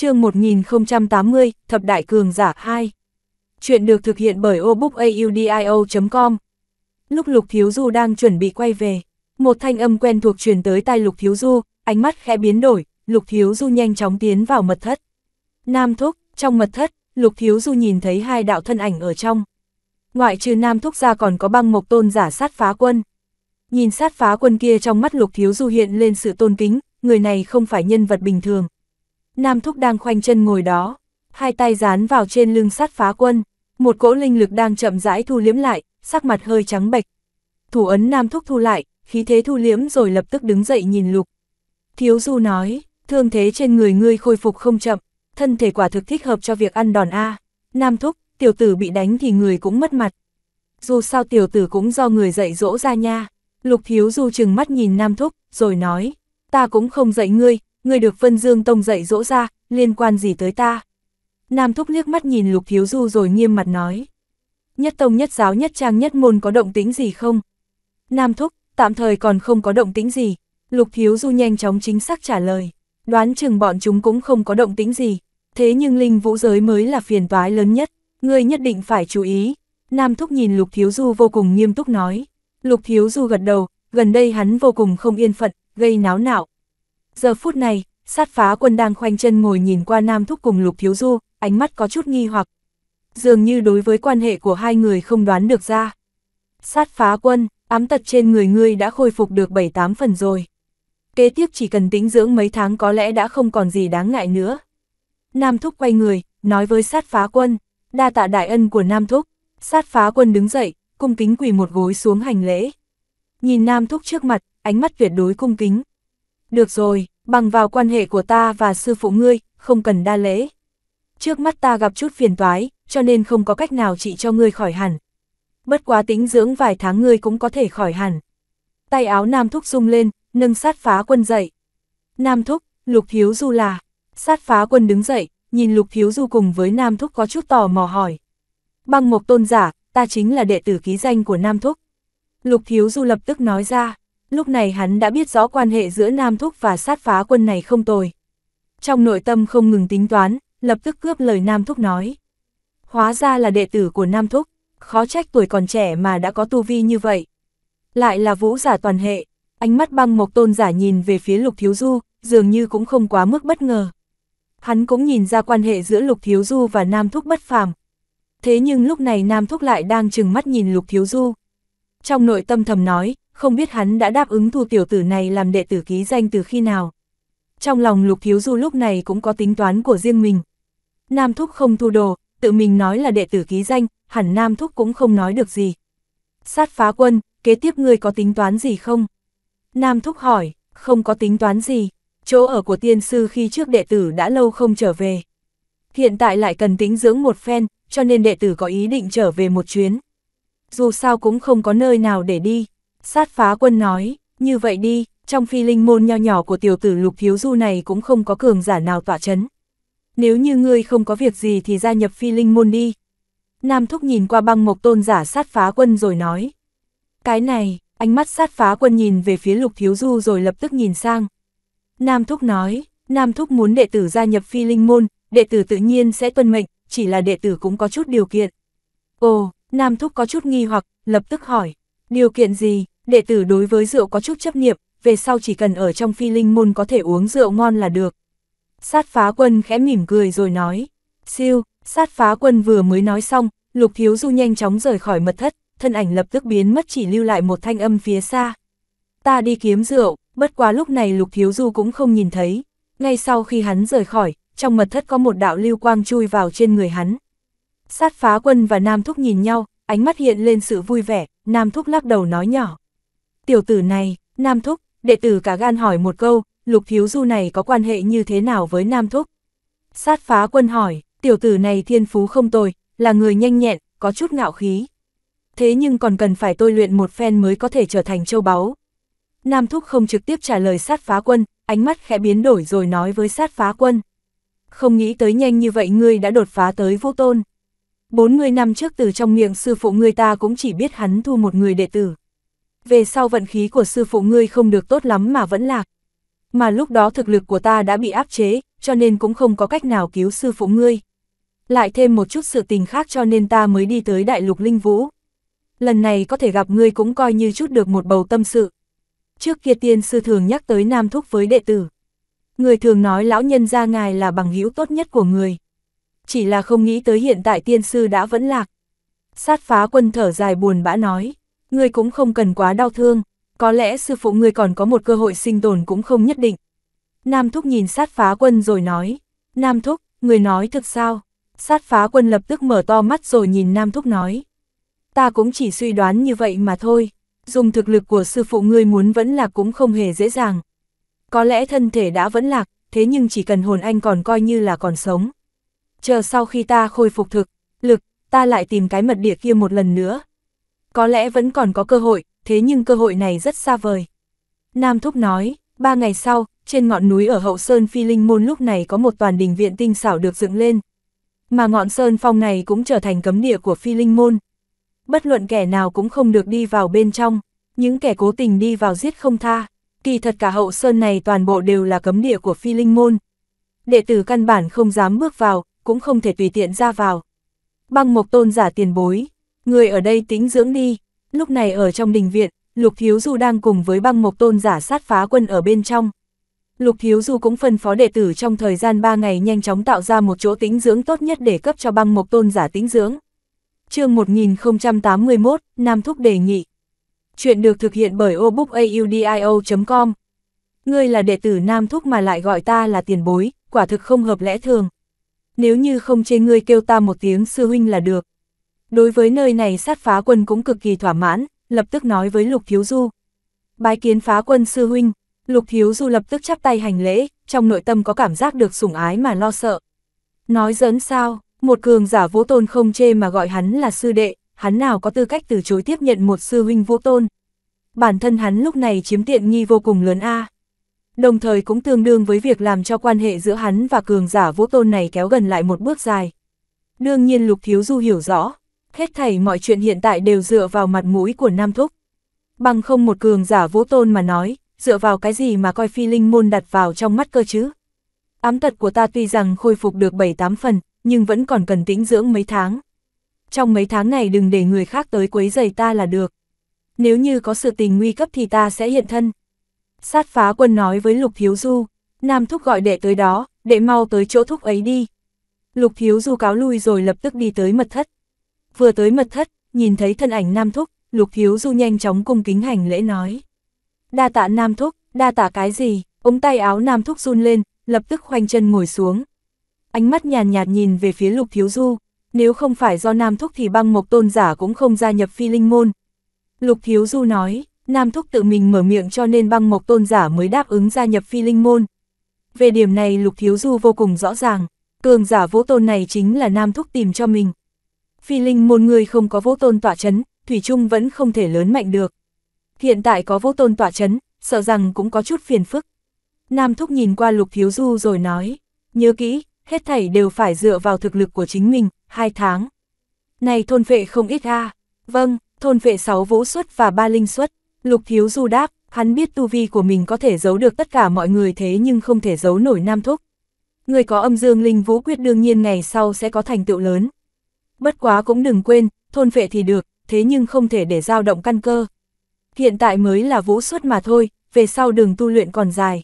chương 1080, Thập Đại Cường Giả 2. Chuyện được thực hiện bởi obookaudio.com Lúc Lục Thiếu Du đang chuẩn bị quay về, một thanh âm quen thuộc truyền tới tai Lục Thiếu Du, ánh mắt khẽ biến đổi, Lục Thiếu Du nhanh chóng tiến vào mật thất. Nam Thúc, trong mật thất, Lục Thiếu Du nhìn thấy hai đạo thân ảnh ở trong. Ngoại trừ Nam Thúc ra còn có băng mộc tôn giả sát phá quân. Nhìn sát phá quân kia trong mắt Lục Thiếu Du hiện lên sự tôn kính, người này không phải nhân vật bình thường. Nam Thúc đang khoanh chân ngồi đó, hai tay dán vào trên lưng sát phá quân, một cỗ linh lực đang chậm rãi thu liếm lại, sắc mặt hơi trắng bệch. Thủ ấn Nam Thúc thu lại, khí thế thu liếm rồi lập tức đứng dậy nhìn Lục. Thiếu Du nói, thương thế trên người ngươi khôi phục không chậm, thân thể quả thực thích hợp cho việc ăn đòn A. Nam Thúc, tiểu tử bị đánh thì người cũng mất mặt. Dù sao tiểu tử cũng do người dạy dỗ ra nha. Lục Thiếu Du chừng mắt nhìn Nam Thúc, rồi nói, ta cũng không dạy ngươi, ngươi được Vân Dương Tông dạy dỗ ra, liên quan gì tới ta. Nam Thúc liếc mắt nhìn Lục Thiếu Du rồi nghiêm mặt nói. Nhất tông nhất giáo nhất trang nhất môn có động tĩnh gì không? Nam Thúc, tạm thời còn không có động tĩnh gì. Lục Thiếu Du nhanh chóng chính xác trả lời. Đoán chừng bọn chúng cũng không có động tĩnh gì. Thế nhưng linh vũ giới mới là phiền toái lớn nhất. Ngươi nhất định phải chú ý. Nam Thúc nhìn Lục Thiếu Du vô cùng nghiêm túc nói. Lục Thiếu Du gật đầu, gần đây hắn vô cùng không yên phận, gây náo nạo. Giờ phút này, sát phá quân đang khoanh chân ngồi nhìn qua Nam Thúc cùng Lục Thiếu Du, ánh mắt có chút nghi hoặc. Dường như đối với quan hệ của hai người không đoán được ra. Sát phá quân, ám tật trên người ngươi đã khôi phục được 7-8 phần rồi. Kế tiếp chỉ cần tĩnh dưỡng mấy tháng có lẽ đã không còn gì đáng ngại nữa. Nam Thúc quay người, nói với sát phá quân, đa tạ đại ân của Nam Thúc. Sát phá quân đứng dậy, cung kính quỳ một gối xuống hành lễ. Nhìn Nam Thúc trước mặt, ánh mắt tuyệt đối cung kính. Được rồi, bằng vào quan hệ của ta và sư phụ ngươi, không cần đa lễ. Trước mắt ta gặp chút phiền toái, cho nên không có cách nào trị cho ngươi khỏi hẳn. Bất quá tính dưỡng vài tháng ngươi cũng có thể khỏi hẳn. Tay áo Nam Thúc rung lên, nâng sát phá quân dậy. Nam Thúc, Lục Thiếu Du là. Sát phá quân đứng dậy, nhìn Lục Thiếu Du cùng với Nam Thúc có chút tò mò hỏi. Băng mộc tôn giả, ta chính là đệ tử ký danh của Nam Thúc. Lục Thiếu Du lập tức nói ra, lúc này hắn đã biết rõ quan hệ giữa Nam Thúc và sát phá quân này không tồi. Trong nội tâm không ngừng tính toán, lập tức cướp lời Nam Thúc nói. Hóa ra là đệ tử của Nam Thúc, khó trách tuổi còn trẻ mà đã có tu vi như vậy. Lại là vũ giả toàn hệ, ánh mắt băng mộc tôn giả nhìn về phía Lục Thiếu Du, dường như cũng không quá mức bất ngờ. Hắn cũng nhìn ra quan hệ giữa Lục Thiếu Du và Nam Thúc bất phàm. Thế nhưng lúc này Nam Thúc lại đang chừng mắt nhìn Lục Thiếu Du. Trong nội tâm thầm nói, không biết hắn đã đáp ứng thu tiểu tử này làm đệ tử ký danh từ khi nào. Trong lòng Lục Thiếu Du lúc này cũng có tính toán của riêng mình. Nam Thúc không thu đồ, tự mình nói là đệ tử ký danh, hẳn Nam Thúc cũng không nói được gì. Sát phá quân, kế tiếp ngươi có tính toán gì không? Nam Thúc hỏi, không có tính toán gì, chỗ ở của tiên sư khi trước đệ tử đã lâu không trở về. Hiện tại lại cần tính dưỡng một phen, cho nên đệ tử có ý định trở về một chuyến. Dù sao cũng không có nơi nào để đi. Sát phá quân nói, như vậy đi, trong phi linh môn nho nhỏ của tiểu tử lục thiếu du này cũng không có cường giả nào tỏa chấn. Nếu như ngươi không có việc gì thì gia nhập phi linh môn đi. Nam Thúc nhìn qua băng mộc tôn giả sát phá quân rồi nói. Cái này, ánh mắt sát phá quân nhìn về phía lục thiếu du rồi lập tức nhìn sang. Nam Thúc nói, Nam Thúc muốn đệ tử gia nhập phi linh môn, đệ tử tự nhiên sẽ tuân mệnh, chỉ là đệ tử cũng có chút điều kiện. Ồ, Nam Thúc có chút nghi hoặc, lập tức hỏi, điều kiện gì, đệ tử đối với rượu có chút chấp niệm, về sau chỉ cần ở trong phi linh môn có thể uống rượu ngon là được. Sát phá quân khẽ mỉm cười rồi nói, siêu, sát phá quân vừa mới nói xong, lục thiếu du nhanh chóng rời khỏi mật thất, thân ảnh lập tức biến mất chỉ lưu lại một thanh âm phía xa. Ta đi kiếm rượu, bất quá lúc này lục thiếu du cũng không nhìn thấy, ngay sau khi hắn rời khỏi, trong mật thất có một đạo lưu quang chui vào trên người hắn. Sát phá quân và Nam Thúc nhìn nhau, ánh mắt hiện lên sự vui vẻ, Nam Thúc lắc đầu nói nhỏ. Tiểu tử này, Nam Thúc, đệ tử cả gan hỏi một câu, lục thiếu du này có quan hệ như thế nào với Nam Thúc? Sát phá quân hỏi, tiểu tử này thiên phú không tồi, là người nhanh nhẹn, có chút ngạo khí. Thế nhưng còn cần phải tôi luyện một phen mới có thể trở thành châu báu. Nam Thúc không trực tiếp trả lời sát phá quân, ánh mắt khẽ biến đổi rồi nói với sát phá quân. Không nghĩ tới nhanh như vậy ngươi đã đột phá tới vô tôn. 40 năm trước từ trong miệng sư phụ ngươi ta cũng chỉ biết hắn thu một người đệ tử. Về sau vận khí của sư phụ ngươi không được tốt lắm mà vẫn lạc. mà lúc đó thực lực của ta đã bị áp chế, cho nên cũng không có cách nào cứu sư phụ ngươi. Lại thêm một chút sự tình khác cho nên ta mới đi tới đại lục linh vũ. Lần này có thể gặp ngươi cũng coi như chút được một bầu tâm sự. Trước kia tiên sư thường nhắc tới nam thúc với đệ tử. Người thường nói lão nhân gia ngài là bằng hữu tốt nhất của người. Chỉ là không nghĩ tới hiện tại tiên sư đã vẫn lạc. Sát phá quân thở dài buồn bã nói, ngươi cũng không cần quá đau thương, có lẽ sư phụ ngươi còn có một cơ hội sinh tồn cũng không nhất định. Nam Thúc nhìn sát phá quân rồi nói, Nam Thúc, người nói thực sao? Sát phá quân lập tức mở to mắt rồi nhìn Nam Thúc nói. Ta cũng chỉ suy đoán như vậy mà thôi, dùng thực lực của sư phụ ngươi muốn vẫn là cũng không hề dễ dàng. Có lẽ thân thể đã vẫn lạc, thế nhưng chỉ cần hồn anh còn coi như là còn sống. Chờ sau khi ta khôi phục thực, lực, ta lại tìm cái mật địa kia một lần nữa. Có lẽ vẫn còn có cơ hội, thế nhưng cơ hội này rất xa vời. Nam Thúc nói, ba ngày sau, trên ngọn núi ở hậu sơn phi linh môn lúc này có một toàn đình viện tinh xảo được dựng lên. Mà ngọn sơn phong này cũng trở thành cấm địa của phi linh môn. Bất luận kẻ nào cũng không được đi vào bên trong, những kẻ cố tình đi vào giết không tha. Kỳ thật cả hậu sơn này toàn bộ đều là cấm địa của phi linh môn. Đệ tử căn bản không dám bước vào, cũng không thể tùy tiện ra vào. Băng mộc tôn giả tiền bối, người ở đây tính dưỡng đi, lúc này ở trong đình viện, Lục Thiếu Du đang cùng với băng mộc tôn giả sát phá quân ở bên trong. Lục Thiếu Du cũng phân phó đệ tử trong thời gian 3 ngày nhanh chóng tạo ra một chỗ tính dưỡng tốt nhất để cấp cho băng mộc tôn giả tính dưỡng. chương 1081, Nam Thúc đề nghị. Chuyện được thực hiện bởi obookaudio.com Ngươi là đệ tử Nam Thúc mà lại gọi ta là tiền bối, quả thực không hợp lẽ thường. Nếu như không chê ngươi kêu ta một tiếng sư huynh là được. Đối với nơi này sát phá quân cũng cực kỳ thỏa mãn, lập tức nói với Lục Thiếu Du. Bái kiến phá quân sư huynh, Lục Thiếu Du lập tức chắp tay hành lễ, trong nội tâm có cảm giác được sủng ái mà lo sợ. Nói giỡn sao, một cường giả vô tôn không chê mà gọi hắn là sư đệ, hắn nào có tư cách từ chối tiếp nhận một sư huynh vô tôn. Bản thân hắn lúc này chiếm tiện nghi vô cùng lớn a. Đồng thời cũng tương đương với việc làm cho quan hệ giữa hắn và cường giả vũ tôn này kéo gần lại một bước dài. Đương nhiên Lục Thiếu Du hiểu rõ, hết thảy mọi chuyện hiện tại đều dựa vào mặt mũi của Nam Thúc. Bằng không một cường giả vũ tôn mà nói, dựa vào cái gì mà coi phi linh môn đặt vào trong mắt cơ chứ. Ám tật của ta tuy rằng khôi phục được 7-8 phần, nhưng vẫn còn cần tĩnh dưỡng mấy tháng. Trong mấy tháng này đừng để người khác tới quấy giày ta là được. Nếu như có sự tình nguy cấp thì ta sẽ hiện thân. Sát phá quân nói với Lục Thiếu Du, Nam Thúc gọi đệ tới đó, đệ mau tới chỗ Thúc ấy đi. Lục Thiếu Du cáo lui rồi lập tức đi tới mật thất. Vừa tới mật thất, nhìn thấy thân ảnh Nam Thúc, Lục Thiếu Du nhanh chóng cung kính hành lễ nói. Đa tạ Nam Thúc, đa tạ cái gì, ống tay áo Nam Thúc run lên, lập tức khoanh chân ngồi xuống. Ánh mắt nhàn nhạt, nhìn về phía Lục Thiếu Du, nếu không phải do Nam Thúc thì băng mộc tôn giả cũng không gia nhập phi linh môn. Lục Thiếu Du nói, Nam Thúc tự mình mở miệng cho nên băng mộc tôn giả mới đáp ứng gia nhập phi linh môn. Về điểm này Lục Thiếu Du vô cùng rõ ràng, cường giả vô tôn này chính là Nam Thúc tìm cho mình. Phi linh môn người không có vô tôn tỏa chấn, Thủy Trung vẫn không thể lớn mạnh được. Hiện tại có vô tôn tỏa chấn, sợ rằng cũng có chút phiền phức. Nam Thúc nhìn qua Lục Thiếu Du rồi nói, nhớ kỹ, hết thảy đều phải dựa vào thực lực của chính mình, hai tháng. Này thôn vệ không ít a Vâng, thôn vệ 6 vũ xuất và ba linh xuất. Lục Thiếu Du đáp, hắn biết tu vi của mình có thể giấu được tất cả mọi người thế nhưng không thể giấu nổi Nam Thúc. Người có âm dương linh vũ quyết đương nhiên ngày sau sẽ có thành tựu lớn. Bất quá cũng đừng quên, thôn vệ thì được, thế nhưng không thể để dao động căn cơ. Hiện tại mới là vũ xuất mà thôi, về sau đường tu luyện còn dài.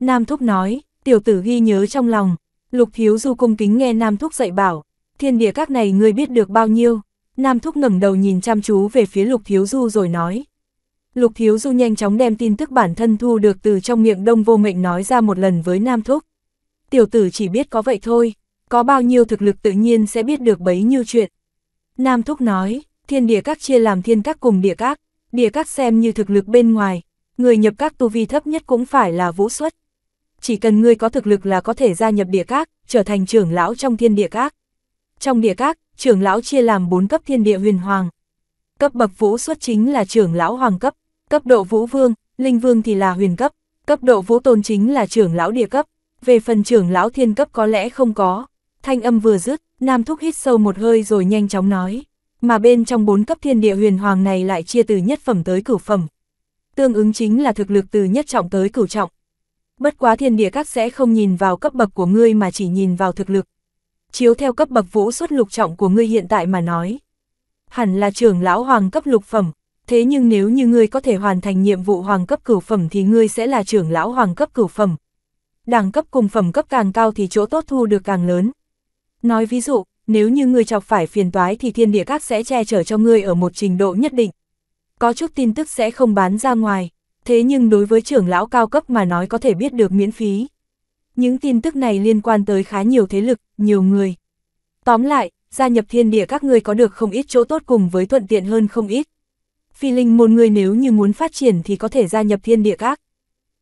Nam Thúc nói, tiểu tử ghi nhớ trong lòng, Lục Thiếu Du cung kính nghe Nam Thúc dạy bảo, thiên địa các này ngươi biết được bao nhiêu. Nam Thúc ngẩng đầu nhìn chăm chú về phía Lục Thiếu Du rồi nói. Lục Thiếu Du nhanh chóng đem tin tức bản thân thu được từ trong miệng đông vô mệnh nói ra một lần với Nam Thúc. Tiểu tử chỉ biết có vậy thôi, có bao nhiêu thực lực tự nhiên sẽ biết được bấy nhiêu chuyện. Nam Thúc nói, thiên địa các chia làm thiên các cùng địa các, địa các xem như thực lực bên ngoài, người nhập các tu vi thấp nhất cũng phải là vũ xuất. Chỉ cần ngươi có thực lực là có thể gia nhập địa các, trở thành trưởng lão trong thiên địa các. Trong địa các, trưởng lão chia làm 4 cấp thiên địa huyền hoàng. Cấp bậc vũ xuất chính là trưởng lão hoàng cấp, cấp độ vũ vương, linh vương thì là huyền cấp, cấp độ vũ tôn chính là trưởng lão địa cấp. Về phần trưởng lão thiên cấp có lẽ không có. Thanh âm vừa dứt, Nam Thúc hít sâu một hơi rồi nhanh chóng nói. Mà bên trong bốn cấp thiên địa huyền hoàng này lại chia từ nhất phẩm tới cửu phẩm. Tương ứng chính là thực lực từ nhất trọng tới cửu trọng. Bất quá thiên địa các sẽ không nhìn vào cấp bậc của ngươi mà chỉ nhìn vào thực lực. Chiếu theo cấp bậc vũ xuất lục trọng của ngươi hiện tại mà nói. Hẳn là trưởng lão hoàng cấp lục phẩm, thế nhưng nếu như ngươi có thể hoàn thành nhiệm vụ hoàng cấp cửu phẩm thì ngươi sẽ là trưởng lão hoàng cấp cửu phẩm. Đẳng cấp cùng phẩm cấp càng cao thì chỗ tốt thu được càng lớn. Nói ví dụ, nếu như ngươi chọc phải phiền toái thì thiên địa các sẽ che chở cho ngươi ở một trình độ nhất định. Có chút tin tức sẽ không bán ra ngoài, thế nhưng đối với trưởng lão cao cấp mà nói có thể biết được miễn phí. Những tin tức này liên quan tới khá nhiều thế lực, nhiều người. Tóm lại, gia nhập thiên địa các ngươi có được không ít chỗ tốt cùng với thuận tiện hơn không ít. Phi linh môn ngươi nếu như muốn phát triển thì có thể gia nhập thiên địa các.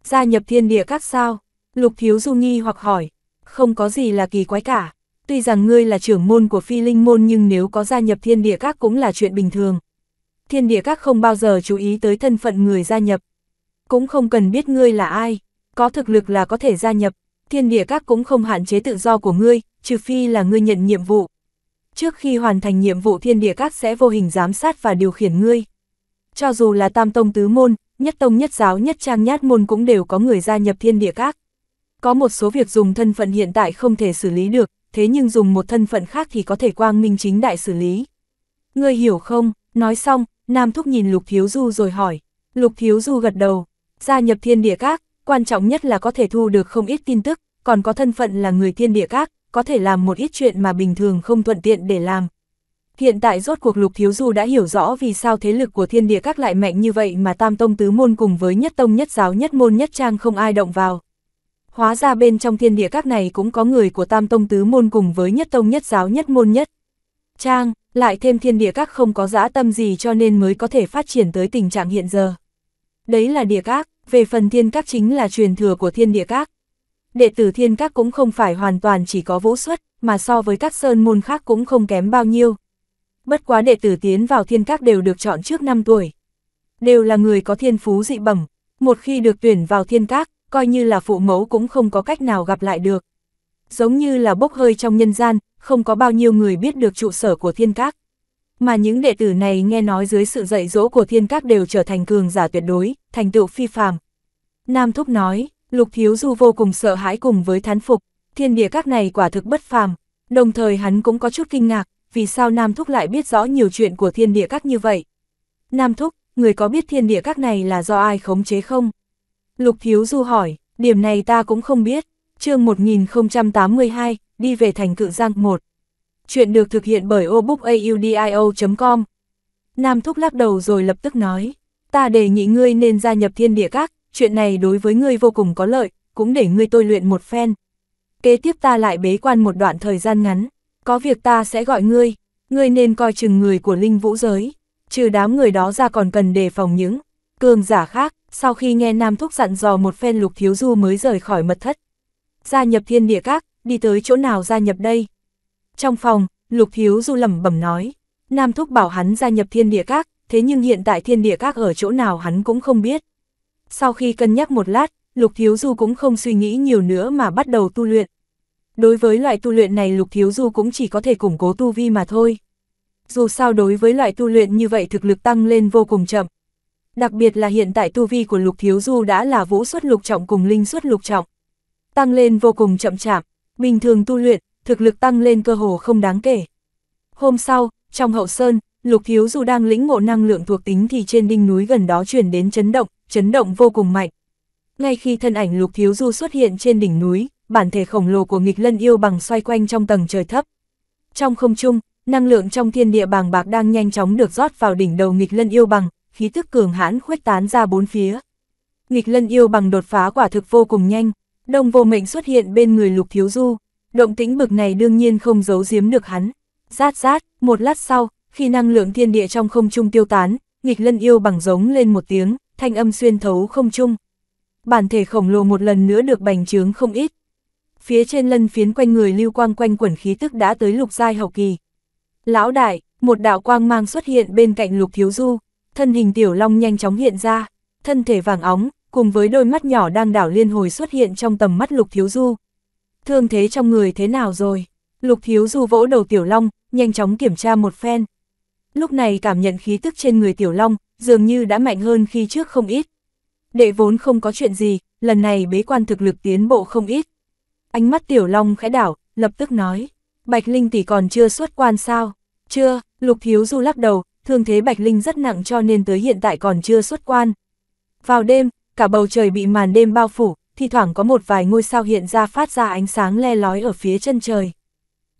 Gia nhập thiên địa các sao? Lục thiếu du nghi hoặc hỏi. Không có gì là kỳ quái cả. Tuy rằng ngươi là trưởng môn của phi linh môn nhưng nếu có gia nhập thiên địa các cũng là chuyện bình thường. Thiên địa các không bao giờ chú ý tới thân phận người gia nhập. Cũng không cần biết ngươi là ai. Có thực lực là có thể gia nhập. Thiên địa các cũng không hạn chế tự do của ngươi, trừ phi là ngươi nhận nhiệm vụ. Trước khi hoàn thành nhiệm vụ thiên địa các sẽ vô hình giám sát và điều khiển ngươi. Cho dù là tam tông tứ môn, nhất tông nhất giáo nhất trang nhát môn cũng đều có người gia nhập thiên địa các. Có một số việc dùng thân phận hiện tại không thể xử lý được, thế nhưng dùng một thân phận khác thì có thể quang minh chính đại xử lý. Ngươi hiểu không? Nói xong, Nam Thúc nhìn Lục Thiếu Du rồi hỏi. Lục Thiếu Du gật đầu, gia nhập thiên địa các, quan trọng nhất là có thể thu được không ít tin tức, còn có thân phận là người thiên địa các, có thể làm một ít chuyện mà bình thường không thuận tiện để làm. Hiện tại rốt cuộc Lục Thiếu Du đã hiểu rõ vì sao thế lực của thiên địa các lại mạnh như vậy mà tam tông tứ môn cùng với nhất tông nhất giáo nhất môn nhất trang không ai động vào. Hóa ra bên trong thiên địa các này cũng có người của tam tông tứ môn cùng với nhất tông nhất giáo nhất môn nhất. Trang, lại thêm thiên địa các không có dã tâm gì cho nên mới có thể phát triển tới tình trạng hiện giờ. Đấy là địa các, về phần thiên các chính là truyền thừa của thiên địa các. Đệ tử thiên các cũng không phải hoàn toàn chỉ có vũ xuất, mà so với các sơn môn khác cũng không kém bao nhiêu. Bất quá đệ tử tiến vào thiên các đều được chọn trước 5 tuổi. Đều là người có thiên phú dị bẩm, một khi được tuyển vào thiên các, coi như là phụ mẫu cũng không có cách nào gặp lại được. Giống như là bốc hơi trong nhân gian, không có bao nhiêu người biết được trụ sở của thiên các. Mà những đệ tử này nghe nói dưới sự dạy dỗ của thiên các đều trở thành cường giả tuyệt đối, thành tựu phi phàm. Nam Thúc nói, Lục Thiếu Du vô cùng sợ hãi cùng với thán phục, thiên địa các này quả thực bất phàm, đồng thời hắn cũng có chút kinh ngạc, vì sao Nam Thúc lại biết rõ nhiều chuyện của thiên địa các như vậy. Nam Thúc, người có biết thiên địa các này là do ai khống chế không? Lục Thiếu Du hỏi, điểm này ta cũng không biết. chương 1082, đi về thành cự giang 1. Chuyện được thực hiện bởi obookaudio.com Nam Thúc lắc đầu rồi lập tức nói, ta đề nghị ngươi nên gia nhập thiên địa các, chuyện này đối với ngươi vô cùng có lợi, cũng để ngươi tôi luyện một phen. Kế tiếp ta lại bế quan một đoạn thời gian ngắn, có việc ta sẽ gọi ngươi, ngươi nên coi chừng người của linh vũ giới, trừ đám người đó ra còn cần đề phòng những cường giả khác, sau khi nghe Nam Thúc dặn dò một phen Lục Thiếu Du mới rời khỏi mật thất. Gia nhập thiên địa các, đi tới chỗ nào gia nhập đây? Trong phòng, Lục Thiếu Du lẩm bẩm nói, Nam Thúc bảo hắn gia nhập thiên địa các, thế nhưng hiện tại thiên địa các ở chỗ nào hắn cũng không biết. Sau khi cân nhắc một lát, Lục Thiếu Du cũng không suy nghĩ nhiều nữa mà bắt đầu tu luyện. Đối với loại tu luyện này Lục Thiếu Du cũng chỉ có thể củng cố tu vi mà thôi. Dù sao đối với loại tu luyện như vậy thực lực tăng lên vô cùng chậm. Đặc biệt là hiện tại tu vi của Lục Thiếu Du đã là vũ xuất lục trọng cùng linh xuất lục trọng. Tăng lên vô cùng chậm chạp, bình thường tu luyện, thực lực tăng lên cơ hồ không đáng kể. Hôm sau, trong hậu sơn, Lục Thiếu Du đang lĩnh ngộ năng lượng thuộc tính thì trên đỉnh núi gần đó chuyển đến chấn động, chấn động vô cùng mạnh. Ngay khi thân ảnh Lục Thiếu Du xuất hiện trên đỉnh núi, bản thể khổng lồ của nghịch lân yêu bằng xoay quanh trong tầng trời thấp. Trong không trung, năng lượng trong thiên địa bàng bạc đang nhanh chóng được rót vào đỉnh đầu nghịch lân yêu bằng, khí thức cường hãn khuếch tán ra bốn phía. Nghịch lân yêu bằng đột phá quả thực vô cùng nhanh, đông vô mệnh xuất hiện bên người lục thiếu du, động tĩnh bực này đương nhiên không giấu giếm được hắn. Rát rát, một lát sau, khi năng lượng thiên địa trong không trung tiêu tán, nghịch lân yêu bằng giống lên một tiếng, thanh âm xuyên thấu không trung. Bản thể khổng lồ một lần nữa được bành trướng không ít. Phía trên lân phiến quanh người lưu quang quanh quẩn khí tức đã tới lục giai hậu kỳ. Lão đại, một đạo quang mang xuất hiện bên cạnh lục thiếu du, thân hình tiểu long nhanh chóng hiện ra, thân thể vàng óng, cùng với đôi mắt nhỏ đang đảo liên hồi xuất hiện trong tầm mắt lục thiếu du. Thương thế trong người thế nào rồi? Lục thiếu du vỗ đầu tiểu long, nhanh chóng kiểm tra một phen. Lúc này cảm nhận khí tức trên người tiểu long, dường như đã mạnh hơn khi trước không ít. đệ vốn không có chuyện gì, lần này bế quan thực lực tiến bộ không ít. Ánh mắt tiểu long khẽ đảo, lập tức nói, Bạch Linh tỷ còn chưa xuất quan sao? Chưa, Lục Thiếu Du lắc đầu, thương thế Bạch Linh rất nặng cho nên tới hiện tại còn chưa xuất quan. Vào đêm, cả bầu trời bị màn đêm bao phủ, thi thoảng có một vài ngôi sao hiện ra phát ra ánh sáng le lói ở phía chân trời.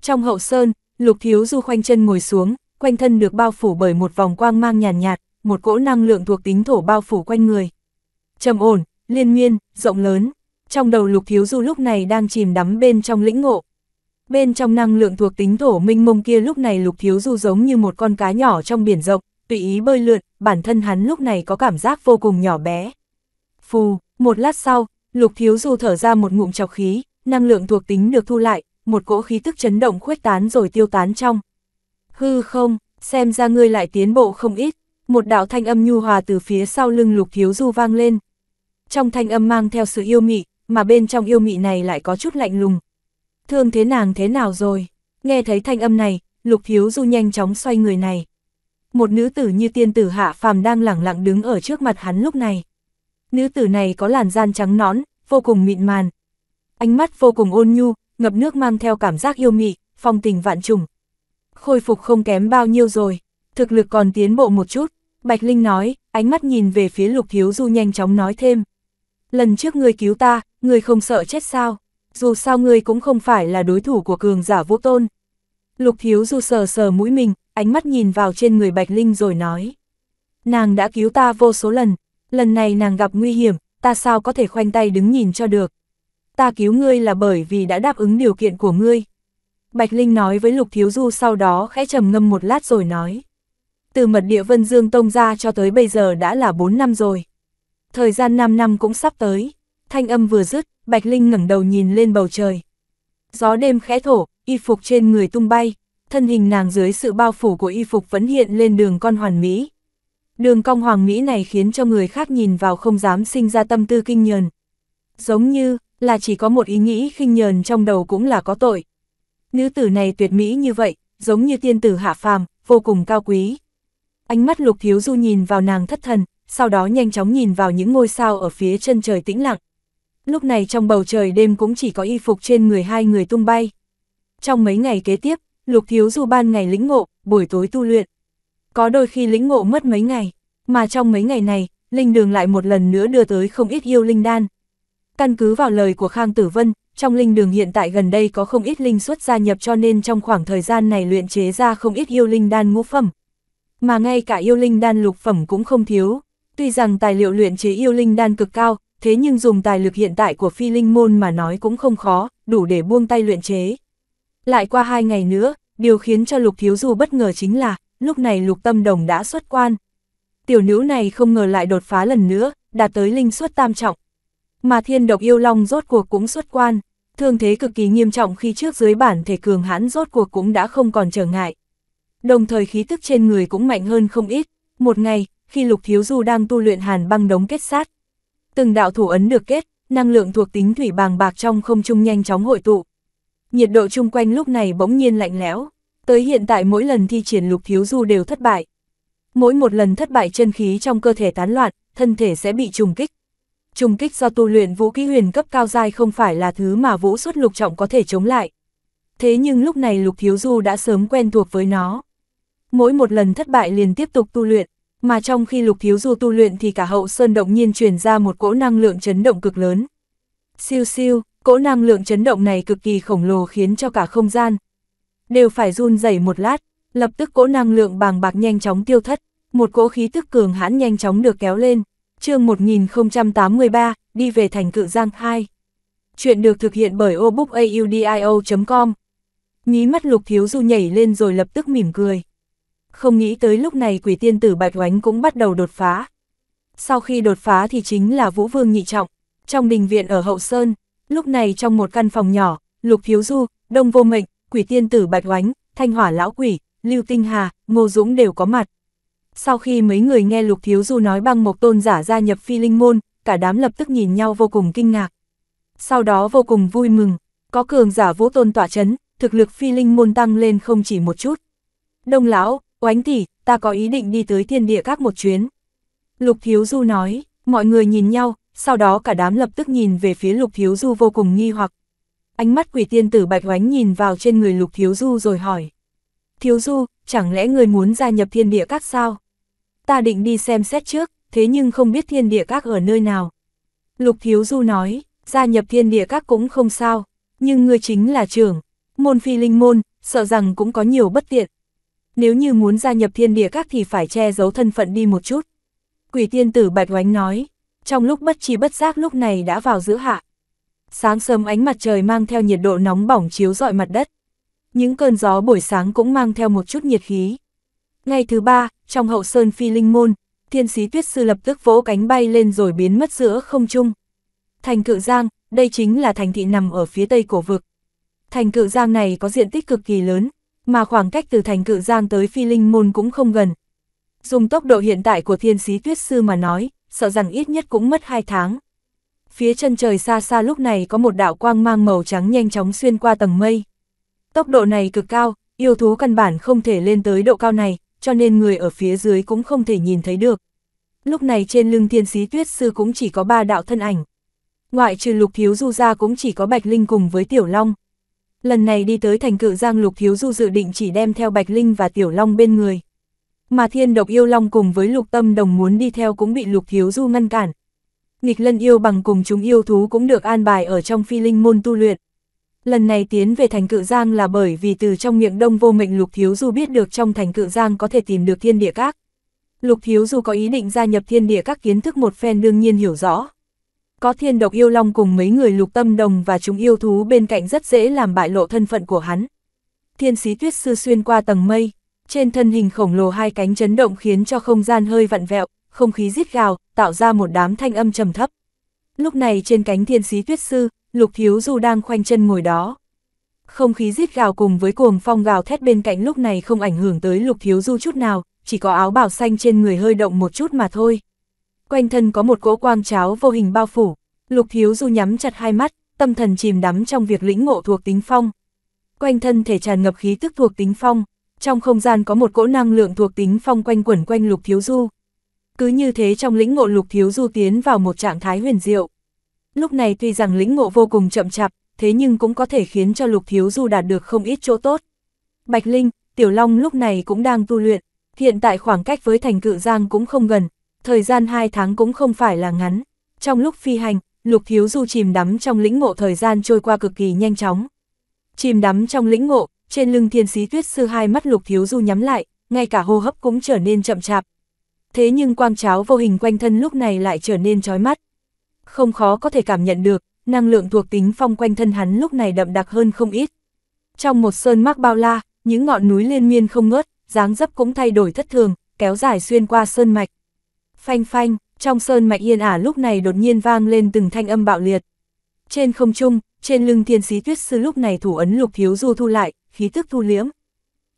Trong hậu sơn, Lục Thiếu Du khoanh chân ngồi xuống, quanh thân được bao phủ bởi một vòng quang mang nhàn nhạt, nhạt, một cỗ năng lượng thuộc tính thổ bao phủ quanh người. Trầm ổn, liên miên, rộng lớn. Trong đầu Lục Thiếu Du lúc này đang chìm đắm bên trong lĩnh ngộ. Bên trong năng lượng thuộc tính thổ minh mông kia lúc này Lục Thiếu Du giống như một con cá nhỏ trong biển rộng, tùy ý bơi lượn, bản thân hắn lúc này có cảm giác vô cùng nhỏ bé. Phù, một lát sau, Lục Thiếu Du thở ra một ngụm chọc khí, năng lượng thuộc tính được thu lại, một cỗ khí tức chấn động khuếch tán rồi tiêu tán trong. Hư không, xem ra ngươi lại tiến bộ không ít, một đạo thanh âm nhu hòa từ phía sau lưng Lục Thiếu Du vang lên. Trong thanh âm mang theo sự yêu mị, mà bên trong yêu mị này lại có chút lạnh lùng. Thương thế nàng thế nào rồi? Nghe thấy thanh âm này, Lục Thiếu Du nhanh chóng xoay người này. Một nữ tử như tiên tử hạ phàm đang lẳng lặng đứng ở trước mặt hắn lúc này. Nữ tử này có làn gian trắng nõn, vô cùng mịn màn. Ánh mắt vô cùng ôn nhu, ngập nước mang theo cảm giác yêu mị, phong tình vạn trùng. Khôi phục không kém bao nhiêu rồi, thực lực còn tiến bộ một chút. Bạch Linh nói, ánh mắt nhìn về phía Lục Thiếu Du nhanh chóng nói thêm. Lần trước ngươi cứu ta, ngươi không sợ chết sao? Dù sao ngươi cũng không phải là đối thủ của cường giả vũ tôn. Lục Thiếu Du sờ sờ mũi mình, ánh mắt nhìn vào trên người Bạch Linh rồi nói. Nàng đã cứu ta vô số lần, lần này nàng gặp nguy hiểm, ta sao có thể khoanh tay đứng nhìn cho được. Ta cứu ngươi là bởi vì đã đáp ứng điều kiện của ngươi. Bạch Linh nói với Lục Thiếu Du sau đó khẽ trầm ngâm một lát rồi nói. Từ mật địa Vân Dương Tông ra cho tới bây giờ đã là 4 năm rồi. Thời gian 5 năm cũng sắp tới. Thanh âm vừa dứt, Bạch Linh ngẩng đầu nhìn lên bầu trời. Gió đêm khẽ thổ, y phục trên người tung bay, thân hình nàng dưới sự bao phủ của y phục vẫn hiện lên đường con hoàn mỹ. Đường cong hoàng mỹ này khiến cho người khác nhìn vào không dám sinh ra tâm tư kinh nhờn. Giống như, là chỉ có một ý nghĩ khinh nhờn trong đầu cũng là có tội. Nữ tử này tuyệt mỹ như vậy, giống như tiên tử hạ phàm, vô cùng cao quý. Ánh mắt lục thiếu du nhìn vào nàng thất thần, sau đó nhanh chóng nhìn vào những ngôi sao ở phía chân trời tĩnh lặng. Lúc này trong bầu trời đêm cũng chỉ có y phục trên người hai người tung bay. Trong mấy ngày kế tiếp, lục thiếu du ban ngày lĩnh ngộ, buổi tối tu luyện. Có đôi khi lĩnh ngộ mất mấy ngày, mà trong mấy ngày này, linh đường lại một lần nữa đưa tới không ít yêu linh đan. Căn cứ vào lời của Khang Tử Vân, trong linh đường hiện tại gần đây có không ít linh xuất gia nhập cho nên trong khoảng thời gian này luyện chế ra không ít yêu linh đan ngũ phẩm. Mà ngay cả yêu linh đan lục phẩm cũng không thiếu. Tuy rằng tài liệu luyện chế yêu linh đan cực cao, thế nhưng dùng tài lực hiện tại của phi linh môn mà nói cũng không khó, đủ để buông tay luyện chế. Lại qua hai ngày nữa, điều khiến cho lục thiếu du bất ngờ chính là, lúc này lục tâm đồng đã xuất quan. Tiểu nữ này không ngờ lại đột phá lần nữa, đạt tới linh xuất tam trọng. Mà thiên độc yêu long rốt cuộc cũng xuất quan, thương thế cực kỳ nghiêm trọng khi trước dưới bản thể cường hãn rốt cuộc cũng đã không còn trở ngại. Đồng thời khí tức trên người cũng mạnh hơn không ít, một ngày, khi lục thiếu du đang tu luyện hàn băng đống kết sát. Từng đạo thủ ấn được kết, năng lượng thuộc tính thủy bàng bạc trong không trung nhanh chóng hội tụ. Nhiệt độ chung quanh lúc này bỗng nhiên lạnh lẽo, tới hiện tại mỗi lần thi triển lục thiếu du đều thất bại. Mỗi một lần thất bại chân khí trong cơ thể tán loạn, thân thể sẽ bị trùng kích. Trùng kích do tu luyện vũ kỹ huyền cấp cao dai không phải là thứ mà vũ xuất lục trọng có thể chống lại. Thế nhưng lúc này lục thiếu du đã sớm quen thuộc với nó. Mỗi một lần thất bại liền tiếp tục tu luyện, mà trong khi lục thiếu du tu luyện thì cả hậu sơn động nhiên truyền ra một cỗ năng lượng chấn động cực lớn. Siêu siêu, cỗ năng lượng chấn động này cực kỳ khổng lồ khiến cho cả không gian. Đều phải run rẩy một lát, lập tức cỗ năng lượng bàng bạc nhanh chóng tiêu thất, một cỗ khí tức cường hãn nhanh chóng được kéo lên. chương 1083, đi về thành cự giang 2. Chuyện được thực hiện bởi obookaudio.com Mí mắt lục thiếu du nhảy lên rồi lập tức mỉm cười không nghĩ tới lúc này quỷ tiên tử Bạch Oánh cũng bắt đầu đột phá. Sau khi đột phá thì chính là Vũ Vương nhị trọng, trong đình viện ở Hậu Sơn, lúc này trong một căn phòng nhỏ, Lục Thiếu Du, Đông Vô Mệnh, quỷ tiên tử Bạch Oánh, Thanh Hỏa Lão Quỷ, Lưu Tinh Hà, Ngô Dũng đều có mặt. Sau khi mấy người nghe Lục Thiếu Du nói băng một tôn giả gia nhập phi linh môn, cả đám lập tức nhìn nhau vô cùng kinh ngạc. Sau đó vô cùng vui mừng, có cường giả vũ tôn tỏa chấn, thực lực phi linh môn tăng lên không chỉ một chút. Đông lão, Oánh tỷ, ta có ý định đi tới thiên địa các một chuyến. Lục Thiếu Du nói, Mọi người nhìn nhau, sau đó cả đám lập tức nhìn về phía Lục Thiếu Du vô cùng nghi hoặc. Ánh mắt quỷ tiên tử Bạch Oánh nhìn vào trên người Lục Thiếu Du rồi hỏi. Thiếu Du, chẳng lẽ người muốn gia nhập thiên địa các sao? Ta định đi xem xét trước, thế nhưng không biết thiên địa các ở nơi nào. Lục Thiếu Du nói, gia nhập thiên địa các cũng không sao, nhưng ngươi chính là trưởng, môn phi linh môn, sợ rằng cũng có nhiều bất tiện. Nếu như muốn gia nhập thiên địa các thì phải che giấu thân phận đi một chút. Quỷ tiên tử Bạch Oánh nói, trong lúc bất chi bất giác lúc này đã vào giữa hạ. Sáng sớm ánh mặt trời mang theo nhiệt độ nóng bỏng chiếu rọi mặt đất. Những cơn gió buổi sáng cũng mang theo một chút nhiệt khí. Ngày thứ ba, trong hậu sơn phi linh môn, thiên sĩ tuyết sư lập tức vỗ cánh bay lên rồi biến mất giữa không trung. Thành cự giang, đây chính là thành thị nằm ở phía tây cổ vực. Thành cự giang này có diện tích cực kỳ lớn, mà khoảng cách từ thành cự giang tới phi linh môn cũng không gần. Dùng tốc độ hiện tại của thiên sĩ tuyết sư mà nói, sợ rằng ít nhất cũng mất 2 tháng. Phía chân trời xa xa lúc này có một đạo quang mang màu trắng nhanh chóng xuyên qua tầng mây. Tốc độ này cực cao, yêu thú căn bản không thể lên tới độ cao này, cho nên người ở phía dưới cũng không thể nhìn thấy được. Lúc này trên lưng thiên sĩ tuyết sư cũng chỉ có ba đạo thân ảnh. Ngoại trừ lục thiếu du ra cũng chỉ có Bạch Linh cùng với Tiểu Long. Lần này đi tới thành cự giang lục thiếu du dự định chỉ đem theo Bạch Linh và Tiểu Long bên người. Mà thiên độc yêu long cùng với lục tâm đồng muốn đi theo cũng bị lục thiếu du ngăn cản. Nghịch lân yêu bằng cùng chúng yêu thú cũng được an bài ở trong phi linh môn tu luyện. Lần này tiến về thành cự giang là bởi vì từ trong miệng đông vô mệnh lục thiếu du biết được trong thành cự giang có thể tìm được thiên địa các. Lục thiếu du có ý định gia nhập thiên địa các kiến thức một phen đương nhiên hiểu rõ. Có thiên độc yêu long cùng mấy người lục tâm đồng và chúng yêu thú bên cạnh rất dễ làm bại lộ thân phận của hắn. Thiên sĩ tuyết sư xuyên qua tầng mây, trên thân hình khổng lồ hai cánh chấn động khiến cho không gian hơi vặn vẹo, không khí rít gào, tạo ra một đám thanh âm trầm thấp. Lúc này trên cánh thiên sĩ tuyết sư, lục thiếu du đang khoanh chân ngồi đó. Không khí rít gào cùng với cuồng phong gào thét bên cạnh lúc này không ảnh hưởng tới lục thiếu du chút nào, chỉ có áo bào xanh trên người hơi động một chút mà thôi. Quanh thân có một cỗ quang cháo vô hình bao phủ, lục thiếu du nhắm chặt hai mắt, tâm thần chìm đắm trong việc lĩnh ngộ thuộc tính phong. Quanh thân thể tràn ngập khí tức thuộc tính phong, trong không gian có một cỗ năng lượng thuộc tính phong quanh quẩn quanh lục thiếu du. Cứ như thế trong lĩnh ngộ lục thiếu du tiến vào một trạng thái huyền diệu. Lúc này tuy rằng lĩnh ngộ vô cùng chậm chạp, thế nhưng cũng có thể khiến cho lục thiếu du đạt được không ít chỗ tốt. Bạch Linh, Tiểu Long lúc này cũng đang tu luyện, hiện tại khoảng cách với thành cự giang cũng không gần, thời gian 2 tháng cũng không phải là ngắn. Trong lúc phi hành, lục thiếu du chìm đắm trong lĩnh ngộ thời gian trôi qua cực kỳ nhanh chóng. Chìm đắm trong lĩnh ngộ, trên lưng thiên sĩ tuyết sư hai mắt lục thiếu du nhắm lại, ngay cả hô hấp cũng trở nên chậm chạp. Thế nhưng quang cháo vô hình quanh thân lúc này lại trở nên chói mắt. Không khó có thể cảm nhận được, năng lượng thuộc tính phong quanh thân hắn lúc này đậm đặc hơn không ít. Trong một sơn mắc bao la, những ngọn núi liên miên không ngớt, dáng dấp cũng thay đổi thất thường, kéo dài xuyên qua sơn mạch. Phanh phanh, trong sơn mạch yên ả lúc này đột nhiên vang lên từng thanh âm bạo liệt. Trên không trung, trên lưng thiên sĩ tuyết sư lúc này thủ ấn lục thiếu du thu lại, khí tức thu liễm.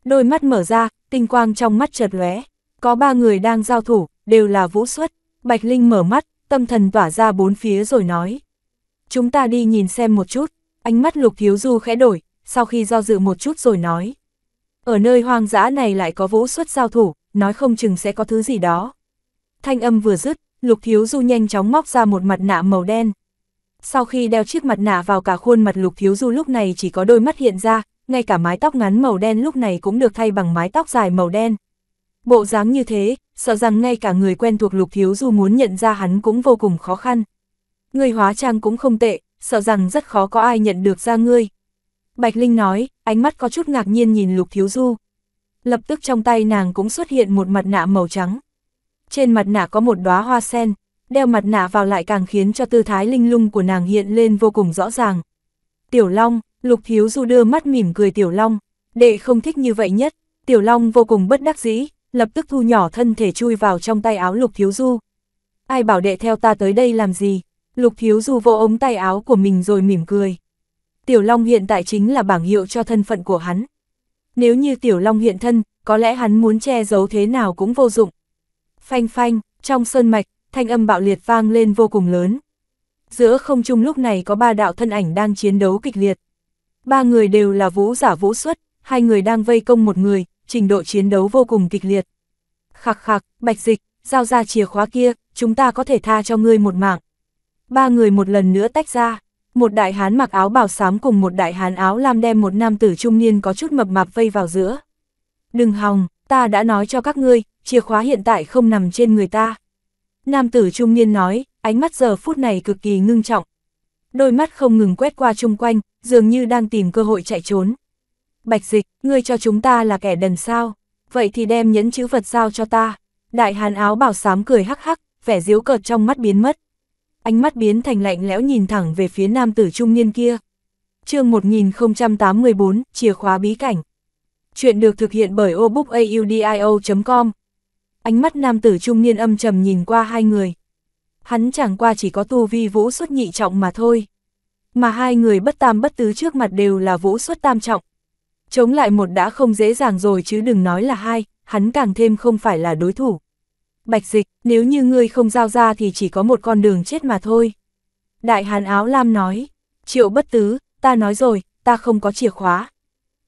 Đôi mắt mở ra, tinh quang trong mắt chợt lóe. Có ba người đang giao thủ, đều là vũ xuất. Bạch Linh mở mắt, tâm thần tỏa ra bốn phía rồi nói. Chúng ta đi nhìn xem một chút, ánh mắt lục thiếu du khẽ đổi, sau khi do dự một chút rồi nói. Ở nơi hoang dã này lại có vũ xuất giao thủ, nói không chừng sẽ có thứ gì đó. Thanh âm vừa dứt, lục thiếu du nhanh chóng móc ra một mặt nạ màu đen. Sau khi đeo chiếc mặt nạ vào cả khuôn mặt lục thiếu du lúc này chỉ có đôi mắt hiện ra, ngay cả mái tóc ngắn màu đen lúc này cũng được thay bằng mái tóc dài màu đen. Bộ dáng như thế, sợ rằng ngay cả người quen thuộc lục thiếu du muốn nhận ra hắn cũng vô cùng khó khăn. Người hóa trang cũng không tệ, sợ rằng rất khó có ai nhận được ra ngươi. Bạch Linh nói, ánh mắt có chút ngạc nhiên nhìn lục thiếu du. Lập tức trong tay nàng cũng xuất hiện một mặt nạ màu trắng. Trên mặt nạ có một đóa hoa sen, đeo mặt nạ vào lại càng khiến cho tư thái linh lung của nàng hiện lên vô cùng rõ ràng. Tiểu Long, Lục Thiếu Du đưa mắt mỉm cười Tiểu Long, đệ không thích như vậy nhất, Tiểu Long vô cùng bất đắc dĩ, lập tức thu nhỏ thân thể chui vào trong tay áo Lục Thiếu Du. Ai bảo đệ theo ta tới đây làm gì? Lục Thiếu Du vô ống tay áo của mình rồi mỉm cười. Tiểu Long hiện tại chính là bảng hiệu cho thân phận của hắn. Nếu như Tiểu Long hiện thân, có lẽ hắn muốn che giấu thế nào cũng vô dụng. Phanh phanh, trong sơn mạch, thanh âm bạo liệt vang lên vô cùng lớn. Giữa không trung lúc này có ba đạo thân ảnh đang chiến đấu kịch liệt. Ba người đều là vũ giả vũ xuất, hai người đang vây công một người, trình độ chiến đấu vô cùng kịch liệt. Khạc khạc, bạch dịch, giao ra chìa khóa kia, chúng ta có thể tha cho ngươi một mạng. Ba người một lần nữa tách ra, một đại hán mặc áo bào xám cùng một đại hán áo lam đem một nam tử trung niên có chút mập mạp vây vào giữa. Đừng hòng, ta đã nói cho các ngươi, chìa khóa hiện tại không nằm trên người ta. Nam tử trung niên nói, ánh mắt giờ phút này cực kỳ ngưng trọng. Đôi mắt không ngừng quét qua chung quanh, dường như đang tìm cơ hội chạy trốn. Bạch dịch, ngươi cho chúng ta là kẻ đần sao, vậy thì đem nhẫn chữ vật giao cho ta. Đại hàn áo bảo sám cười hắc hắc, vẻ diếu cợt trong mắt biến mất. Ánh mắt biến thành lạnh lẽo nhìn thẳng về phía nam tử trung niên kia. chương 1084, chìa khóa bí cảnh. Chuyện được thực hiện bởi obookaudio.com Ánh mắt nam tử trung niên âm trầm nhìn qua hai người. Hắn chẳng qua chỉ có tu vi vũ xuất nhị trọng mà thôi. Mà hai người bất tam bất tứ trước mặt đều là vũ xuất tam trọng. Chống lại một đã không dễ dàng rồi chứ đừng nói là hai, hắn càng thêm không phải là đối thủ. Bạch dịch, nếu như ngươi không giao ra thì chỉ có một con đường chết mà thôi. Đại hàn áo lam nói, triệu bất tứ, ta nói rồi, ta không có chìa khóa.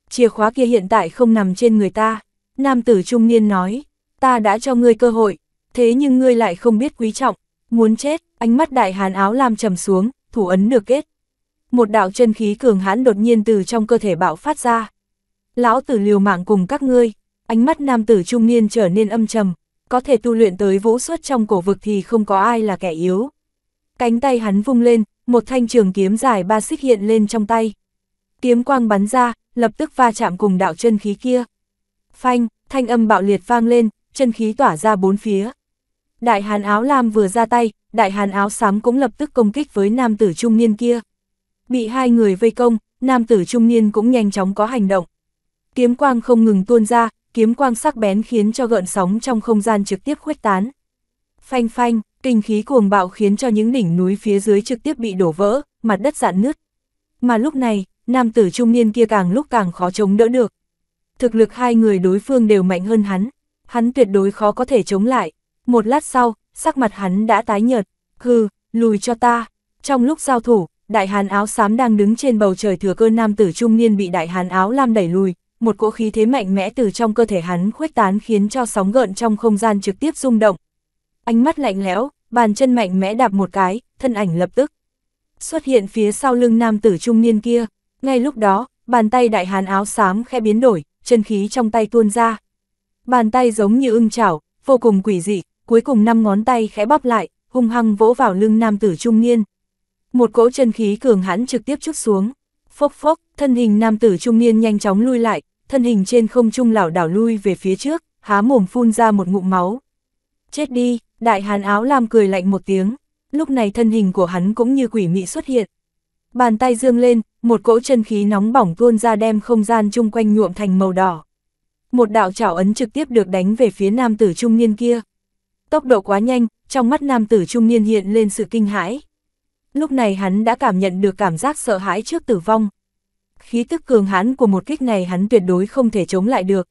Chìa khóa kia hiện tại không nằm trên người ta. Nam tử trung niên nói, ta đã cho ngươi cơ hội, thế nhưng ngươi lại không biết quý trọng, muốn chết, ánh mắt đại hán áo lam trầm xuống, thủ ấn được kết. Một đạo chân khí cường hãn đột nhiên từ trong cơ thể bạo phát ra. Lão tử liều mạng cùng các ngươi, ánh mắt nam tử trung niên trở nên âm trầm, có thể tu luyện tới vũ suất trong cổ vực thì không có ai là kẻ yếu. Cánh tay hắn vung lên, một thanh trường kiếm dài ba xích hiện lên trong tay. Kiếm quang bắn ra, lập tức va chạm cùng đạo chân khí kia. Phanh, thanh âm bạo liệt vang lên, chân khí tỏa ra bốn phía. Đại hàn áo lam vừa ra tay, đại hàn áo xám cũng lập tức công kích với nam tử trung niên kia. Bị hai người vây công, nam tử trung niên cũng nhanh chóng có hành động. Kiếm quang không ngừng tuôn ra, kiếm quang sắc bén khiến cho gợn sóng trong không gian trực tiếp khuếch tán. Phanh phanh, kinh khí cuồng bạo khiến cho những đỉnh núi phía dưới trực tiếp bị đổ vỡ, mặt đất dạn nứt. Mà lúc này, nam tử trung niên kia càng lúc càng khó chống đỡ được. Thực lực hai người đối phương đều mạnh hơn hắn, hắn tuyệt đối khó có thể chống lại. Một lát sau, sắc mặt hắn đã tái nhợt, hừ, lùi cho ta. Trong lúc giao thủ, đại hàn áo xám đang đứng trên bầu trời thừa cơ nam tử trung niên bị đại hàn áo lam đẩy lùi, một cỗ khí thế mạnh mẽ từ trong cơ thể hắn khuếch tán khiến cho sóng gợn trong không gian trực tiếp rung động. Ánh mắt lạnh lẽo, bàn chân mạnh mẽ đạp một cái, thân ảnh lập tức xuất hiện phía sau lưng nam tử trung niên kia. Ngay lúc đó, bàn tay đại hàn áo xám khẽ biến đổi, chân khí trong tay tuôn ra. Bàn tay giống như ưng chảo, vô cùng quỷ dị, cuối cùng năm ngón tay khẽ bắp lại, hung hăng vỗ vào lưng nam tử trung niên. Một cỗ chân khí cường hãn trực tiếp chút xuống. Phốc phốc, thân hình nam tử trung niên nhanh chóng lui lại, thân hình trên không trung lảo đảo lui về phía trước, há mồm phun ra một ngụm máu. Chết đi, đại hàn áo lam cười lạnh một tiếng, lúc này thân hình của hắn cũng như quỷ mị xuất hiện. Bàn tay dương lên, một cỗ chân khí nóng bỏng tuôn ra đem không gian chung quanh nhuộm thành màu đỏ. Một đạo chảo ấn trực tiếp được đánh về phía nam tử trung niên kia. Tốc độ quá nhanh, trong mắt nam tử trung niên hiện lên sự kinh hãi. Lúc này hắn đã cảm nhận được cảm giác sợ hãi trước tử vong. Khí tức cường hãn của một kích này hắn tuyệt đối không thể chống lại được.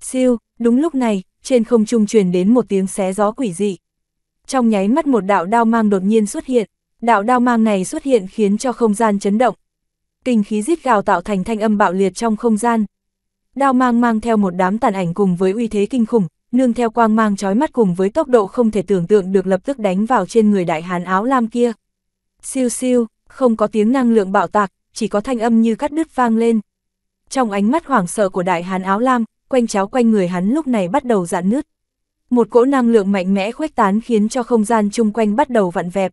Siêu, đúng lúc này, trên không trung truyền đến một tiếng xé gió quỷ dị. Trong nháy mắt một đạo đao mang đột nhiên xuất hiện, đạo đao mang này xuất hiện khiến cho không gian chấn động. Kinh khí giết gào tạo thành thanh âm bạo liệt trong không gian. Đao mang mang theo một đám tàn ảnh cùng với uy thế kinh khủng, nương theo quang mang chói mắt cùng với tốc độ không thể tưởng tượng được lập tức đánh vào trên người đại hán áo lam kia. Siêu siêu, không có tiếng năng lượng bạo tạc, chỉ có thanh âm như cắt đứt vang lên. Trong ánh mắt hoảng sợ của đại hán áo lam, quanh cháo quanh người hắn lúc này bắt đầu dạn nứt. Một cỗ năng lượng mạnh mẽ khuếch tán khiến cho không gian chung quanh bắt đầu vặn vẹp.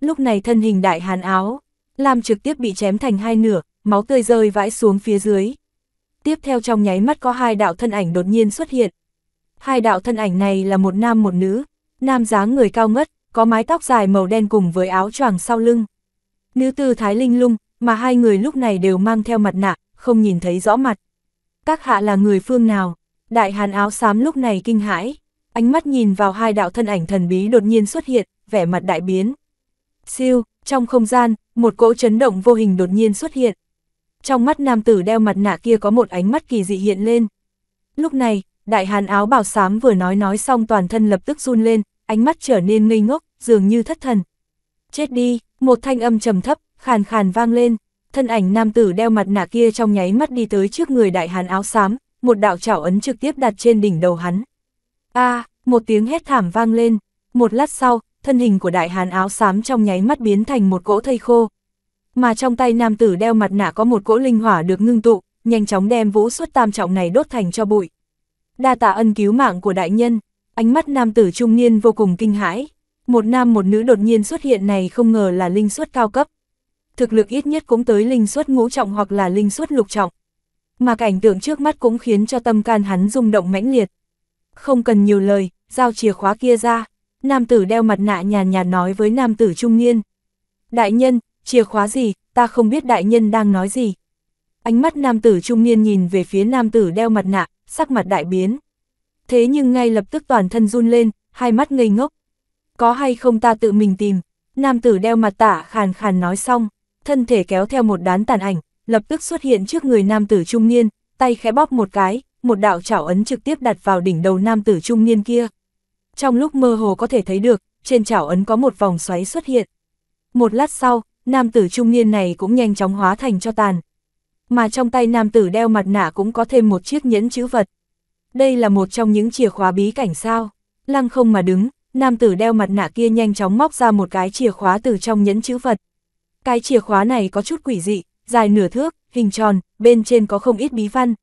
Lúc này thân hình đại hàn áo, lam trực tiếp bị chém thành hai nửa, máu tươi rơi vãi xuống phía dưới. Tiếp theo trong nháy mắt có hai đạo thân ảnh đột nhiên xuất hiện. Hai đạo thân ảnh này là một nam một nữ, nam dáng người cao ngất, có mái tóc dài màu đen cùng với áo choàng sau lưng. Nữ tư thái linh lung, mà hai người lúc này đều mang theo mặt nạ, không nhìn thấy rõ mặt. Các hạ là người phương nào? Đại hàn áo xám lúc này kinh hãi, ánh mắt nhìn vào hai đạo thân ảnh thần bí đột nhiên xuất hiện, vẻ mặt đại biến. Siêu, trong không gian, một cỗ chấn động vô hình đột nhiên xuất hiện. Trong mắt nam tử đeo mặt nạ kia có một ánh mắt kỳ dị hiện lên. Lúc này, đại hàn áo bảo xám vừa nói nói xong toàn thân lập tức run lên, ánh mắt trở nên ngây ngốc, dường như thất thần. Chết đi, một thanh âm trầm thấp, khàn khàn vang lên, thân ảnh nam tử đeo mặt nạ kia trong nháy mắt đi tới trước người đại hàn áo xám, một đạo chảo ấn trực tiếp đặt trên đỉnh đầu hắn. A, Một tiếng hét thảm vang lên, một lát sau, thân hình của đại hàn áo xám trong nháy mắt biến thành một cỗ thây khô. Mà trong tay nam tử đeo mặt nạ có một cỗ linh hỏa được ngưng tụ, nhanh chóng đem vũ suất tam trọng này đốt thành cho bụi. Đa tạ ân cứu mạng của đại nhân, ánh mắt nam tử trung niên vô cùng kinh hãi. Một nam một nữ đột nhiên xuất hiện này không ngờ là linh suất cao cấp. Thực lực ít nhất cũng tới linh suất ngũ trọng hoặc là linh suất lục trọng. Mà cảnh tượng trước mắt cũng khiến cho tâm can hắn rung động mãnh liệt. Không cần nhiều lời, giao chìa khóa kia ra. Nam tử đeo mặt nạ nhàn nhạt nói với nam tử trung niên. Đại nhân, chìa khóa gì, ta không biết đại nhân đang nói gì. Ánh mắt nam tử trung niên nhìn về phía nam tử đeo mặt nạ, sắc mặt đại biến. Thế nhưng ngay lập tức toàn thân run lên, hai mắt ngây ngốc. Có hay không ta tự mình tìm, nam tử đeo mặt tả khàn khàn nói xong, thân thể kéo theo một đán tàn ảnh, lập tức xuất hiện trước người nam tử trung niên, tay khẽ bóp một cái, một đạo chảo ấn trực tiếp đặt vào đỉnh đầu nam tử trung niên kia. Trong lúc mơ hồ có thể thấy được, trên chảo ấn có một vòng xoáy xuất hiện. Một lát sau, nam tử trung niên này cũng nhanh chóng hóa thành cho tàn. Mà trong tay nam tử đeo mặt nạ cũng có thêm một chiếc nhẫn chữ vật. Đây là một trong những chìa khóa bí cảnh sao. Lăng không mà đứng, nam tử đeo mặt nạ kia nhanh chóng móc ra một cái chìa khóa từ trong nhẫn chữ vật. Cái chìa khóa này có chút quỷ dị, dài nửa thước, hình tròn, bên trên có không ít bí văn.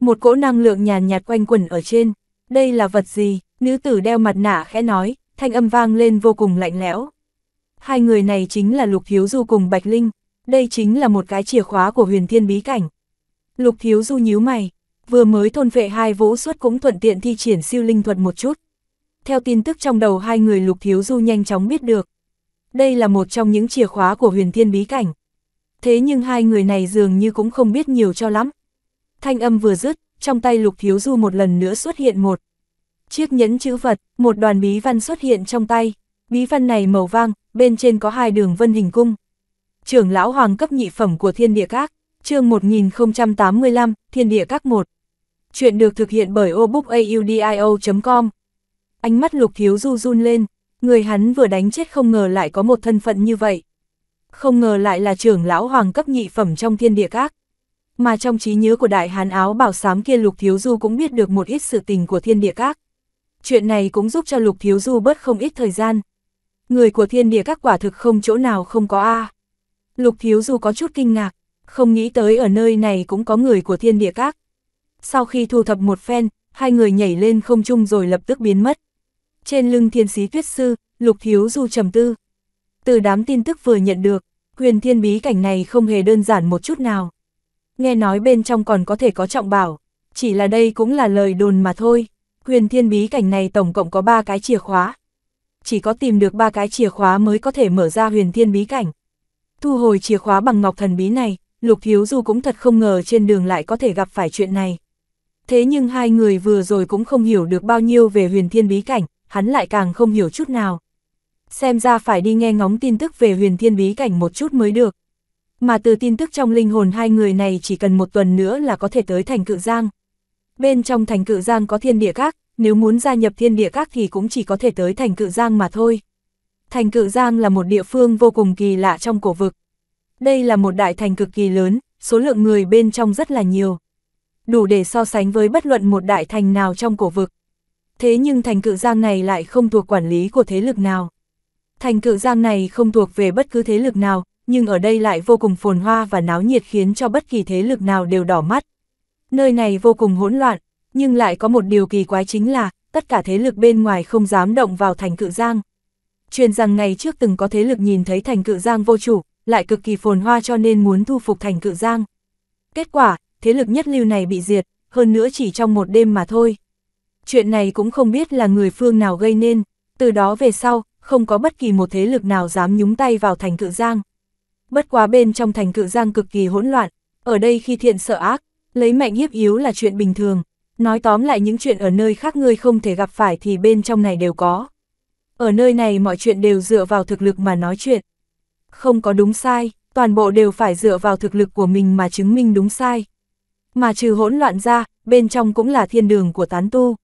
Một cỗ năng lượng nhàn nhạt quanh quẩn ở trên. Đây là vật gì? Nữ tử đeo mặt nạ khẽ nói, thanh âm vang lên vô cùng lạnh lẽo. Hai người này chính là Lục Thiếu Du cùng Bạch Linh, đây chính là một cái chìa khóa của huyền thiên bí cảnh. Lục Thiếu Du nhíu mày, vừa mới thôn vệ hai vũ suất cũng thuận tiện thi triển siêu linh thuật một chút. Theo tin tức trong đầu hai người Lục Thiếu Du nhanh chóng biết được. Đây là một trong những chìa khóa của huyền thiên bí cảnh. Thế nhưng hai người này dường như cũng không biết nhiều cho lắm. Thanh âm vừa dứt, trong tay Lục Thiếu Du một lần nữa xuất hiện một chiếc nhẫn chữ vật, một đoàn bí văn xuất hiện trong tay. Bí văn này màu vang, bên trên có hai đường vân hình cung. Trưởng lão hoàng cấp nhị phẩm của Thiên Địa Các, chương 1085, Thiên Địa Các 1. Chuyện được thực hiện bởi obookaudio.com. Ánh mắt lục thiếu du run lên, người hắn vừa đánh chết không ngờ lại có một thân phận như vậy. Không ngờ lại là trưởng lão hoàng cấp nhị phẩm trong Thiên Địa Các. Mà trong trí nhớ của đại hán áo bảo sám kia lục thiếu du cũng biết được một ít sự tình của Thiên Địa Các chuyện này cũng giúp cho Lục Thiếu Du bớt không ít thời gian. Người của thiên địa các quả thực không chỗ nào không có A. Lục Thiếu Du có chút kinh ngạc, không nghĩ tới ở nơi này cũng có người của thiên địa các. Sau khi thu thập một phen, hai người nhảy lên không trung rồi lập tức biến mất. Trên lưng thiên sĩ tuyết sư, Lục Thiếu Du trầm tư. Từ đám tin tức vừa nhận được, huyền thiên bí cảnh này không hề đơn giản một chút nào. Nghe nói bên trong còn có thể có trọng bảo, chỉ là đây cũng là lời đồn mà thôi huyền thiên bí cảnh này tổng cộng có 3 cái chìa khóa. Chỉ có tìm được ba cái chìa khóa mới có thể mở ra huyền thiên bí cảnh. Thu hồi chìa khóa bằng ngọc thần bí này, Lục Thiếu Du cũng thật không ngờ trên đường lại có thể gặp phải chuyện này. Thế nhưng hai người vừa rồi cũng không hiểu được bao nhiêu về huyền thiên bí cảnh, hắn lại càng không hiểu chút nào. Xem ra phải đi nghe ngóng tin tức về huyền thiên bí cảnh một chút mới được. Mà từ tin tức trong linh hồn hai người này chỉ cần một tuần nữa là có thể tới thành cự giang. Bên trong thành cự giang có thiên địa các, nếu muốn gia nhập thiên địa các thì cũng chỉ có thể tới thành cự giang mà thôi. Thành cự giang là một địa phương vô cùng kỳ lạ trong cổ vực. Đây là một đại thành cực kỳ lớn, số lượng người bên trong rất là nhiều. Đủ để so sánh với bất luận một đại thành nào trong cổ vực. Thế nhưng thành cự giang này lại không thuộc quản lý của thế lực nào. Thành cự giang này không thuộc về bất cứ thế lực nào, nhưng ở đây lại vô cùng phồn hoa và náo nhiệt khiến cho bất kỳ thế lực nào đều đỏ mắt. Nơi này vô cùng hỗn loạn, nhưng lại có một điều kỳ quái chính là, tất cả thế lực bên ngoài không dám động vào thành cự giang. Truyền rằng ngày trước từng có thế lực nhìn thấy thành cự giang vô chủ, lại cực kỳ phồn hoa cho nên muốn thu phục thành cự giang. Kết quả, thế lực nhất lưu này bị diệt, hơn nữa chỉ trong một đêm mà thôi. Chuyện này cũng không biết là người phương nào gây nên, từ đó về sau, không có bất kỳ một thế lực nào dám nhúng tay vào thành cự giang. Bất quá bên trong thành cự giang cực kỳ hỗn loạn, ở đây khi thiện sợ ác, lấy mạnh hiếp yếu là chuyện bình thường, nói tóm lại những chuyện ở nơi khác ngươi không thể gặp phải thì bên trong này đều có. Ở nơi này mọi chuyện đều dựa vào thực lực mà nói chuyện. Không có đúng sai, toàn bộ đều phải dựa vào thực lực của mình mà chứng minh đúng sai. Mà trừ hỗn loạn ra, bên trong cũng là thiên đường của tán tu.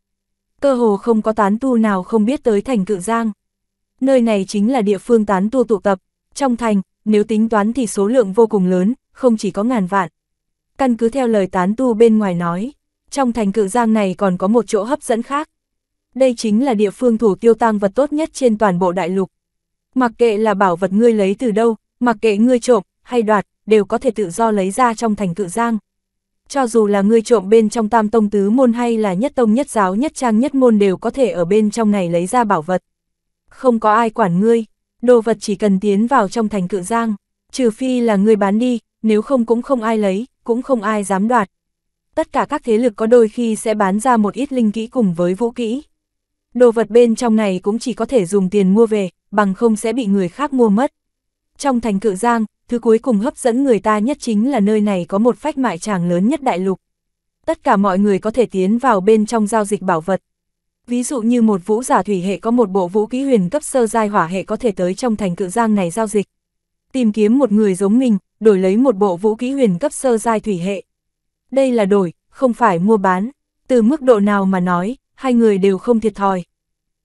Cơ hồ không có tán tu nào không biết tới thành cự giang. Nơi này chính là địa phương tán tu tụ tập, trong thành, nếu tính toán thì số lượng vô cùng lớn, không chỉ có ngàn vạn căn cứ theo lời tán tu bên ngoài nói, trong thành cự giang này còn có một chỗ hấp dẫn khác. Đây chính là địa phương thủ tiêu tang vật tốt nhất trên toàn bộ đại lục. Mặc kệ là bảo vật ngươi lấy từ đâu, mặc kệ ngươi trộm, hay đoạt, đều có thể tự do lấy ra trong thành cự giang. Cho dù là ngươi trộm bên trong tam tông tứ môn hay là nhất tông nhất giáo nhất trang nhất môn đều có thể ở bên trong này lấy ra bảo vật. Không có ai quản ngươi, đồ vật chỉ cần tiến vào trong thành cự giang, trừ phi là ngươi bán đi, nếu không cũng không ai lấy, cũng không ai dám đoạt. Tất cả các thế lực có đôi khi sẽ bán ra một ít linh kỹ cùng với vũ kỹ. Đồ vật bên trong này cũng chỉ có thể dùng tiền mua về, bằng không sẽ bị người khác mua mất. Trong thành cự giang, thứ cuối cùng hấp dẫn người ta nhất chính là nơi này có một phách mại tràng lớn nhất đại lục. Tất cả mọi người có thể tiến vào bên trong giao dịch bảo vật. Ví dụ như một vũ giả thủy hệ có một bộ vũ kỹ huyền cấp sơ giai hỏa hệ có thể tới trong thành cự giang này giao dịch. Tìm kiếm một người giống mình, đổi lấy một bộ vũ kỹ huyền cấp sơ giai thủy hệ. Đây là đổi, không phải mua bán. Từ mức độ nào mà nói, hai người đều không thiệt thòi.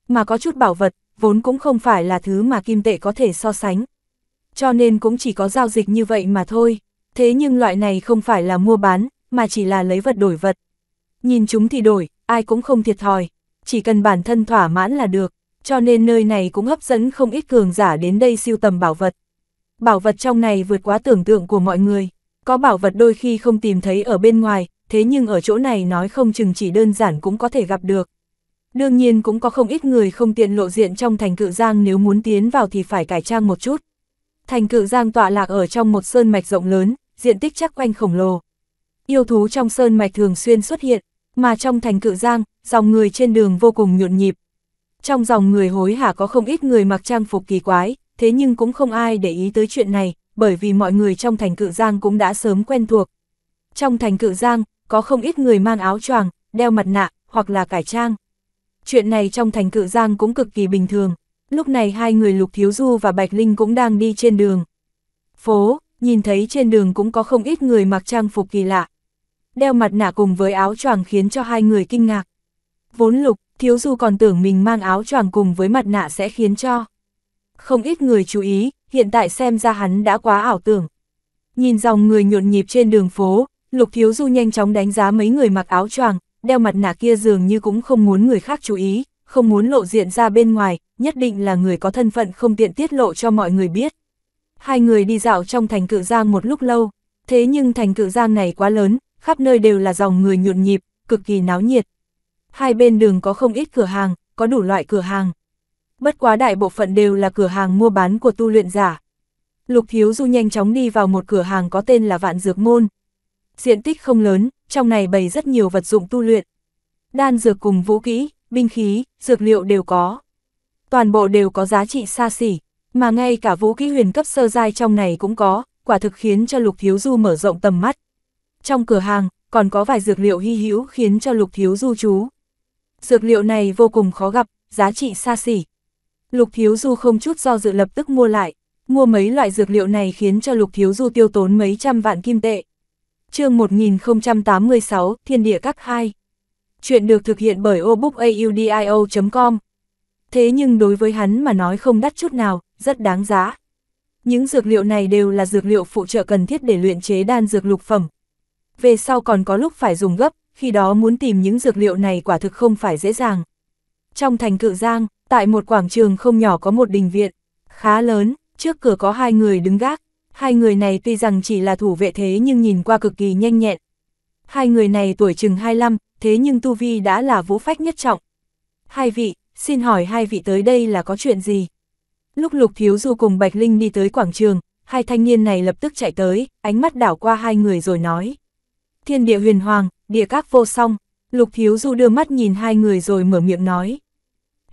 Mà có chút bảo vật, vốn cũng không phải là thứ mà kim tệ có thể so sánh. Cho nên cũng chỉ có giao dịch như vậy mà thôi. Thế nhưng loại này không phải là mua bán, mà chỉ là lấy vật đổi vật. Nhìn chúng thì đổi, ai cũng không thiệt thòi. Chỉ cần bản thân thỏa mãn là được. Cho nên nơi này cũng hấp dẫn không ít cường giả đến đây siêu tầm bảo vật. Bảo vật trong này vượt quá tưởng tượng của mọi người. Có bảo vật đôi khi không tìm thấy ở bên ngoài, thế nhưng ở chỗ này nói không chừng chỉ đơn giản cũng có thể gặp được. Đương nhiên cũng có không ít người không tiện lộ diện trong thành cự giang nếu muốn tiến vào thì phải cải trang một chút. Thành cự giang tọa lạc ở trong một sơn mạch rộng lớn, diện tích chắc quanh khổng lồ. Yêu thú trong sơn mạch thường xuyên xuất hiện, mà trong thành cự giang, dòng người trên đường vô cùng nhộn nhịp. Trong dòng người hối hả có không ít người mặc trang phục kỳ quái, thế nhưng cũng không ai để ý tới chuyện này, bởi vì mọi người trong thành cự giang cũng đã sớm quen thuộc. Trong thành cự giang, có không ít người mang áo choàng, đeo mặt nạ, hoặc là cải trang. Chuyện này trong thành cự giang cũng cực kỳ bình thường. Lúc này hai người Lục Thiếu Du và Bạch Linh cũng đang đi trên đường. Phố, nhìn thấy trên đường cũng có không ít người mặc trang phục kỳ lạ. Đeo mặt nạ cùng với áo choàng khiến cho hai người kinh ngạc. Vốn Lục, Thiếu Du còn tưởng mình mang áo choàng cùng với mặt nạ sẽ khiến cho. Không ít người chú ý, hiện tại xem ra hắn đã quá ảo tưởng. Nhìn dòng người nhộn nhịp trên đường phố, Lục Thiếu Du nhanh chóng đánh giá mấy người mặc áo choàng, đeo mặt nạ kia dường như cũng không muốn người khác chú ý, không muốn lộ diện ra bên ngoài, nhất định là người có thân phận không tiện tiết lộ cho mọi người biết. Hai người đi dạo trong thành cự giang một lúc lâu, thế nhưng thành cự giang này quá lớn, khắp nơi đều là dòng người nhộn nhịp, cực kỳ náo nhiệt. Hai bên đường có không ít cửa hàng, có đủ loại cửa hàng. Bất quá đại bộ phận đều là cửa hàng mua bán của tu luyện giả. Lục Thiếu Du nhanh chóng đi vào một cửa hàng có tên là Vạn Dược Môn. Diện tích không lớn, trong này bày rất nhiều vật dụng tu luyện. Đan dược cùng vũ kỹ, binh khí, dược liệu đều có. Toàn bộ đều có giá trị xa xỉ, mà ngay cả vũ kỹ huyền cấp sơ giai trong này cũng có, quả thực khiến cho Lục Thiếu Du mở rộng tầm mắt. Trong cửa hàng, còn có vài dược liệu hy hữu khiến cho Lục Thiếu Du chú. Dược liệu này vô cùng khó gặp, giá trị xa xỉ. Lục Thiếu Du không chút do dự lập tức mua lại, mua mấy loại dược liệu này khiến cho Lục Thiếu Du tiêu tốn mấy trăm vạn kim tệ. chương 1086, Thiên địa các hai. Chuyện được thực hiện bởi obookaudio.com. Thế nhưng đối với hắn mà nói không đắt chút nào, rất đáng giá. Những dược liệu này đều là dược liệu phụ trợ cần thiết để luyện chế đan dược lục phẩm. Về sau còn có lúc phải dùng gấp, khi đó muốn tìm những dược liệu này quả thực không phải dễ dàng. Trong thành cự giang, tại một quảng trường không nhỏ có một đình viện, khá lớn, trước cửa có hai người đứng gác. Hai người này tuy rằng chỉ là thủ vệ thế nhưng nhìn qua cực kỳ nhanh nhẹn. Hai người này tuổi chừng 25, thế nhưng Tu Vi đã là vũ phách nhất trọng. Hai vị, xin hỏi hai vị tới đây là có chuyện gì? Lúc Lục Thiếu Du cùng Bạch Linh đi tới quảng trường, hai thanh niên này lập tức chạy tới, ánh mắt đảo qua hai người rồi nói. Thiên địa huyền hoàng, địa các vô song, Lục Thiếu Du đưa mắt nhìn hai người rồi mở miệng nói.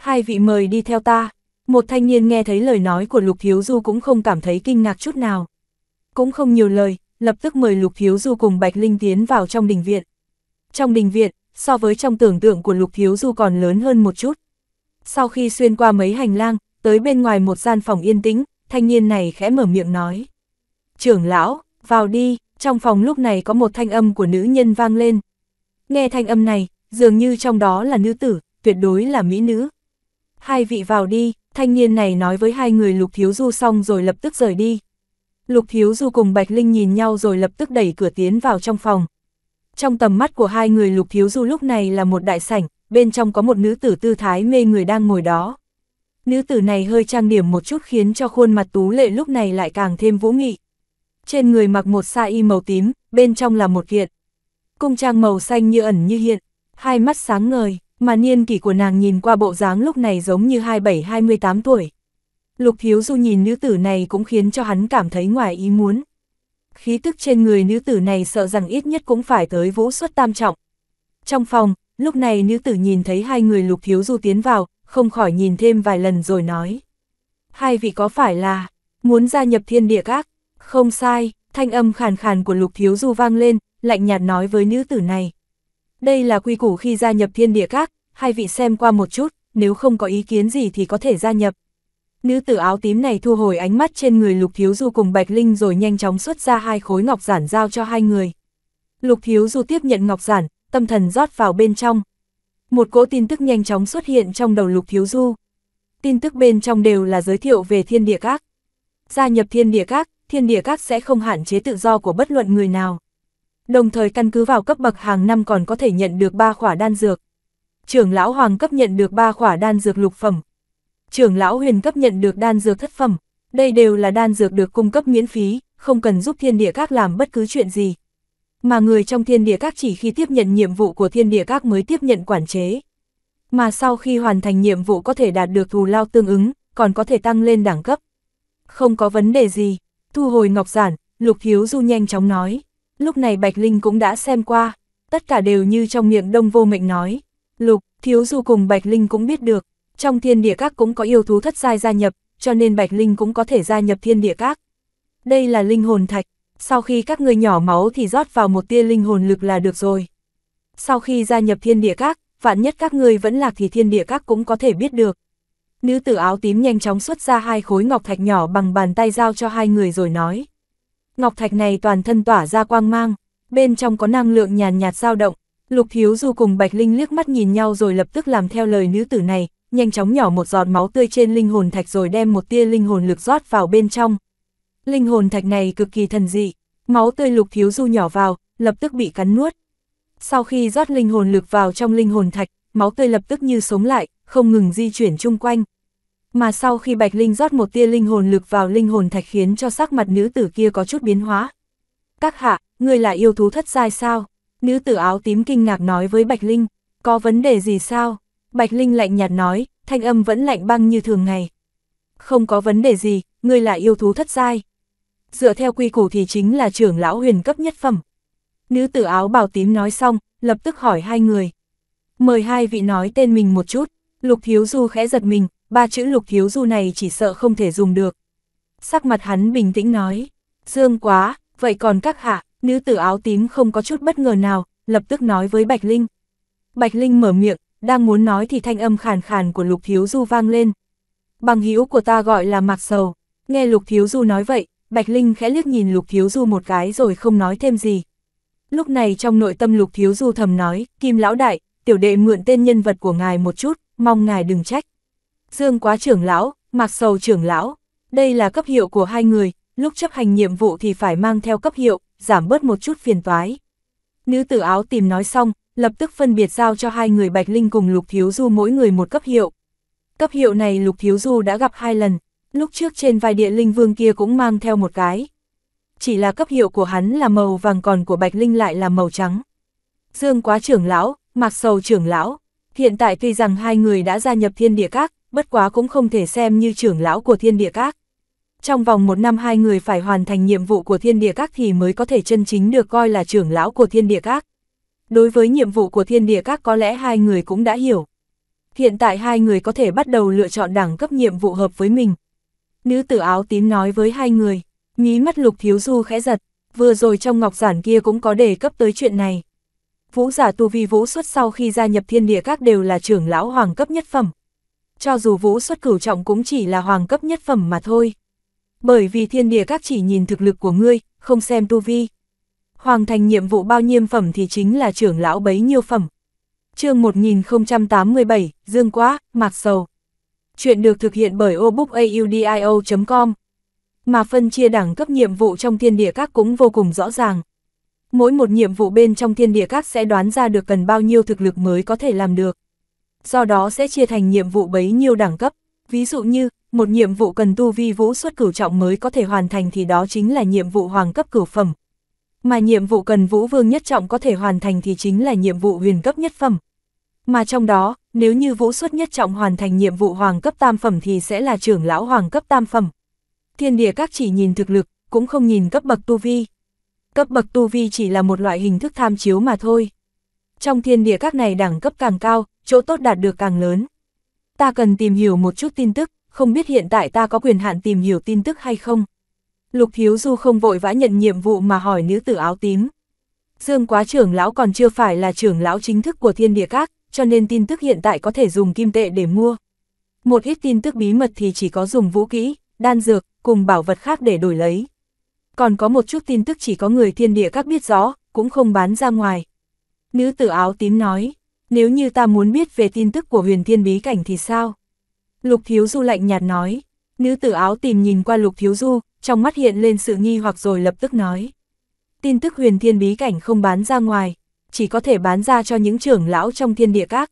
Hai vị mời đi theo ta. Một thanh niên nghe thấy lời nói của Lục Thiếu Du cũng không cảm thấy kinh ngạc chút nào. Cũng không nhiều lời, lập tức mời Lục Thiếu Du cùng Bạch Linh tiến vào trong đình viện. Trong đình viện, so với trong tưởng tượng của Lục Thiếu Du còn lớn hơn một chút. Sau khi xuyên qua mấy hành lang, tới bên ngoài một gian phòng yên tĩnh, thanh niên này khẽ mở miệng nói. Trưởng lão, vào đi, trong phòng lúc này có một thanh âm của nữ nhân vang lên. Nghe thanh âm này, dường như trong đó là nữ tử, tuyệt đối là mỹ nữ. Hai vị vào đi, thanh niên này nói với hai người Lục Thiếu Du xong rồi lập tức rời đi. Lục Thiếu Du cùng Bạch Linh nhìn nhau rồi lập tức đẩy cửa tiến vào trong phòng. Trong tầm mắt của hai người Lục Thiếu Du lúc này là một đại sảnh, bên trong có một nữ tử tư thái mê người đang ngồi đó. Nữ tử này hơi trang điểm một chút khiến cho khuôn mặt tú lệ lúc này lại càng thêm vũ nghị. Trên người mặc một sa y màu tím, bên trong là một kiện. Cung trang màu xanh như ẩn như hiện, hai mắt sáng ngời, mà niên kỷ của nàng nhìn qua bộ dáng lúc này giống như 27-28 tuổi. Lục Thiếu Du nhìn nữ tử này cũng khiến cho hắn cảm thấy ngoài ý muốn. Khí tức trên người nữ tử này sợ rằng ít nhất cũng phải tới vũ xuất tam trọng. Trong phòng, lúc này nữ tử nhìn thấy hai người Lục Thiếu Du tiến vào, không khỏi nhìn thêm vài lần rồi nói. Hai vị có phải là, muốn gia nhập thiên địa các? Không sai, thanh âm khàn khàn của Lục Thiếu Du vang lên, lạnh nhạt nói với nữ tử này. Đây là quy củ khi gia nhập thiên địa các, hai vị xem qua một chút, nếu không có ý kiến gì thì có thể gia nhập. Nữ tử áo tím này thu hồi ánh mắt trên người Lục Thiếu Du cùng Bạch Linh rồi nhanh chóng xuất ra hai khối ngọc giản giao cho hai người. Lục Thiếu Du tiếp nhận ngọc giản, tâm thần rót vào bên trong. Một cỗ tin tức nhanh chóng xuất hiện trong đầu Lục Thiếu Du. Tin tức bên trong đều là giới thiệu về thiên địa các. Gia nhập thiên địa các, thiên địa các sẽ không hạn chế tự do của bất luận người nào. Đồng thời căn cứ vào cấp bậc hàng năm còn có thể nhận được 3 khỏa đan dược. Trưởng lão hoàng cấp nhận được 3 khỏa đan dược lục phẩm. Trưởng lão huyền cấp nhận được đan dược thất phẩm. Đây đều là đan dược được cung cấp miễn phí, không cần giúp thiên địa các làm bất cứ chuyện gì. Mà người trong thiên địa các chỉ khi tiếp nhận nhiệm vụ của thiên địa các mới tiếp nhận quản chế. Mà sau khi hoàn thành nhiệm vụ có thể đạt được thù lao tương ứng, còn có thể tăng lên đẳng cấp. Không có vấn đề gì, thu hồi ngọc giản, Lục hiếu Du nhanh chóng nói. Lúc này Bạch Linh cũng đã xem qua, tất cả đều như trong miệng đông vô mệnh nói. Lục, Thiếu Du cùng Bạch Linh cũng biết được, trong thiên địa các cũng có yêu thú thất giai gia nhập, cho nên Bạch Linh cũng có thể gia nhập thiên địa các. Đây là linh hồn thạch, sau khi các người nhỏ máu thì rót vào một tia linh hồn lực là được rồi. Sau khi gia nhập thiên địa các, vạn nhất các người vẫn lạc thì thiên địa các cũng có thể biết được. Nữ tử áo tím nhanh chóng xuất ra hai khối ngọc thạch nhỏ bằng bàn tay giao cho hai người rồi nói. Ngọc thạch này toàn thân tỏa ra quang mang, bên trong có năng lượng nhàn nhạt dao động. Lục Thiếu Du cùng Bạch Linh liếc mắt nhìn nhau rồi lập tức làm theo lời nữ tử này, nhanh chóng nhỏ một giọt máu tươi trên linh hồn thạch rồi đem một tia linh hồn lực rót vào bên trong. Linh hồn thạch này cực kỳ thần dị, máu tươi Lục Thiếu Du nhỏ vào, lập tức bị cắn nuốt. Sau khi rót linh hồn lực vào trong linh hồn thạch, máu tươi lập tức như sống lại, không ngừng di chuyển chung quanh. Mà sau khi Bạch Linh rót một tia linh hồn lực vào linh hồn thạch khiến cho sắc mặt nữ tử kia có chút biến hóa. Các hạ, người là yêu thú thất giai sao? Nữ tử áo tím kinh ngạc nói với Bạch Linh, có vấn đề gì sao? Bạch Linh lạnh nhạt nói, thanh âm vẫn lạnh băng như thường ngày. Không có vấn đề gì, ngươi là yêu thú thất giai. Dựa theo quy củ thì chính là trưởng lão huyền cấp nhất phẩm. Nữ tử áo bào tím nói xong, lập tức hỏi hai người. Mời hai vị nói tên mình một chút, lục thiếu du khẽ giật mình, ba chữ lục thiếu du này chỉ sợ không thể dùng được. Sắc mặt hắn bình tĩnh nói, dương quá, vậy còn các hạ, nữ tử áo tím không có chút bất ngờ nào, lập tức nói với Bạch Linh. Bạch Linh mở miệng, đang muốn nói thì thanh âm khàn khàn của lục thiếu du vang lên. Bằng hữu của ta gọi là Mạc Sầu, nghe lục thiếu du nói vậy, Bạch Linh khẽ liếc nhìn lục thiếu du một cái rồi không nói thêm gì. Lúc này trong nội tâm lục thiếu du thầm nói, Kim Lão Đại, tiểu đệ mượn tên nhân vật của ngài một chút, mong ngài đừng trách. Dương quá trưởng lão, Mạc Sầu trưởng lão, đây là cấp hiệu của hai người, lúc chấp hành nhiệm vụ thì phải mang theo cấp hiệu, giảm bớt một chút phiền toái. Nữ tử áo tìm nói xong, lập tức phân biệt giao cho hai người Bạch Linh cùng Lục Thiếu Du mỗi người một cấp hiệu. Cấp hiệu này Lục Thiếu Du đã gặp hai lần, lúc trước trên vai địa linh vương kia cũng mang theo một cái. Chỉ là cấp hiệu của hắn là màu vàng còn của Bạch Linh lại là màu trắng. Dương quá trưởng lão, Mạc Sầu trưởng lão, hiện tại tuy rằng hai người đã gia nhập thiên địa các, bất quá cũng không thể xem như trưởng lão của thiên địa các. Trong vòng một năm hai người phải hoàn thành nhiệm vụ của thiên địa các thì mới có thể chân chính được coi là trưởng lão của thiên địa các. Đối với nhiệm vụ của thiên địa các có lẽ hai người cũng đã hiểu. Hiện tại hai người có thể bắt đầu lựa chọn đẳng cấp nhiệm vụ hợp với mình. Nữ tử áo tím nói với hai người, nhí mắt lục thiếu du khẽ giật, vừa rồi trong ngọc giản kia cũng có đề cấp tới chuyện này. Vũ giả tu vi vũ xuất sau khi gia nhập thiên địa các đều là trưởng lão hoàng cấp nhất phẩm. Cho dù vũ xuất cửu trọng cũng chỉ là hoàng cấp nhất phẩm mà thôi. Bởi vì thiên địa các chỉ nhìn thực lực của ngươi, không xem tu vi. Hoàng thành nhiệm vụ bao nhiêu phẩm thì chính là trưởng lão bấy nhiêu phẩm. chương 1087, Dương Quá, Mạc Sầu. Chuyện được thực hiện bởi obookaudio.com. Mà phân chia đẳng cấp nhiệm vụ trong thiên địa các cũng vô cùng rõ ràng. Mỗi một nhiệm vụ bên trong thiên địa các sẽ đoán ra được cần bao nhiêu thực lực mới có thể làm được do đó sẽ chia thành nhiệm vụ bấy nhiêu đẳng cấp. Ví dụ như, một nhiệm vụ cần tu vi vũ xuất cửu trọng mới có thể hoàn thành thì đó chính là nhiệm vụ hoàng cấp cửu phẩm. Mà nhiệm vụ cần vũ vương nhất trọng có thể hoàn thành thì chính là nhiệm vụ huyền cấp nhất phẩm. Mà trong đó, nếu như vũ xuất nhất trọng hoàn thành nhiệm vụ hoàng cấp tam phẩm thì sẽ là trưởng lão hoàng cấp tam phẩm. Thiên địa các chỉ nhìn thực lực, cũng không nhìn cấp bậc tu vi. Cấp bậc tu vi chỉ là một loại hình thức tham chiếu mà thôi. Trong thiên địa các này đẳng cấp càng cao, chỗ tốt đạt được càng lớn. Ta cần tìm hiểu một chút tin tức, không biết hiện tại ta có quyền hạn tìm hiểu tin tức hay không. Lục Thiếu Du không vội vã nhận nhiệm vụ mà hỏi nữ tử áo tím. Dương quá trưởng lão còn chưa phải là trưởng lão chính thức của thiên địa các, cho nên tin tức hiện tại có thể dùng kim tệ để mua. Một ít tin tức bí mật thì chỉ có dùng vũ kỹ, đan dược, cùng bảo vật khác để đổi lấy. Còn có một chút tin tức chỉ có người thiên địa các biết rõ, cũng không bán ra ngoài. Nữ tử áo tím nói, nếu như ta muốn biết về tin tức của huyền thiên bí cảnh thì sao? Lục Thiếu Du lạnh nhạt nói, nữ tử áo tìm nhìn qua Lục Thiếu Du, trong mắt hiện lên sự nghi hoặc rồi lập tức nói. Tin tức huyền thiên bí cảnh không bán ra ngoài, chỉ có thể bán ra cho những trưởng lão trong thiên địa các.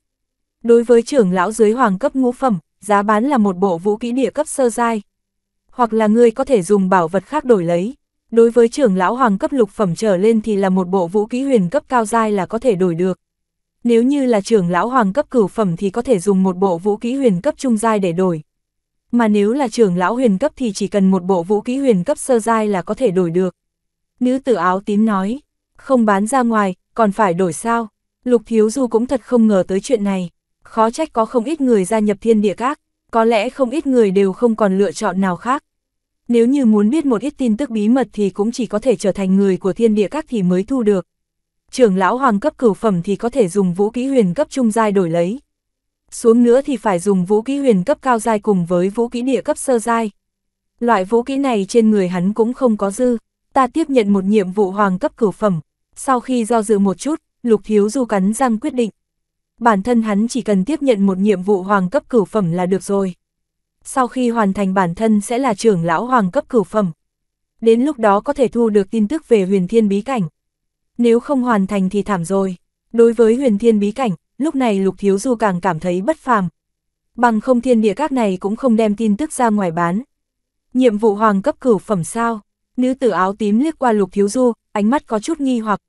Đối với trưởng lão dưới hoàng cấp ngũ phẩm, giá bán là một bộ vũ kỹ địa cấp sơ giai. Hoặc là người có thể dùng bảo vật khác đổi lấy. Đối với trưởng lão hoàng cấp lục phẩm trở lên thì là một bộ vũ kỹ huyền cấp cao giai là có thể đổi được. Nếu như là trưởng lão hoàng cấp cửu phẩm thì có thể dùng một bộ vũ kỹ huyền cấp trung giai để đổi. Mà nếu là trưởng lão huyền cấp thì chỉ cần một bộ vũ kỹ huyền cấp sơ giai là có thể đổi được. Nữ tử áo tím nói, không bán ra ngoài, còn phải đổi sao? Lục Thiếu Du cũng thật không ngờ tới chuyện này. Khó trách có không ít người gia nhập thiên địa các, có lẽ không ít người đều không còn lựa chọn nào khác. Nếu như muốn biết một ít tin tức bí mật thì cũng chỉ có thể trở thành người của thiên địa các thì mới thu được. Trưởng lão hoàng cấp cửu phẩm thì có thể dùng vũ kỹ huyền cấp trung giai đổi lấy. Xuống nữa thì phải dùng vũ kỹ huyền cấp cao giai cùng với vũ kỹ địa cấp sơ giai. Loại vũ kỹ này trên người hắn cũng không có dư, ta tiếp nhận một nhiệm vụ hoàng cấp cửu phẩm. Sau khi do dự một chút, Lục Thiếu Du cắn răng quyết định. Bản thân hắn chỉ cần tiếp nhận một nhiệm vụ hoàng cấp cửu phẩm là được rồi. Sau khi hoàn thành bản thân sẽ là trưởng lão hoàng cấp cửu phẩm. Đến lúc đó có thể thu được tin tức về huyền thiên bí cảnh. Nếu không hoàn thành thì thảm rồi. Đối với huyền thiên bí cảnh, lúc này Lục Thiếu Du càng cảm thấy bất phàm. Bằng không thiên địa các này cũng không đem tin tức ra ngoài bán. Nhiệm vụ hoàng cấp cửu phẩm sao? Nữ tử áo tím liếc qua Lục Thiếu Du, ánh mắt có chút nghi hoặc.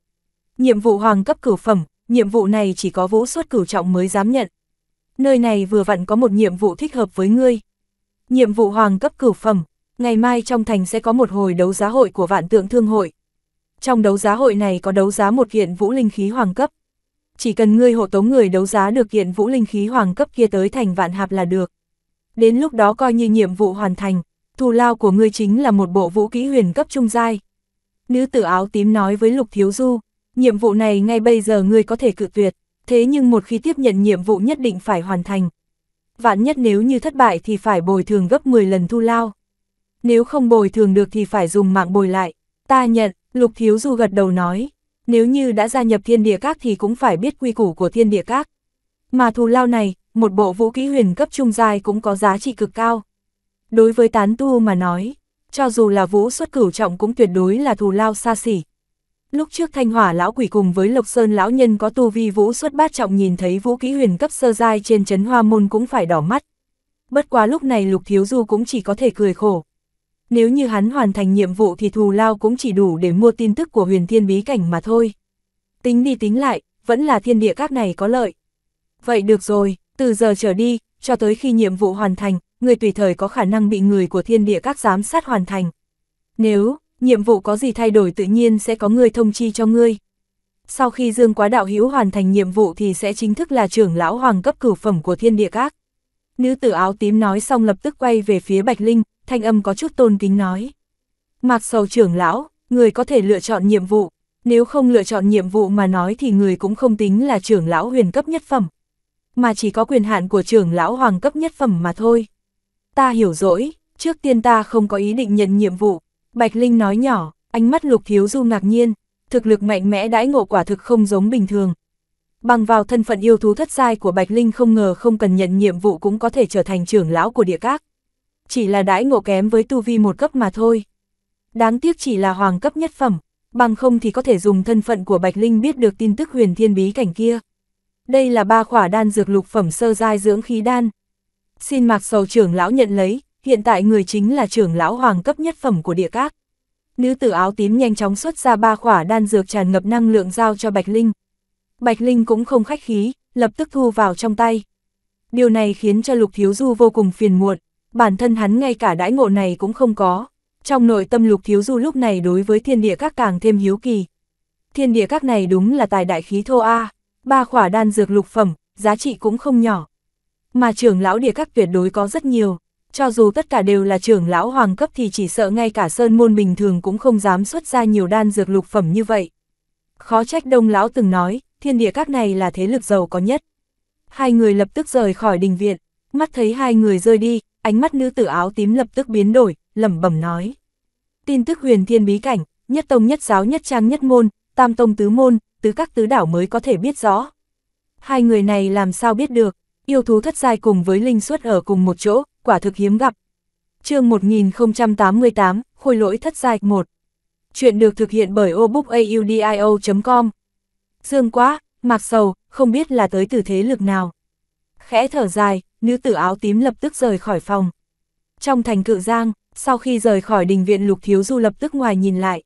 Nhiệm vụ hoàng cấp cửu phẩm, nhiệm vụ này chỉ có vũ suất cửu trọng mới dám nhận. Nơi này vừa vặn có một nhiệm vụ thích hợp với ngươi. Nhiệm vụ hoàng cấp cửu phẩm, ngày mai trong thành sẽ có một hồi đấu giá hội của vạn tượng thương hội. Trong đấu giá hội này có đấu giá một kiện vũ linh khí hoàng cấp. Chỉ cần ngươi hộ tống người đấu giá được kiện vũ linh khí hoàng cấp kia tới thành vạn hạp là được. Đến lúc đó coi như nhiệm vụ hoàn thành, thù lao của ngươi chính là một bộ vũ kỹ huyền cấp trung giai. Nữ tử áo tím nói với Lục Thiếu Du, nhiệm vụ này ngay bây giờ ngươi có thể cự tuyệt, thế nhưng một khi tiếp nhận nhiệm vụ nhất định phải hoàn thành. Vạn nhất nếu như thất bại thì phải bồi thường gấp 10 lần thu lao. Nếu không bồi thường được thì phải dùng mạng bồi lại. Ta nhận, Lục Thiếu Du gật đầu nói, nếu như đã gia nhập thiên địa các thì cũng phải biết quy củ của thiên địa các. Mà thù lao này, một bộ vũ kỹ huyền cấp trung dài cũng có giá trị cực cao. Đối với tán tu mà nói, cho dù là vũ xuất cửu trọng cũng tuyệt đối là thù lao xa xỉ. Lúc trước thanh hỏa lão quỷ cùng với Lộc Sơn lão nhân có tu vi vũ xuất bát trọng nhìn thấy vũ kỹ huyền cấp sơ giai trên chấn hoa môn cũng phải đỏ mắt. Bất quá lúc này lục thiếu du cũng chỉ có thể cười khổ. Nếu như hắn hoàn thành nhiệm vụ thì thù lao cũng chỉ đủ để mua tin tức của huyền thiên bí cảnh mà thôi. Tính đi tính lại, vẫn là thiên địa các này có lợi. Vậy được rồi, từ giờ trở đi, cho tới khi nhiệm vụ hoàn thành, người tùy thời có khả năng bị người của thiên địa các giám sát hoàn thành. Nếu, nhiệm vụ có gì thay đổi tự nhiên sẽ có người thông chi cho ngươi. Sau khi Dương Quá Đạo Hữu hoàn thành nhiệm vụ thì sẽ chính thức là trưởng lão hoàng cấp cửu phẩm của thiên địa các. Nữ tử áo tím nói xong lập tức quay về phía Bạch Linh, thanh âm có chút tôn kính nói. Mạc sầu trưởng lão, người có thể lựa chọn nhiệm vụ, nếu không lựa chọn nhiệm vụ mà nói thì người cũng không tính là trưởng lão huyền cấp nhất phẩm, mà chỉ có quyền hạn của trưởng lão hoàng cấp nhất phẩm mà thôi. Ta hiểu dỗi, trước tiên ta không có ý định nhận nhiệm vụ, Bạch Linh nói nhỏ, ánh mắt lục thiếu du ngạc nhiên, thực lực mạnh mẽ đãi ngộ quả thực không giống bình thường. Bằng vào thân phận yêu thú thất giai của Bạch Linh không ngờ không cần nhận nhiệm vụ cũng có thể trở thành trưởng lão của địa các. Chỉ là đãi ngộ kém với tu vi một cấp mà thôi. Đáng tiếc chỉ là hoàng cấp nhất phẩm, bằng không thì có thể dùng thân phận của Bạch Linh biết được tin tức huyền thiên bí cảnh kia. Đây là ba khỏa đan dược lục phẩm sơ giai dưỡng khí đan. Xin mạc sầu trưởng lão nhận lấy, hiện tại người chính là trưởng lão hoàng cấp nhất phẩm của địa các. Nữ tử áo tím nhanh chóng xuất ra ba khỏa đan dược tràn ngập năng lượng giao cho Bạch Linh. Bạch Linh cũng không khách khí, lập tức thu vào trong tay. Điều này khiến cho Lục Thiếu Du vô cùng phiền muộn, bản thân hắn ngay cả đãi ngộ này cũng không có. Trong nội tâm Lục Thiếu Du lúc này đối với thiên địa các càng thêm hiếu kỳ. Thiên địa các này đúng là tài đại khí thô A, ba khỏa đan dược lục phẩm, giá trị cũng không nhỏ. Mà trưởng lão địa các tuyệt đối có rất nhiều, cho dù tất cả đều là trưởng lão hoàng cấp thì chỉ sợ ngay cả sơn môn bình thường cũng không dám xuất ra nhiều đan dược lục phẩm như vậy. Khó trách đông lão từng nói, thiên địa các này là thế lực giàu có nhất. Hai người lập tức rời khỏi đình viện, mắt thấy hai người rơi đi, ánh mắt nữ tử áo tím lập tức biến đổi, lẩm bẩm nói. Tin tức huyền thiên bí cảnh, nhất tông nhất giáo nhất trang nhất môn, tam tông tứ môn, tứ các tứ đảo mới có thể biết rõ. Hai người này làm sao biết được, yêu thú thất giai cùng với linh suất ở cùng một chỗ, quả thực hiếm gặp. chương 1088, Khôi lỗi thất giai 1. Chuyện được thực hiện bởi obookaudio.com Dương quá, mặc sầu, không biết là tới từ thế lực nào. Khẽ thở dài, nữ tử áo tím lập tức rời khỏi phòng. Trong thành cự giang, sau khi rời khỏi đình viện lục thiếu du lập tức ngoài nhìn lại.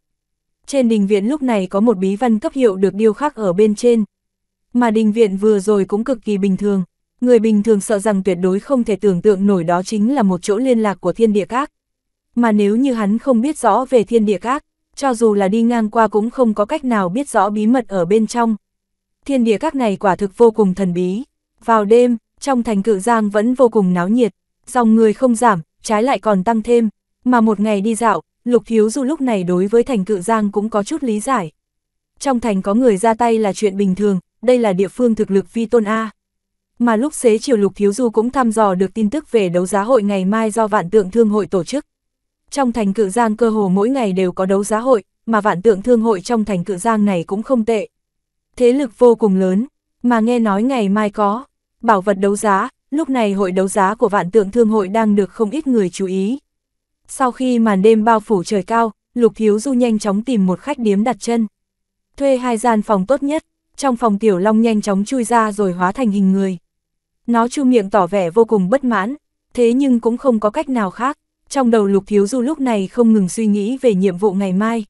Trên đình viện lúc này có một bí văn cấp hiệu được điêu khắc ở bên trên. Mà đình viện vừa rồi cũng cực kỳ bình thường. Người bình thường sợ rằng tuyệt đối không thể tưởng tượng nổi đó chính là một chỗ liên lạc của thiên địa các. Mà nếu như hắn không biết rõ về thiên địa các, cho dù là đi ngang qua cũng không có cách nào biết rõ bí mật ở bên trong. Thiên địa các này quả thực vô cùng thần bí. Vào đêm, trong thành cự giang vẫn vô cùng náo nhiệt, dòng người không giảm, trái lại còn tăng thêm, mà một ngày đi dạo, Lục Thiếu Du lúc này đối với thành cự giang cũng có chút lý giải. Trong thành có người ra tay là chuyện bình thường, đây là địa phương thực lực vi tôn A. Mà lúc xế chiều Lục Thiếu Du cũng thăm dò được tin tức về đấu giá hội ngày mai do Vạn Tượng Thương hội tổ chức. Trong thành cự giang cơ hồ mỗi ngày đều có đấu giá hội, mà Vạn Tượng Thương hội trong thành cự giang này cũng không tệ. Thế lực vô cùng lớn, mà nghe nói ngày mai có bảo vật đấu giá, lúc này hội đấu giá của Vạn Tượng Thương hội đang được không ít người chú ý. Sau khi màn đêm bao phủ trời cao, Lục Thiếu Du nhanh chóng tìm một khách điếm đặt chân. Thuê hai gian phòng tốt nhất, trong phòng Tiểu Long nhanh chóng chui ra rồi hóa thành hình người. Nó chu miệng tỏ vẻ vô cùng bất mãn, thế nhưng cũng không có cách nào khác. Trong đầu Lục Thiếu Du lúc này không ngừng suy nghĩ về nhiệm vụ ngày mai.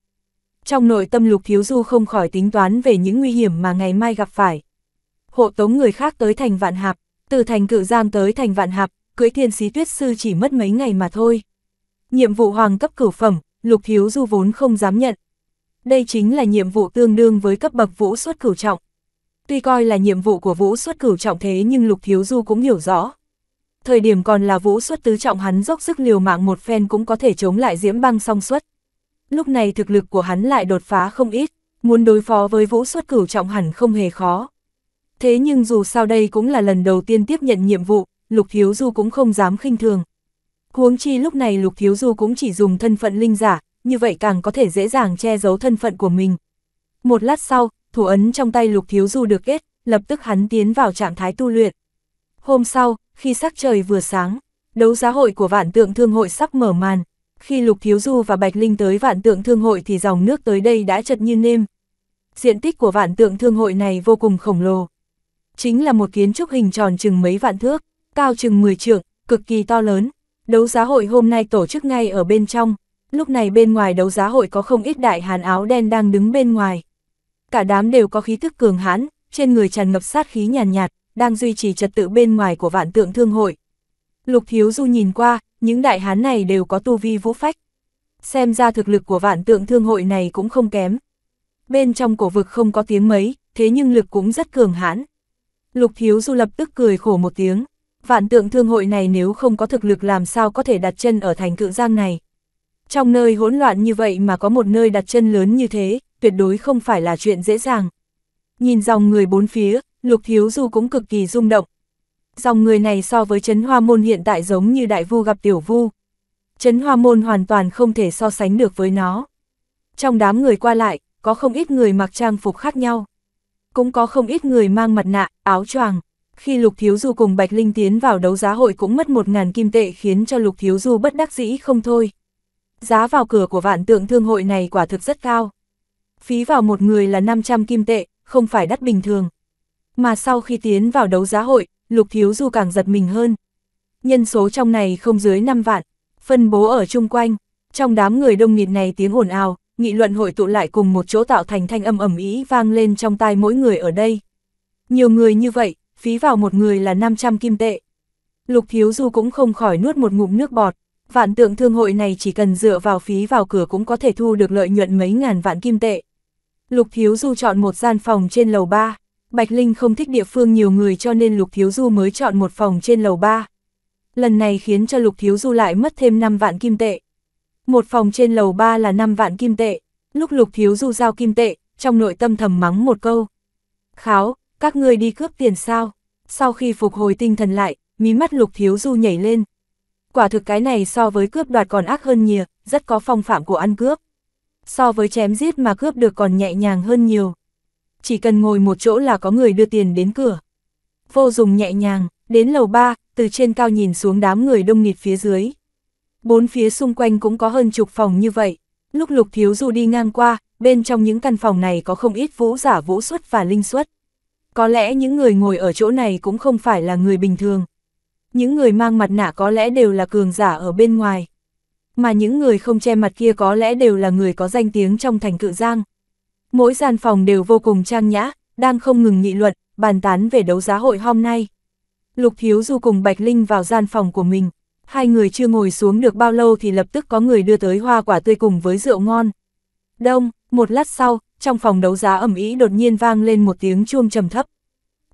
Trong nội tâm Lục Thiếu Du không khỏi tính toán về những nguy hiểm mà ngày mai gặp phải. Hộ tống người khác tới thành Vạn Hạp, từ thành Cự Giang tới thành Vạn Hạp, cưới thiên sĩ tuyết sư chỉ mất mấy ngày mà thôi. Nhiệm vụ hoàng cấp cửu phẩm, Lục Thiếu Du vốn không dám nhận. Đây chính là nhiệm vụ tương đương với cấp bậc vũ xuất cửu trọng. Tuy coi là nhiệm vụ của vũ xuất cửu trọng thế nhưng Lục Thiếu Du cũng hiểu rõ. Thời điểm còn là vũ xuất tứ trọng hắn dốc sức liều mạng một phen cũng có thể chống lại diễm băng song xuất. Lúc này thực lực của hắn lại đột phá không ít, muốn đối phó với vũ xuất cửu trọng hẳn không hề khó. Thế nhưng dù sao đây cũng là lần đầu tiên tiếp nhận nhiệm vụ, Lục Thiếu Du cũng không dám khinh thường. Huống chi lúc này Lục Thiếu Du cũng chỉ dùng thân phận linh giả, như vậy càng có thể dễ dàng che giấu thân phận của mình. Một lát sau, thủ ấn trong tay Lục Thiếu Du được kết, lập tức hắn tiến vào trạng thái tu luyện. Hôm sau, khi sắc trời vừa sáng, đấu giá hội của vạn tượng thương hội sắp mở màn. Khi Lục Thiếu Du và Bạch Linh tới vạn tượng thương hội thì dòng nước tới đây đã chật như nêm. Diện tích của vạn tượng thương hội này vô cùng khổng lồ. Chính là một kiến trúc hình tròn chừng mấy vạn thước, cao chừng 10 trượng, cực kỳ to lớn. Đấu giá hội hôm nay tổ chức ngay ở bên trong, lúc này bên ngoài đấu giá hội có không ít đại hàn áo đen đang đứng bên ngoài. Cả đám đều có khí thức cường hãn, trên người tràn ngập sát khí nhàn nhạt, nhạt, đang duy trì trật tự bên ngoài của vạn tượng thương hội. Lục Thiếu Du nhìn qua, những đại hán này đều có tu vi vũ phách. Xem ra thực lực của vạn tượng thương hội này cũng không kém. Bên trong cổ vực không có tiếng mấy, thế nhưng lực cũng rất cường hãn. Lục Thiếu Du lập tức cười khổ một tiếng. Vạn tượng thương hội này nếu không có thực lực làm sao có thể đặt chân ở thành cự giang này. Trong nơi hỗn loạn như vậy mà có một nơi đặt chân lớn như thế, tuyệt đối không phải là chuyện dễ dàng. Nhìn dòng người bốn phía, Lục Thiếu Du cũng cực kỳ rung động. Dòng người này so với Trấn Hoa Môn hiện tại giống như đại vu gặp tiểu vu. Trấn Hoa Môn hoàn toàn không thể so sánh được với nó. Trong đám người qua lại, có không ít người mặc trang phục khác nhau. Cũng có không ít người mang mặt nạ, áo choàng. Khi Lục Thiếu Du cùng Bạch Linh tiến vào đấu giá hội cũng mất một ngàn kim tệ khiến cho Lục Thiếu Du bất đắc dĩ không thôi. Giá vào cửa của vạn tượng thương hội này quả thực rất cao. Phí vào một người là 500 kim tệ, không phải đắt bình thường. Mà sau khi tiến vào đấu giá hội, Lục Thiếu Du càng giật mình hơn. Nhân số trong này không dưới 5 vạn, phân bố ở chung quanh, trong đám người đông nghịt này tiếng ồn ào, nghị luận hội tụ lại cùng một chỗ tạo thành thanh âm ẩm ý vang lên trong tai mỗi người ở đây. Nhiều người như vậy, phí vào một người là 500 kim tệ. Lục Thiếu Du cũng không khỏi nuốt một ngụm nước bọt, vạn tượng thương hội này chỉ cần dựa vào phí vào cửa cũng có thể thu được lợi nhuận mấy ngàn vạn kim tệ. Lục Thiếu Du chọn một gian phòng trên lầu 3, Bạch Linh không thích địa phương nhiều người cho nên Lục Thiếu Du mới chọn một phòng trên lầu 3. Lần này khiến cho Lục Thiếu Du lại mất thêm 5 vạn kim tệ. Một phòng trên lầu 3 là 5 vạn kim tệ, lúc Lục Thiếu Du giao kim tệ, trong nội tâm thầm mắng một câu. Kháo, các ngươi đi cướp tiền sao? Sau khi phục hồi tinh thần lại, mí mắt Lục Thiếu Du nhảy lên. Quả thực cái này so với cướp đoạt còn ác hơn nhiều, rất có phong phạm của ăn cướp. So với chém giết mà cướp được còn nhẹ nhàng hơn nhiều. Chỉ cần ngồi một chỗ là có người đưa tiền đến cửa. Vô dùng nhẹ nhàng, đến lầu 3, từ trên cao nhìn xuống đám người đông nghịt phía dưới. Bốn phía xung quanh cũng có hơn chục phòng như vậy. Lúc Lục Thiếu Du đi ngang qua, bên trong những căn phòng này có không ít vũ giả vũ xuất và linh xuất. Có lẽ những người ngồi ở chỗ này cũng không phải là người bình thường. Những người mang mặt nạ có lẽ đều là cường giả ở bên ngoài. Mà những người không che mặt kia có lẽ đều là người có danh tiếng trong thành cự giang. Mỗi gian phòng đều vô cùng trang nhã, đang không ngừng nghị luận, bàn tán về đấu giá hội hôm nay. Lục Thiếu Du cùng Bạch Linh vào gian phòng của mình. Hai người chưa ngồi xuống được bao lâu thì lập tức có người đưa tới hoa quả tươi cùng với rượu ngon. Đông, một lát sau, trong phòng đấu giá ẩm ý đột nhiên vang lên một tiếng chuông trầm thấp.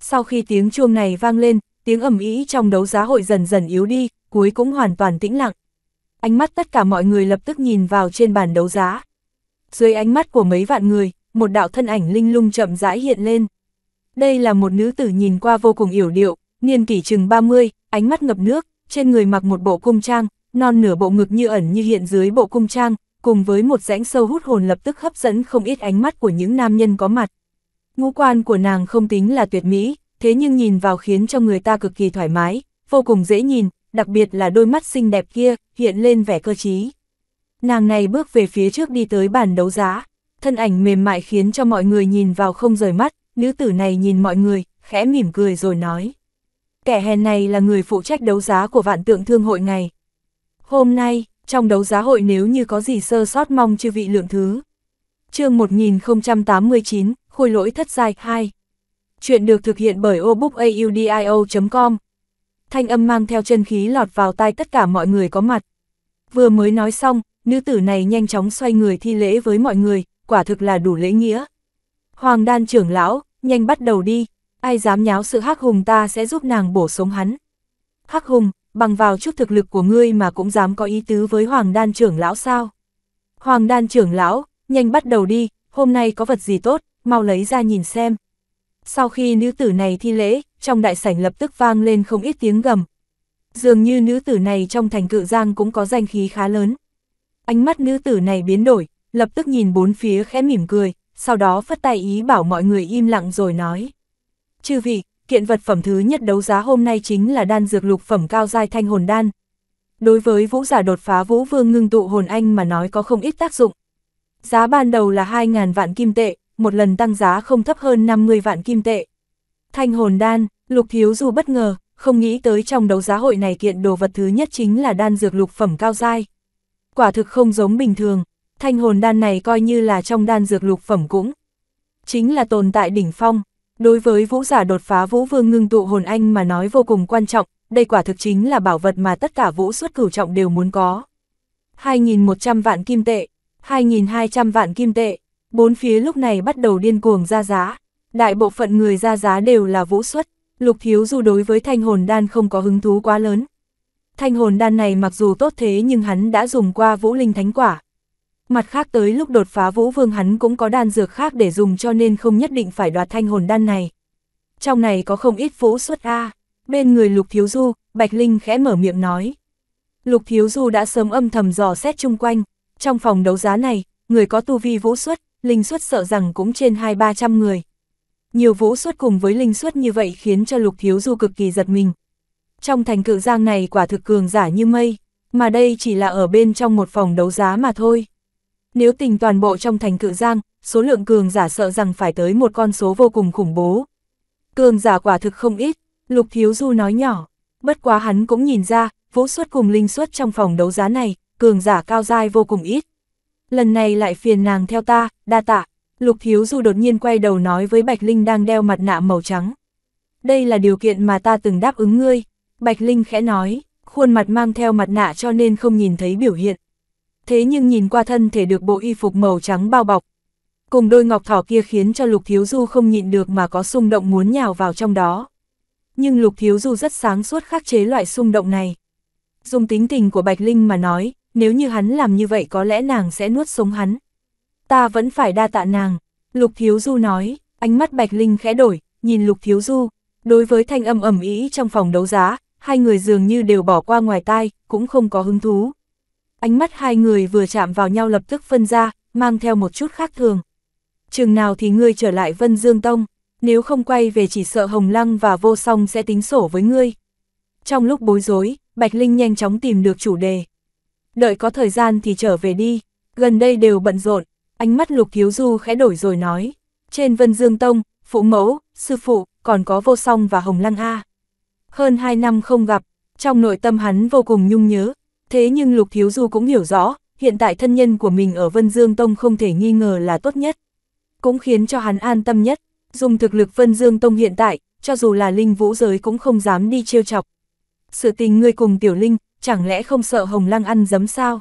Sau khi tiếng chuông này vang lên, tiếng ầm ĩ trong đấu giá hội dần dần yếu đi, cuối cũng hoàn toàn tĩnh lặng. Ánh mắt tất cả mọi người lập tức nhìn vào trên bàn đấu giá. Dưới ánh mắt của mấy vạn người, một đạo thân ảnh linh lung chậm rãi hiện lên. Đây là một nữ tử nhìn qua vô cùng yểu điệu, niên kỷ chừng 30, ánh mắt ngập nước, trên người mặc một bộ cung trang, non nửa bộ ngực như ẩn như hiện dưới bộ cung trang, cùng với một rãnh sâu hút hồn lập tức hấp dẫn không ít ánh mắt của những nam nhân có mặt. Ngũ quan của nàng không tính là tuyệt mỹ, thế nhưng nhìn vào khiến cho người ta cực kỳ thoải mái, vô cùng dễ nhìn, đặc biệt là đôi mắt xinh đẹp kia, hiện lên vẻ cơ trí. Nàng này bước về phía trước đi tới bàn đấu giá, thân ảnh mềm mại khiến cho mọi người nhìn vào không rời mắt, nữ tử này nhìn mọi người, khẽ mỉm cười rồi nói. Kẻ hèn này là người phụ trách đấu giá của vạn tượng thương hội ngày. Hôm nay, trong đấu giá hội nếu như có gì sơ sót mong chư vị lượng thứ. chương 1089, Khôi lỗi thất giai 2. Chuyện được thực hiện bởi obookaudio.com. Thanh âm mang theo chân khí lọt vào tai tất cả mọi người có mặt. Vừa mới nói xong, nữ tử này nhanh chóng xoay người thi lễ với mọi người, quả thực là đủ lễ nghĩa. Hoàng đan trưởng lão, nhanh bắt đầu đi, ai dám nháo sự hắc hùng ta sẽ giúp nàng bổ sống hắn. Hắc hùng, bằng vào chút thực lực của ngươi mà cũng dám có ý tứ với Hoàng đan trưởng lão sao? Hoàng đan trưởng lão, nhanh bắt đầu đi, hôm nay có vật gì tốt, mau lấy ra nhìn xem. Sau khi nữ tử này thi lễ, trong đại sảnh lập tức vang lên không ít tiếng gầm. Dường như nữ tử này trong thành cự giang cũng có danh khí khá lớn. Ánh mắt nữ tử này biến đổi, lập tức nhìn bốn phía khẽ mỉm cười, sau đó phất tay ý bảo mọi người im lặng rồi nói. Chư vị, kiện vật phẩm thứ nhất đấu giá hôm nay chính là đan dược lục phẩm cao giai thanh hồn đan. Đối với vũ giả đột phá vũ vương ngưng tụ hồn anh mà nói có không ít tác dụng. Giá ban đầu là 2.000 vạn kim tệ, một lần tăng giá không thấp hơn 50 vạn kim tệ. Thanh hồn đan, lục thiếu dù bất ngờ, không nghĩ tới trong đấu giá hội này kiện đồ vật thứ nhất chính là đan dược lục phẩm cao giai. Quả thực không giống bình thường, thanh hồn đan này coi như là trong đan dược lục phẩm cũng. Chính là tồn tại đỉnh phong, đối với vũ giả đột phá vũ vương ngưng tụ hồn anh mà nói vô cùng quan trọng, đây quả thực chính là bảo vật mà tất cả vũ xuất cửu trọng đều muốn có. 2.100 vạn kim tệ, 2.200 vạn kim tệ, bốn phía lúc này bắt đầu điên cuồng ra giá. Đại bộ phận người ra giá đều là vũ xuất, lục thiếu dù đối với thanh hồn đan không có hứng thú quá lớn. Thanh hồn đan này mặc dù tốt thế nhưng hắn đã dùng qua vũ linh thánh quả. Mặt khác tới lúc đột phá vũ vương hắn cũng có đan dược khác để dùng cho nên không nhất định phải đoạt thanh hồn đan này. Trong này có không ít vũ xuất A, bên người lục thiếu du, Bạch Linh khẽ mở miệng nói. Lục thiếu du đã sớm âm thầm dò xét chung quanh, trong phòng đấu giá này, người có tu vi vũ xuất, linh xuất sợ rằng cũng trên hai ba trăm người. Nhiều vũ xuất cùng với linh xuất như vậy khiến cho lục thiếu du cực kỳ giật mình. Trong thành cự giang này quả thực cường giả như mây, mà đây chỉ là ở bên trong một phòng đấu giá mà thôi. Nếu tình toàn bộ trong thành cự giang, số lượng cường giả sợ rằng phải tới một con số vô cùng khủng bố. Cường giả quả thực không ít, Lục Thiếu Du nói nhỏ. Bất quá hắn cũng nhìn ra, vũ suất cùng linh suất trong phòng đấu giá này, cường giả cao dai vô cùng ít. Lần này lại phiền nàng theo ta, đa tạ. Lục Thiếu Du đột nhiên quay đầu nói với Bạch Linh đang đeo mặt nạ màu trắng. Đây là điều kiện mà ta từng đáp ứng ngươi. Bạch Linh khẽ nói, khuôn mặt mang theo mặt nạ cho nên không nhìn thấy biểu hiện. Thế nhưng nhìn qua thân thể được bộ y phục màu trắng bao bọc. Cùng đôi ngọc thỏ kia khiến cho Lục Thiếu Du không nhịn được mà có xung động muốn nhào vào trong đó. Nhưng Lục Thiếu Du rất sáng suốt khắc chế loại xung động này. Dùng tính tình của Bạch Linh mà nói, nếu như hắn làm như vậy có lẽ nàng sẽ nuốt sống hắn. Ta vẫn phải đa tạ nàng, Lục Thiếu Du nói, ánh mắt Bạch Linh khẽ đổi, nhìn Lục Thiếu Du, đối với thanh âm ẩm ý trong phòng đấu giá, hai người dường như đều bỏ qua ngoài tai, cũng không có hứng thú. Ánh mắt hai người vừa chạm vào nhau lập tức phân ra, mang theo một chút khác thường. Chừng nào thì ngươi trở lại Vân Dương Tông, nếu không quay về chỉ sợ Hồng Lăng và vô song sẽ tính sổ với ngươi. Trong lúc bối rối, Bạch Linh nhanh chóng tìm được chủ đề. Đợi có thời gian thì trở về đi, gần đây đều bận rộn, ánh mắt Lục Thiếu Du khẽ đổi rồi nói. Trên Vân Dương Tông, phụ mẫu, sư phụ, còn có vô song và Hồng Lăng A. Hơn hai năm không gặp, trong nội tâm hắn vô cùng nhung nhớ, thế nhưng Lục Thiếu Du cũng hiểu rõ, hiện tại thân nhân của mình ở Vân Dương Tông không thể nghi ngờ là tốt nhất. Cũng khiến cho hắn an tâm nhất, dùng thực lực Vân Dương Tông hiện tại, cho dù là linh vũ giới cũng không dám đi trêu chọc. Sự tình ngươi cùng Tiểu Linh, chẳng lẽ không sợ Hồng Lăng ăn dấm sao?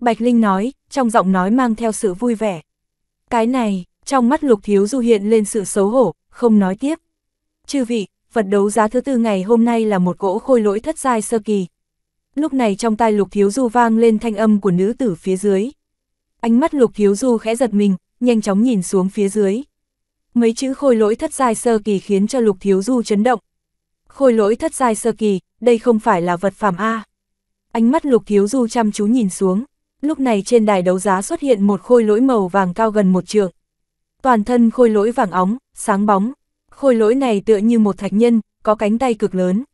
Bạch Linh nói, trong giọng nói mang theo sự vui vẻ. Cái này, trong mắt Lục Thiếu Du hiện lên sự xấu hổ, không nói tiếp. Chư vị, vật đấu giá thứ tư ngày hôm nay là một gỗ khôi lỗi thất giai sơ kỳ. Lúc này trong tai Lục Thiếu Du vang lên thanh âm của nữ tử phía dưới. Ánh mắt Lục Thiếu Du khẽ giật mình, nhanh chóng nhìn xuống phía dưới. Mấy chữ khôi lỗi thất giai sơ kỳ khiến cho Lục Thiếu Du chấn động. Khôi lỗi thất giai sơ kỳ, đây không phải là vật phàm A. Ánh mắt Lục Thiếu Du chăm chú nhìn xuống, lúc này trên đài đấu giá xuất hiện một khôi lỗi màu vàng cao gần một trượng. Toàn thân khôi lỗi vàng óng, sáng bóng, khôi lỗi này tựa như một thạch nhân, có cánh tay cực lớn.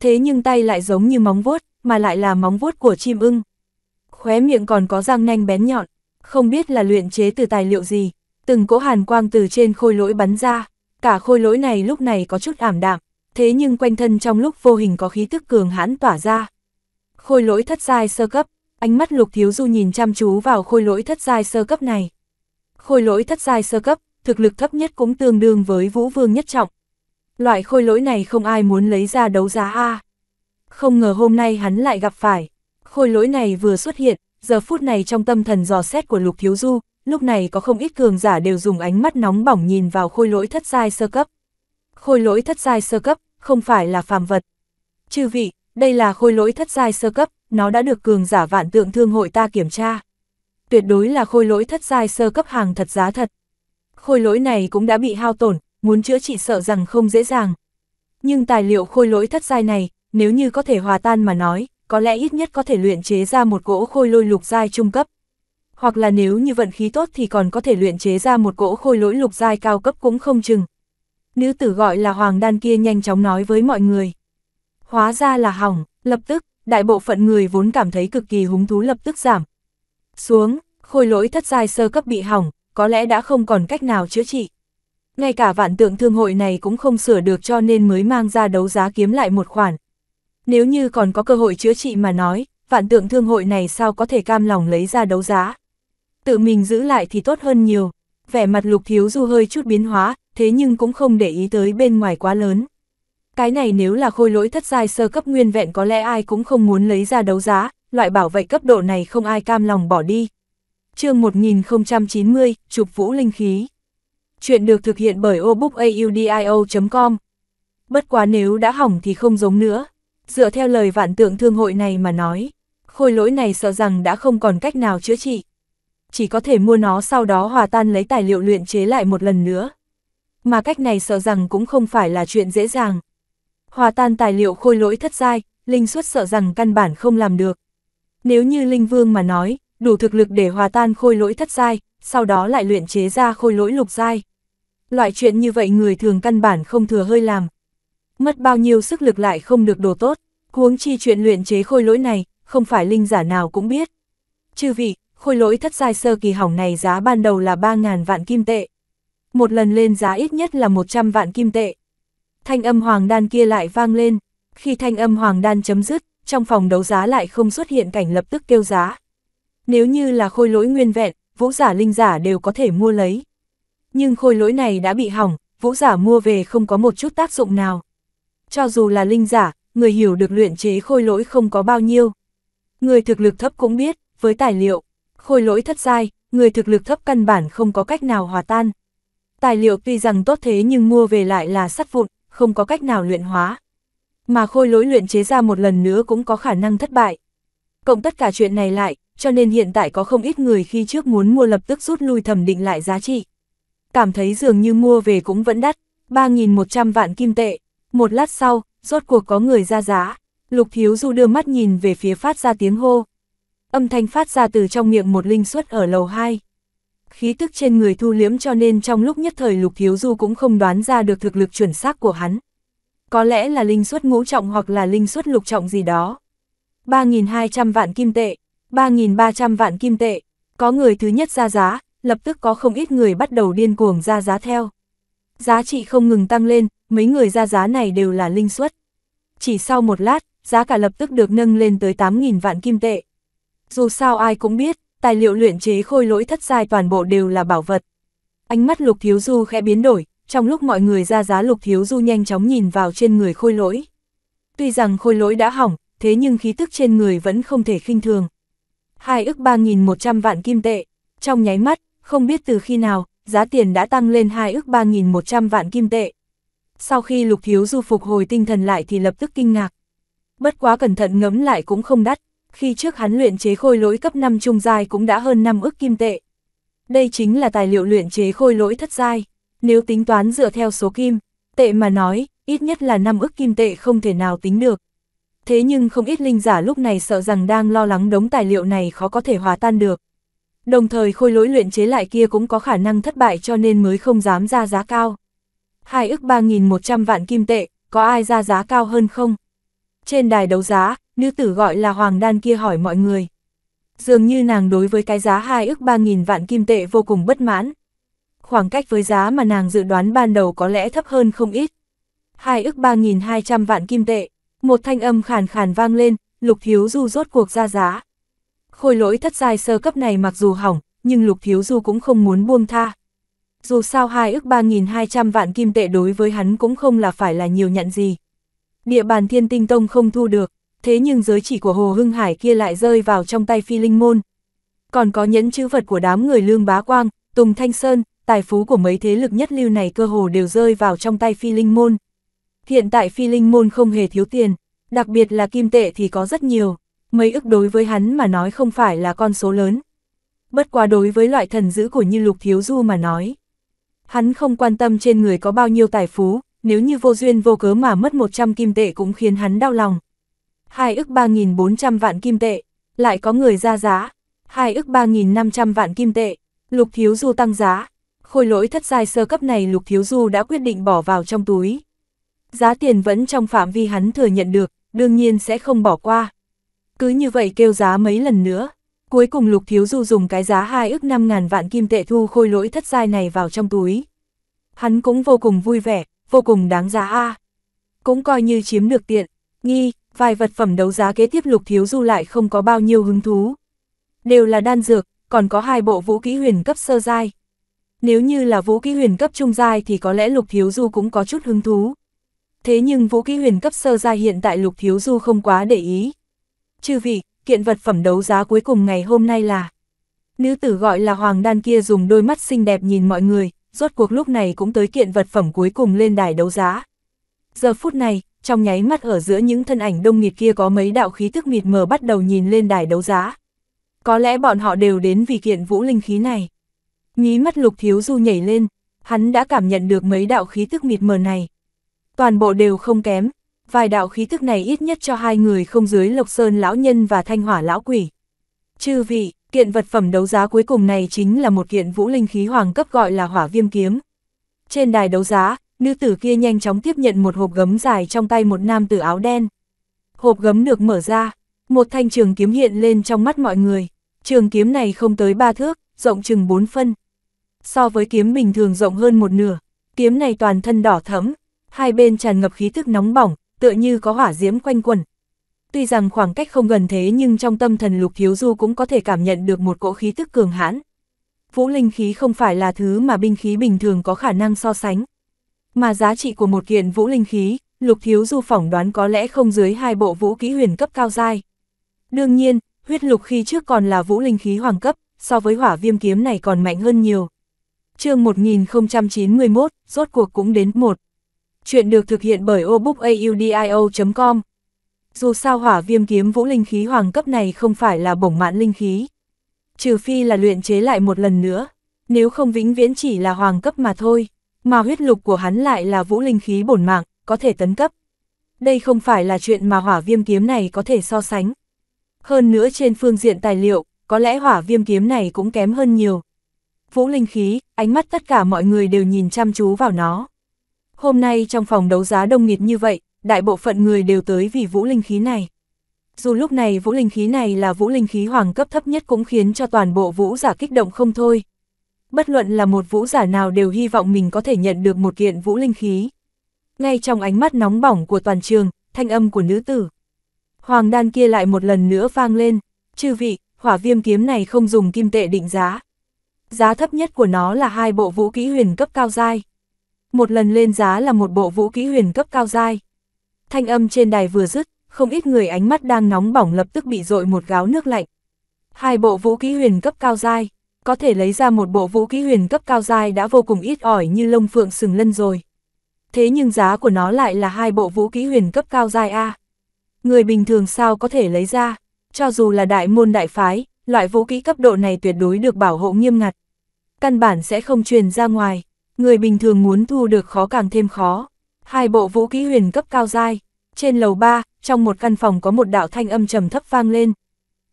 Thế nhưng tay lại giống như móng vuốt, mà lại là móng vuốt của chim ưng. Khóe miệng còn có răng nanh bén nhọn, không biết là luyện chế từ tài liệu gì, từng cỗ hàn quang từ trên khôi lỗi bắn ra, cả khôi lỗi này lúc này có chút ảm đạm, thế nhưng quanh thân trong lúc vô hình có khí tức cường hãn tỏa ra. Khôi lỗi thất giai sơ cấp, ánh mắt lục thiếu du nhìn chăm chú vào khôi lỗi thất giai sơ cấp này. Khôi lỗi thất giai sơ cấp, thực lực thấp nhất cũng tương đương với vũ vương nhất trọng. Loại khôi lỗi này không ai muốn lấy ra đấu giá A. Không ngờ hôm nay hắn lại gặp phải. Khôi lỗi này vừa xuất hiện, giờ phút này trong tâm thần dò xét của Lục Thiếu Du, lúc này có không ít cường giả đều dùng ánh mắt nóng bỏng nhìn vào khôi lỗi thất giai sơ cấp. Khôi lỗi thất giai sơ cấp, không phải là phàm vật. Chư vị, đây là khôi lỗi thất giai sơ cấp, nó đã được cường giả vạn tượng thương hội ta kiểm tra. Tuyệt đối là khôi lỗi thất giai sơ cấp hàng thật giá thật. Khôi lỗi này cũng đã bị hao tổn, muốn chữa trị sợ rằng không dễ dàng. Nhưng tài liệu khôi lỗi thất giai này, nếu như có thể hòa tan mà nói, có lẽ ít nhất có thể luyện chế ra một gỗ khôi lôi lục giai trung cấp. Hoặc là nếu như vận khí tốt thì còn có thể luyện chế ra một gỗ khôi lỗi lục giai cao cấp cũng không chừng. Nữ tử gọi là Hoàng Đan kia nhanh chóng nói với mọi người. Hóa ra là hỏng, lập tức, đại bộ phận người vốn cảm thấy cực kỳ hứng thú lập tức giảm. Xuống, khôi lỗi thất giai sơ cấp bị hỏng, có lẽ đã không còn cách nào chữa trị. Ngay cả vạn tượng thương hội này cũng không sửa được cho nên mới mang ra đấu giá kiếm lại một khoản. Nếu như còn có cơ hội chữa trị mà nói, vạn tượng thương hội này sao có thể cam lòng lấy ra đấu giá. Tự mình giữ lại thì tốt hơn nhiều. Vẻ mặt lục thiếu du hơi chút biến hóa, thế nhưng cũng không để ý tới bên ngoài quá lớn. Cái này nếu là khôi lỗi thất giai sơ cấp nguyên vẹn có lẽ ai cũng không muốn lấy ra đấu giá, loại bảo vệ cấp độ này không ai cam lòng bỏ đi. chương 1090, Trục Vũ Linh Khí Chuyện được thực hiện bởi obookaudio.com Bất quá nếu đã hỏng thì không giống nữa. Dựa theo lời vạn tượng thương hội này mà nói, khôi lỗi này sợ rằng đã không còn cách nào chữa trị. Chỉ có thể mua nó sau đó hòa tan lấy tài liệu luyện chế lại một lần nữa. Mà cách này sợ rằng cũng không phải là chuyện dễ dàng. Hòa tan tài liệu khôi lỗi thất giai, Linh suất sợ rằng căn bản không làm được. Nếu như Linh Vương mà nói, đủ thực lực để hòa tan khôi lỗi thất giai, sau đó lại luyện chế ra khôi lỗi lục giai. Loại chuyện như vậy người thường căn bản không thừa hơi làm. Mất bao nhiêu sức lực lại không được đồ tốt, huống chi chuyện luyện chế khôi lỗi này, không phải linh giả nào cũng biết. Chư vị, khôi lỗi thất giai sơ kỳ hỏng này giá ban đầu là 3.000 vạn kim tệ. Một lần lên giá ít nhất là 100 vạn kim tệ thanh âm hoàng đan kia lại vang lên. Khi thanh âm hoàng đan chấm dứt, trong phòng đấu giá lại không xuất hiện cảnh lập tức kêu giá. Nếu như là khôi lỗi nguyên vẹn, vũ giả linh giả đều có thể mua lấy. Nhưng khôi lỗi này đã bị hỏng, vũ giả mua về không có một chút tác dụng nào. Cho dù là linh giả, người hiểu được luyện chế khôi lỗi không có bao nhiêu. Người thực lực thấp cũng biết, với tài liệu, khôi lỗi thất giai, người thực lực thấp căn bản không có cách nào hòa tan. Tài liệu tuy rằng tốt thế nhưng mua về lại là sắt vụn, không có cách nào luyện hóa. Mà khôi lỗi luyện chế ra một lần nữa cũng có khả năng thất bại. Cộng tất cả chuyện này lại, cho nên hiện tại có không ít người khi trước muốn mua lập tức rút lui thẩm định lại giá trị. Cảm thấy dường như mua về cũng vẫn đắt, 3.100 vạn kim tệ. Một lát sau, rốt cuộc có người ra giá. Lục Thiếu Du đưa mắt nhìn về phía phát ra tiếng hô. Âm thanh phát ra từ trong miệng một linh suất ở lầu 2. Khí tức trên người thu liếm cho nên trong lúc nhất thời Lục Thiếu Du cũng không đoán ra được thực lực chuẩn xác của hắn. Có lẽ là linh suất ngũ trọng hoặc là linh suất lục trọng gì đó. 3.200 vạn kim tệ, 3.300 vạn kim tệ, có người thứ nhất ra giá, lập tức có không ít người bắt đầu điên cuồng ra giá theo. Giá trị không ngừng tăng lên, mấy người ra giá này đều là linh suất. Chỉ sau một lát, giá cả lập tức được nâng lên tới 8.000 vạn kim tệ. Dù sao ai cũng biết, tài liệu luyện chế khôi lỗi thất giai toàn bộ đều là bảo vật. Ánh mắt Lục Thiếu Du khẽ biến đổi, trong lúc mọi người ra giá Lục Thiếu Du nhanh chóng nhìn vào trên người khôi lỗi. Tuy rằng khôi lỗi đã hỏng, thế nhưng khí tức trên người vẫn không thể khinh thường. Hai ức 3.100 vạn kim tệ, trong nháy mắt, không biết từ khi nào, giá tiền đã tăng lên hai ức 3.100 vạn kim tệ. Sau khi Lục Thiếu Du phục hồi tinh thần lại thì lập tức kinh ngạc. Bất quá cẩn thận ngẫm lại cũng không đắt, khi trước hắn luyện chế khôi lỗi cấp 5 trung giai cũng đã hơn 5 ức kim tệ. Đây chính là tài liệu luyện chế khôi lỗi thất giai, nếu tính toán dựa theo số kim, tệ mà nói, ít nhất là 5 ức kim tệ không thể nào tính được. Thế nhưng không ít linh giả lúc này sợ rằng đang lo lắng đống tài liệu này khó có thể hòa tan được. Đồng thời khôi lỗi luyện chế lại kia cũng có khả năng thất bại cho nên mới không dám ra giá cao. Hai ức 3.100 vạn kim tệ, có ai ra giá cao hơn không? Trên đài đấu giá, nữ tử gọi là Hoàng Đan kia hỏi mọi người. Dường như nàng đối với cái giá 2 ức 3.000 vạn kim tệ vô cùng bất mãn. Khoảng cách với giá mà nàng dự đoán ban đầu có lẽ thấp hơn không ít. 2 ức 3.200 vạn kim tệ, một thanh âm khàn khàn vang lên, lục thiếu du rốt cuộc ra giá. Khôi lỗi thất giai sơ cấp này mặc dù hỏng, nhưng lục thiếu du cũng không muốn buông tha. Dù sao 2 ức 3.200 vạn kim tệ đối với hắn cũng không là phải là nhiều nhận gì. Địa bàn thiên tinh tông không thu được, thế nhưng giới chỉ của Hồ Hưng Hải kia lại rơi vào trong tay phi linh môn. Còn có nhẫn chữ vật của đám người lương bá quang, Tùng Thanh Sơn, tài phú của mấy thế lực nhất lưu này cơ hồ đều rơi vào trong tay phi linh môn. Hiện tại phi linh môn không hề thiếu tiền, đặc biệt là kim tệ thì có rất nhiều, mấy ức đối với hắn mà nói không phải là con số lớn. Bất quá đối với loại thần dữ của như lục thiếu du mà nói. Hắn không quan tâm trên người có bao nhiêu tài phú, nếu như vô duyên vô cớ mà mất 100 kim tệ cũng khiến hắn đau lòng. Hai ức 3.400 vạn kim tệ, lại có người ra giá, hai ức 3.500 vạn kim tệ, lục thiếu du tăng giá. Khôi lỗi thất giai sơ cấp này lục thiếu du đã quyết định bỏ vào trong túi. Giá tiền vẫn trong phạm vi hắn thừa nhận được, đương nhiên sẽ không bỏ qua. Cứ như vậy kêu giá mấy lần nữa. Cuối cùng Lục Thiếu Du dùng cái giá 2 ức 5 ngàn vạn kim tệ thu khôi lỗi thất giai này vào trong túi. Hắn cũng vô cùng vui vẻ, vô cùng đáng giá a Cũng coi như chiếm được tiện, nghi, vài vật phẩm đấu giá kế tiếp Lục Thiếu Du lại không có bao nhiêu hứng thú. Đều là đan dược, còn có hai bộ vũ kỹ huyền cấp sơ giai. Nếu như là vũ kỹ huyền cấp trung giai thì có lẽ Lục Thiếu Du cũng có chút hứng thú. Thế nhưng vũ kỹ huyền cấp sơ giai hiện tại Lục Thiếu Du không quá để ý. Chư vị, kiện vật phẩm đấu giá cuối cùng ngày hôm nay là... Nữ tử gọi là Hoàng Đan kia dùng đôi mắt xinh đẹp nhìn mọi người, rốt cuộc lúc này cũng tới kiện vật phẩm cuối cùng lên đài đấu giá. Giờ phút này, trong nháy mắt ở giữa những thân ảnh đông nghịt kia có mấy đạo khí thức mịt mờ bắt đầu nhìn lên đài đấu giá. Có lẽ bọn họ đều đến vì kiện vũ linh khí này. Nhí mắt lục thiếu du nhảy lên, hắn đã cảm nhận được mấy đạo khí thức mịt mờ này. Toàn bộ đều không kém, vài đạo khí thức này ít nhất cho hai người không dưới Lộc Sơn lão nhân và Thanh Hỏa lão quỷ. Chư vị, kiện vật phẩm đấu giá cuối cùng này chính là một kiện vũ linh khí hoàng cấp gọi là hỏa viêm kiếm. Trên đài đấu giá, nữ tử kia nhanh chóng tiếp nhận một hộp gấm dài trong tay một nam tử áo đen. Hộp gấm được mở ra, một thanh trường kiếm hiện lên trong mắt mọi người. Trường kiếm này không tới ba thước, rộng chừng bốn phân. So với kiếm bình thường rộng hơn một nửa, kiếm này toàn thân đỏ thẫm, Hai bên tràn ngập khí thức nóng bỏng, tựa như có hỏa diễm quanh quẩn. Tuy rằng khoảng cách không gần thế nhưng trong tâm thần lục thiếu du cũng có thể cảm nhận được một cỗ khí thức cường hãn. Vũ linh khí không phải là thứ mà binh khí bình thường có khả năng so sánh. Mà giá trị của một kiện vũ linh khí, lục thiếu du phỏng đoán có lẽ không dưới hai bộ vũ kỹ huyền cấp cao dai. Đương nhiên, huyết lục khi trước còn là vũ linh khí hoàng cấp, so với hỏa viêm kiếm này còn mạnh hơn nhiều. chương 1091, rốt cuộc cũng đến một. Chuyện được thực hiện bởi obookaudio.com Dù sao hỏa viêm kiếm vũ linh khí hoàng cấp này không phải là bổng mãn linh khí. Trừ phi là luyện chế lại một lần nữa, nếu không vĩnh viễn chỉ là hoàng cấp mà thôi, mà huyết lục của hắn lại là vũ linh khí bổn mạng, có thể tấn cấp. Đây không phải là chuyện mà hỏa viêm kiếm này có thể so sánh. Hơn nữa trên phương diện tài liệu, có lẽ hỏa viêm kiếm này cũng kém hơn nhiều. Vũ linh khí, ánh mắt tất cả mọi người đều nhìn chăm chú vào nó. Hôm nay trong phòng đấu giá đông nghịt như vậy, đại bộ phận người đều tới vì vũ linh khí này. Dù lúc này vũ linh khí này là vũ linh khí hoàng cấp thấp nhất cũng khiến cho toàn bộ vũ giả kích động không thôi. Bất luận là một vũ giả nào đều hy vọng mình có thể nhận được một kiện vũ linh khí. Ngay trong ánh mắt nóng bỏng của toàn trường, thanh âm của nữ tử. Hoàng đan kia lại một lần nữa vang lên, chư vị, hỏa viêm kiếm này không dùng kim tệ định giá. Giá thấp nhất của nó là hai bộ vũ kỹ huyền cấp cao dai. Một lần lên giá là một bộ vũ kỹ huyền cấp cao dai. Thanh âm trên đài vừa dứt, không ít người ánh mắt đang nóng bỏng lập tức bị dội một gáo nước lạnh. Hai bộ vũ kỹ huyền cấp cao dai, có thể lấy ra một bộ vũ kỹ huyền cấp cao dai đã vô cùng ít ỏi như lông phượng sừng lân rồi. Thế nhưng giá của nó lại là hai bộ vũ kỹ huyền cấp cao dai A. Người bình thường sao có thể lấy ra, cho dù là đại môn đại phái, loại vũ kỹ cấp độ này tuyệt đối được bảo hộ nghiêm ngặt. Căn bản sẽ không truyền ra ngoài, người bình thường muốn thu được khó càng thêm khó. Hai bộ vũ kỹ huyền cấp cao dai, trên lầu 3, trong một căn phòng có một đạo thanh âm trầm thấp vang lên.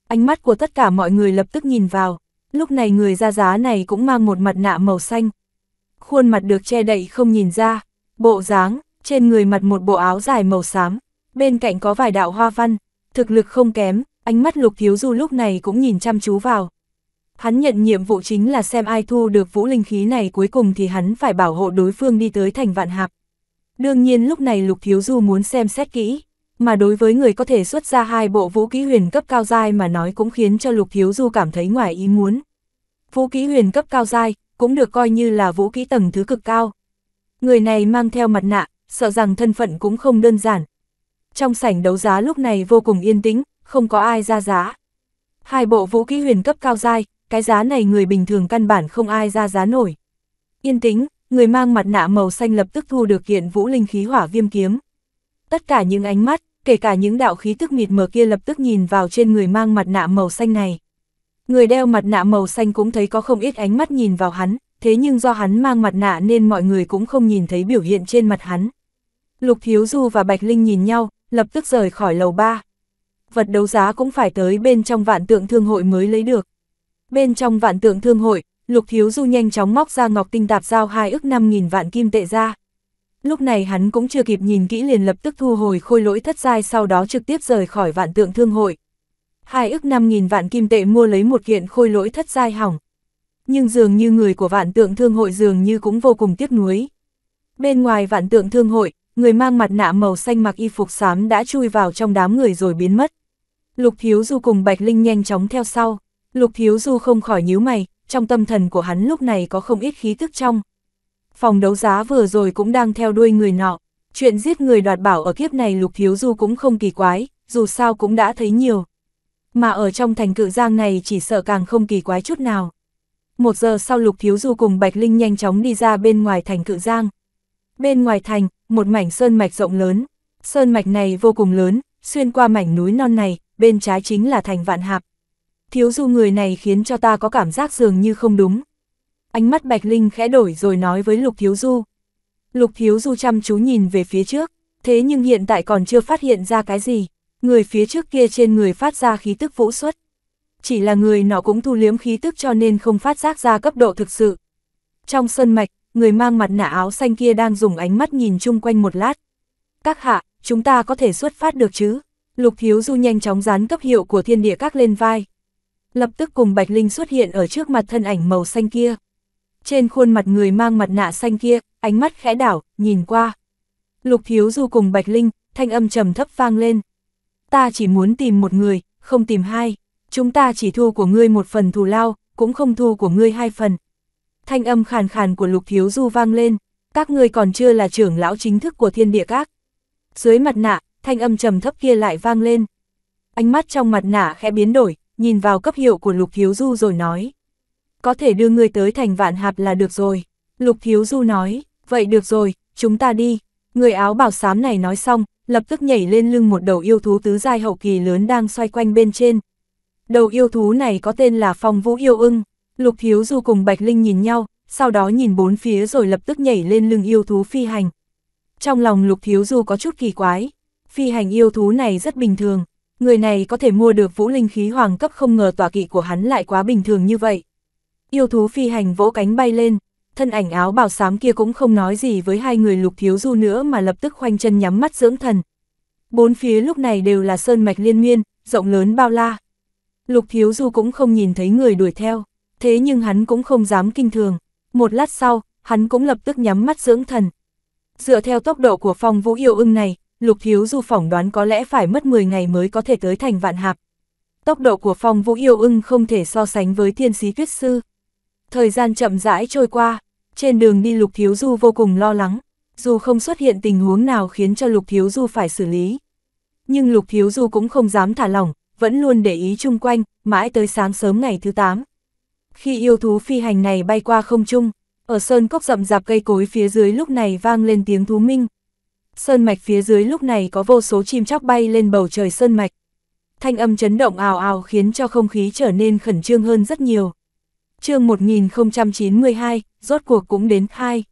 Ánh mắt của tất cả mọi người lập tức nhìn vào, lúc này người ra giá này cũng mang một mặt nạ màu xanh. Khuôn mặt được che đậy không nhìn ra, bộ dáng, trên người mặt một bộ áo dài màu xám, bên cạnh có vài đạo hoa văn, thực lực không kém, ánh mắt lục thiếu du lúc này cũng nhìn chăm chú vào. Hắn nhận nhiệm vụ chính là xem ai thu được vũ linh khí này cuối cùng thì hắn phải bảo hộ đối phương đi tới thành vạn hạp. Đương nhiên lúc này lục thiếu du muốn xem xét kỹ, mà đối với người có thể xuất ra hai bộ vũ kỹ huyền cấp cao dai mà nói cũng khiến cho lục thiếu du cảm thấy ngoài ý muốn. Vũ kỹ huyền cấp cao dai, cũng được coi như là vũ kỹ tầng thứ cực cao. Người này mang theo mặt nạ, sợ rằng thân phận cũng không đơn giản. Trong sảnh đấu giá lúc này vô cùng yên tĩnh, không có ai ra giá. Hai bộ vũ kỹ huyền cấp cao dai, cái giá này người bình thường căn bản không ai ra giá nổi. Yên tĩnh, người mang mặt nạ màu xanh lập tức thu được kiện vũ linh khí hỏa viêm kiếm. Tất cả những ánh mắt, kể cả những đạo khí tức mịt mờ kia lập tức nhìn vào trên người mang mặt nạ màu xanh này. Người đeo mặt nạ màu xanh cũng thấy có không ít ánh mắt nhìn vào hắn, thế nhưng do hắn mang mặt nạ nên mọi người cũng không nhìn thấy biểu hiện trên mặt hắn. Lục Thiếu Du và Bạch Linh nhìn nhau, lập tức rời khỏi lầu ba. Vật đấu giá cũng phải tới bên trong vạn tượng thương hội mới lấy được. Bên trong vạn tượng thương hội, Lục Thiếu Du nhanh chóng móc ra ngọc tinh tạp giao hai ức 5.000 vạn kim tệ ra. Lúc này hắn cũng chưa kịp nhìn kỹ liền lập tức thu hồi khôi lỗi thất giai sau đó trực tiếp rời khỏi vạn tượng thương hội. Hai ức 5.000 vạn kim tệ mua lấy một kiện khôi lỗi thất giai hỏng. Nhưng dường như người của vạn tượng thương hội dường như cũng vô cùng tiếc nuối. Bên ngoài vạn tượng thương hội, người mang mặt nạ màu xanh mặc y phục xám đã chui vào trong đám người rồi biến mất. Lục Thiếu Du cùng Bạch Linh nhanh chóng theo sau. Lục Thiếu Du không khỏi nhíu mày, trong tâm thần của hắn lúc này có không ít khí tức trong. Phòng đấu giá vừa rồi cũng đang theo đuôi người nọ, chuyện giết người đoạt bảo ở kiếp này Lục Thiếu Du cũng không kỳ quái, dù sao cũng đã thấy nhiều. Mà ở trong thành cự giang này chỉ sợ càng không kỳ quái chút nào. Một giờ sau Lục Thiếu Du cùng Bạch Linh nhanh chóng đi ra bên ngoài thành cự giang. Bên ngoài thành, một mảnh sơn mạch rộng lớn. Sơn mạch này vô cùng lớn, xuyên qua mảnh núi non này, bên trái chính là thành vạn hạp. Thiếu du người này khiến cho ta có cảm giác dường như không đúng. Ánh mắt Bạch Linh khẽ đổi rồi nói với Lục Thiếu Du. Lục Thiếu Du chăm chú nhìn về phía trước, thế nhưng hiện tại còn chưa phát hiện ra cái gì. Người phía trước kia trên người phát ra khí tức vũ xuất. Chỉ là người nọ cũng thu liếm khí tức cho nên không phát giác ra cấp độ thực sự. Trong sân mạch, người mang mặt nạ áo xanh kia đang dùng ánh mắt nhìn chung quanh một lát. Các hạ, chúng ta có thể xuất phát được chứ? Lục Thiếu Du nhanh chóng dán cấp hiệu của thiên địa các lên vai. Lập tức cùng Bạch Linh xuất hiện ở trước mặt thân ảnh màu xanh kia. Trên khuôn mặt người mang mặt nạ xanh kia, ánh mắt khẽ đảo, nhìn qua. Lục Thiếu Du cùng Bạch Linh, thanh âm trầm thấp vang lên. Ta chỉ muốn tìm một người, không tìm hai. Chúng ta chỉ thu của ngươi một phần thù lao, cũng không thu của ngươi hai phần. Thanh âm khàn khàn của Lục Thiếu Du vang lên. Các ngươi còn chưa là trưởng lão chính thức của thiên địa các. Dưới mặt nạ, thanh âm trầm thấp kia lại vang lên. Ánh mắt trong mặt nạ khẽ biến đổi, nhìn vào cấp hiệu của Lục Thiếu Du rồi nói. Có thể đưa ngươi tới thành vạn hạp là được rồi. Lục Thiếu Du nói, vậy được rồi, chúng ta đi. Người áo bảo xám này nói xong, lập tức nhảy lên lưng một đầu yêu thú tứ giai hậu kỳ lớn đang xoay quanh bên trên. Đầu yêu thú này có tên là phong vũ yêu ưng. Lục Thiếu Du cùng Bạch Linh nhìn nhau, sau đó nhìn bốn phía rồi lập tức nhảy lên lưng yêu thú phi hành. Trong lòng Lục Thiếu Du có chút kỳ quái, phi hành yêu thú này rất bình thường, người này có thể mua được vũ linh khí hoàng cấp không ngờ tòa kỵ của hắn lại quá bình thường như vậy. Yêu thú phi hành vỗ cánh bay lên, thân ảnh áo bào xám kia cũng không nói gì với hai người Lục Thiếu Du nữa mà lập tức khoanh chân nhắm mắt dưỡng thần. Bốn phía lúc này đều là sơn mạch liên miên, rộng lớn bao la. Lục Thiếu Du cũng không nhìn thấy người đuổi theo, thế nhưng hắn cũng không dám kinh thường. Một lát sau, hắn cũng lập tức nhắm mắt dưỡng thần. Dựa theo tốc độ của phong vũ yêu ưng này, Lục Thiếu Du phỏng đoán có lẽ phải mất 10 ngày mới có thể tới thành vạn hạp. Tốc độ của phong vũ yêu ưng không thể so sánh với thiên sĩ tuyết sư. Thời gian chậm rãi trôi qua, trên đường đi Lục Thiếu Du vô cùng lo lắng, dù không xuất hiện tình huống nào khiến cho Lục Thiếu Du phải xử lý. Nhưng Lục Thiếu Du cũng không dám thả lỏng, vẫn luôn để ý chung quanh, mãi tới sáng sớm ngày thứ 8. Khi yêu thú phi hành này bay qua không trung, ở sơn cốc rậm rạp cây cối phía dưới lúc này vang lên tiếng thú minh. Sơn mạch phía dưới lúc này có vô số chim chóc bay lên bầu trời sơn mạch. Thanh âm chấn động ào ào khiến cho không khí trở nên khẩn trương hơn rất nhiều chương 1092, rốt cuộc cũng đến khai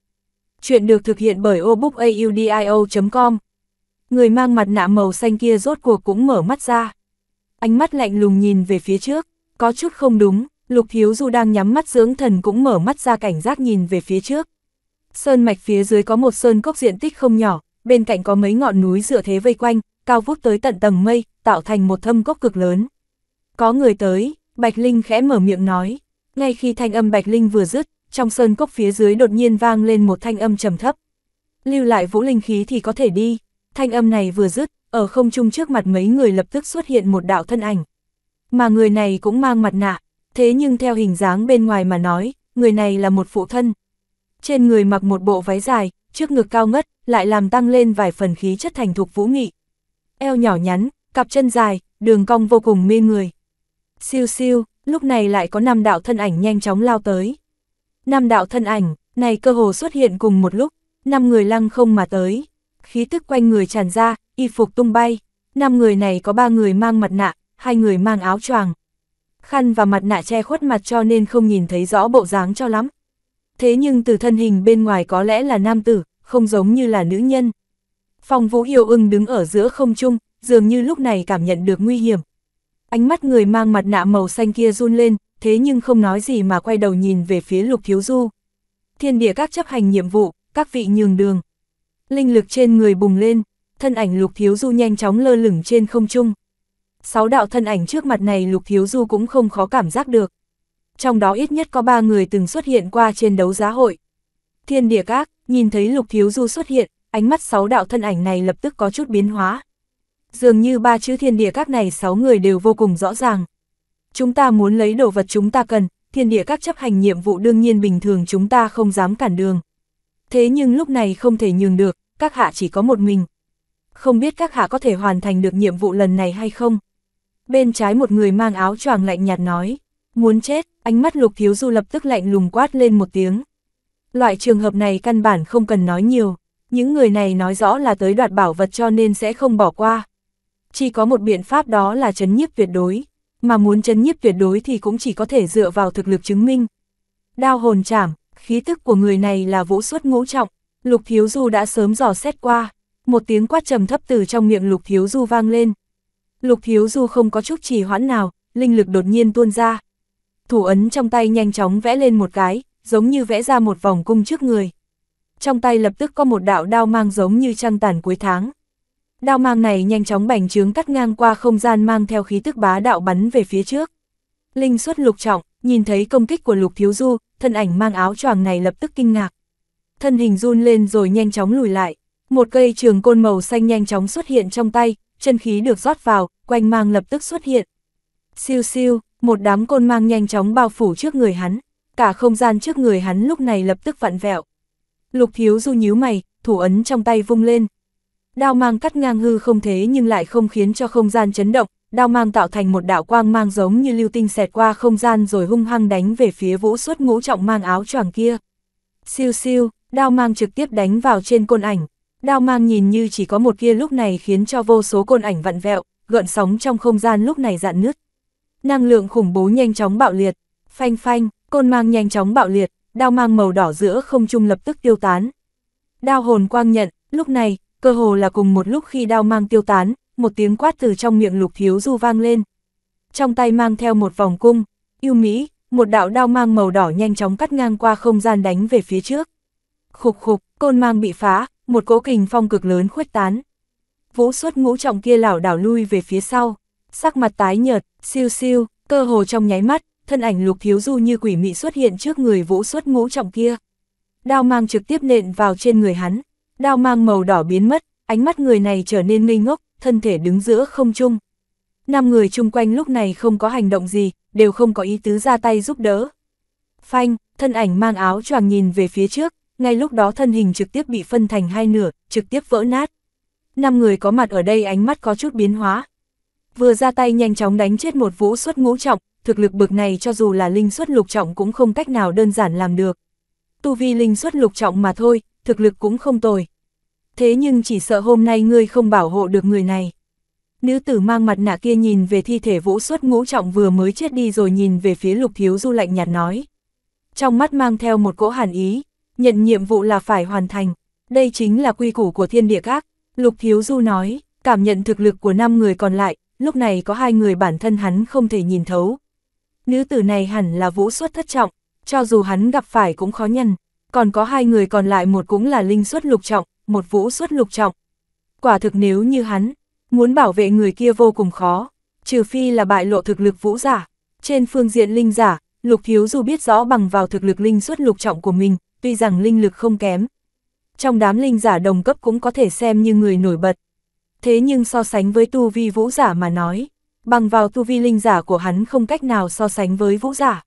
Chuyện được thực hiện bởi obookaudio.com Người mang mặt nạ màu xanh kia rốt cuộc cũng mở mắt ra. Ánh mắt lạnh lùng nhìn về phía trước, có chút không đúng, Lục Thiếu Du đang nhắm mắt dưỡng thần cũng mở mắt ra cảnh giác nhìn về phía trước. Sơn mạch phía dưới có một sơn cốc diện tích không nhỏ, bên cạnh có mấy ngọn núi dựa thế vây quanh, cao vút tới tận tầng mây, tạo thành một thâm cốc cực lớn. Có người tới, Bạch Linh khẽ mở miệng nói. Ngay khi thanh âm Bạch Linh vừa dứt, trong sơn cốc phía dưới đột nhiên vang lên một thanh âm trầm thấp. Lưu lại vũ linh khí thì có thể đi. Thanh âm này vừa dứt, ở không trung trước mặt mấy người lập tức xuất hiện một đạo thân ảnh. Mà người này cũng mang mặt nạ, thế nhưng theo hình dáng bên ngoài mà nói, người này là một phụ thân. Trên người mặc một bộ váy dài, trước ngực cao ngất, lại làm tăng lên vài phần khí chất thành thục vũ nghị. Eo nhỏ nhắn, cặp chân dài, đường cong vô cùng mê người. Siêu siêu, lúc này lại có năm đạo thân ảnh nhanh chóng lao tới. Năm đạo thân ảnh, này cơ hồ xuất hiện cùng một lúc, năm người lăng không mà tới. Khí tức quanh người tràn ra, y phục tung bay. Năm người này có ba người mang mặt nạ, hai người mang áo choàng, khăn và mặt nạ che khuất mặt cho nên không nhìn thấy rõ bộ dáng cho lắm. Thế nhưng từ thân hình bên ngoài có lẽ là nam tử, không giống như là nữ nhân. Phong vũ yêu ưng đứng ở giữa không trung, dường như lúc này cảm nhận được nguy hiểm. Ánh mắt người mang mặt nạ màu xanh kia run lên, thế nhưng không nói gì mà quay đầu nhìn về phía lục thiếu du. Thiên địa các chấp hành nhiệm vụ, các vị nhường đường. Linh lực trên người bùng lên, thân ảnh lục thiếu du nhanh chóng lơ lửng trên không trung sáu đạo thân ảnh trước mặt này Lục Thiếu Du cũng không khó cảm giác được. Trong đó ít nhất có ba người từng xuất hiện qua trên đấu giá hội. Thiên địa các, nhìn thấy Lục Thiếu Du xuất hiện, ánh mắt sáu đạo thân ảnh này lập tức có chút biến hóa. Dường như ba chữ thiên địa các này sáu người đều vô cùng rõ ràng. Chúng ta muốn lấy đồ vật chúng ta cần, thiên địa các chấp hành nhiệm vụ đương nhiên bình thường chúng ta không dám cản đường. Thế nhưng lúc này không thể nhường được, các hạ chỉ có một mình. Không biết các hạ có thể hoàn thành được nhiệm vụ lần này hay không? Bên trái một người mang áo choàng lạnh nhạt nói, muốn chết, ánh mắt lục thiếu du lập tức lạnh lùng quát lên một tiếng. Loại trường hợp này căn bản không cần nói nhiều, những người này nói rõ là tới đoạt bảo vật cho nên sẽ không bỏ qua. Chỉ có một biện pháp đó là chấn nhiếp tuyệt đối, mà muốn chấn nhiếp tuyệt đối thì cũng chỉ có thể dựa vào thực lực chứng minh. Đao hồn chảm, khí tức của người này là vũ suất ngũ trọng, lục thiếu du đã sớm dò xét qua, một tiếng quát trầm thấp từ trong miệng lục thiếu du vang lên. Lục Thiếu Du không có chút trì hoãn nào, linh lực đột nhiên tuôn ra. Thủ ấn trong tay nhanh chóng vẽ lên một cái, giống như vẽ ra một vòng cung trước người. Trong tay lập tức có một đạo đao mang giống như trăng tàn cuối tháng. Đao mang này nhanh chóng bành trướng cắt ngang qua không gian mang theo khí tức bá đạo bắn về phía trước. Linh xuất lục trọng, nhìn thấy công kích của lục thiếu du, thân ảnh mang áo choàng này lập tức kinh ngạc. Thân hình run lên rồi nhanh chóng lùi lại. Một cây trường côn màu xanh nhanh chóng xuất hiện trong tay, chân khí được rót vào, quanh mang lập tức xuất hiện. Siêu siêu, một đám côn mang nhanh chóng bao phủ trước người hắn, cả không gian trước người hắn lúc này lập tức vặn vẹo. Lục thiếu du nhíu mày, thủ ấn trong tay vung lên. Đao mang cắt ngang hư không thế nhưng lại không khiến cho không gian chấn động, đao mang tạo thành một đạo quang mang giống như lưu tinh xẹt qua không gian rồi hung hăng đánh về phía vũ suốt ngũ trọng mang áo choàng kia. Siêu siêu, đao mang trực tiếp đánh vào trên côn ảnh. Đao mang nhìn như chỉ có một kia lúc này khiến cho vô số côn ảnh vặn vẹo, gợn sóng trong không gian lúc này dạn nứt. Năng lượng khủng bố nhanh chóng bạo liệt, phanh phanh, côn mang nhanh chóng bạo liệt, đao mang màu đỏ giữa không trung lập tức tiêu tán. Đao hồn quang nhận, lúc này, cơ hồ là cùng một lúc khi đao mang tiêu tán, một tiếng quát từ trong miệng lục thiếu du vang lên. Trong tay mang theo một vòng cung, yêu mỹ, một đạo đao mang màu đỏ nhanh chóng cắt ngang qua không gian đánh về phía trước. Khục khục, côn mang bị phá, một cỗ kình phong cực lớn khuếch tán. Vũ suốt ngũ trọng kia lảo đảo lui về phía sau, sắc mặt tái nhợt, siêu siêu, cơ hồ trong nháy mắt, thân ảnh lục thiếu du như quỷ mị xuất hiện trước người vũ suốt ngũ trọng kia. Đao mang trực tiếp nện vào trên người hắn, đao mang màu đỏ biến mất, ánh mắt người này trở nên ngây ngốc, thân thể đứng giữa không trung. Năm người chung quanh lúc này không có hành động gì, đều không có ý tứ ra tay giúp đỡ. Phanh, thân ảnh mang áo choàng nhìn về phía trước, ngay lúc đó thân hình trực tiếp bị phân thành hai nửa, trực tiếp vỡ nát. Năm người có mặt ở đây ánh mắt có chút biến hóa. Vừa ra tay nhanh chóng đánh chết một vũ xuất ngũ trọng, thực lực bực này cho dù là linh xuất lục trọng cũng không cách nào đơn giản làm được. Tu vi linh xuất lục trọng mà thôi, thực lực cũng không tồi. Thế nhưng chỉ sợ hôm nay ngươi không bảo hộ được người này. Nữ tử mang mặt nạ kia nhìn về thi thể vũ xuất ngũ trọng vừa mới chết đi rồi nhìn về phía lục thiếu du lạnh nhạt nói. Trong mắt mang theo một cỗ hàn ý, nhận nhiệm vụ là phải hoàn thành. Đây chính là quy củ của thiên địa các. Lục thiếu du nói, cảm nhận thực lực của năm người còn lại, lúc này có hai người bản thân hắn không thể nhìn thấu. Nữ tử này hẳn là vũ xuất thất trọng, cho dù hắn gặp phải cũng khó nhằn, còn có hai người còn lại một cũng là linh xuất lục trọng, một vũ xuất lục trọng. Quả thực nếu như hắn, muốn bảo vệ người kia vô cùng khó, trừ phi là bại lộ thực lực vũ giả. Trên phương diện linh giả, lục thiếu dù biết rõ bằng vào thực lực linh xuất lục trọng của mình, tuy rằng linh lực không kém. Trong đám linh giả đồng cấp cũng có thể xem như người nổi bật. Thế nhưng so sánh với tu vi vũ giả mà nói, bằng vào tu vi linh giả của hắn không cách nào so sánh với vũ giả.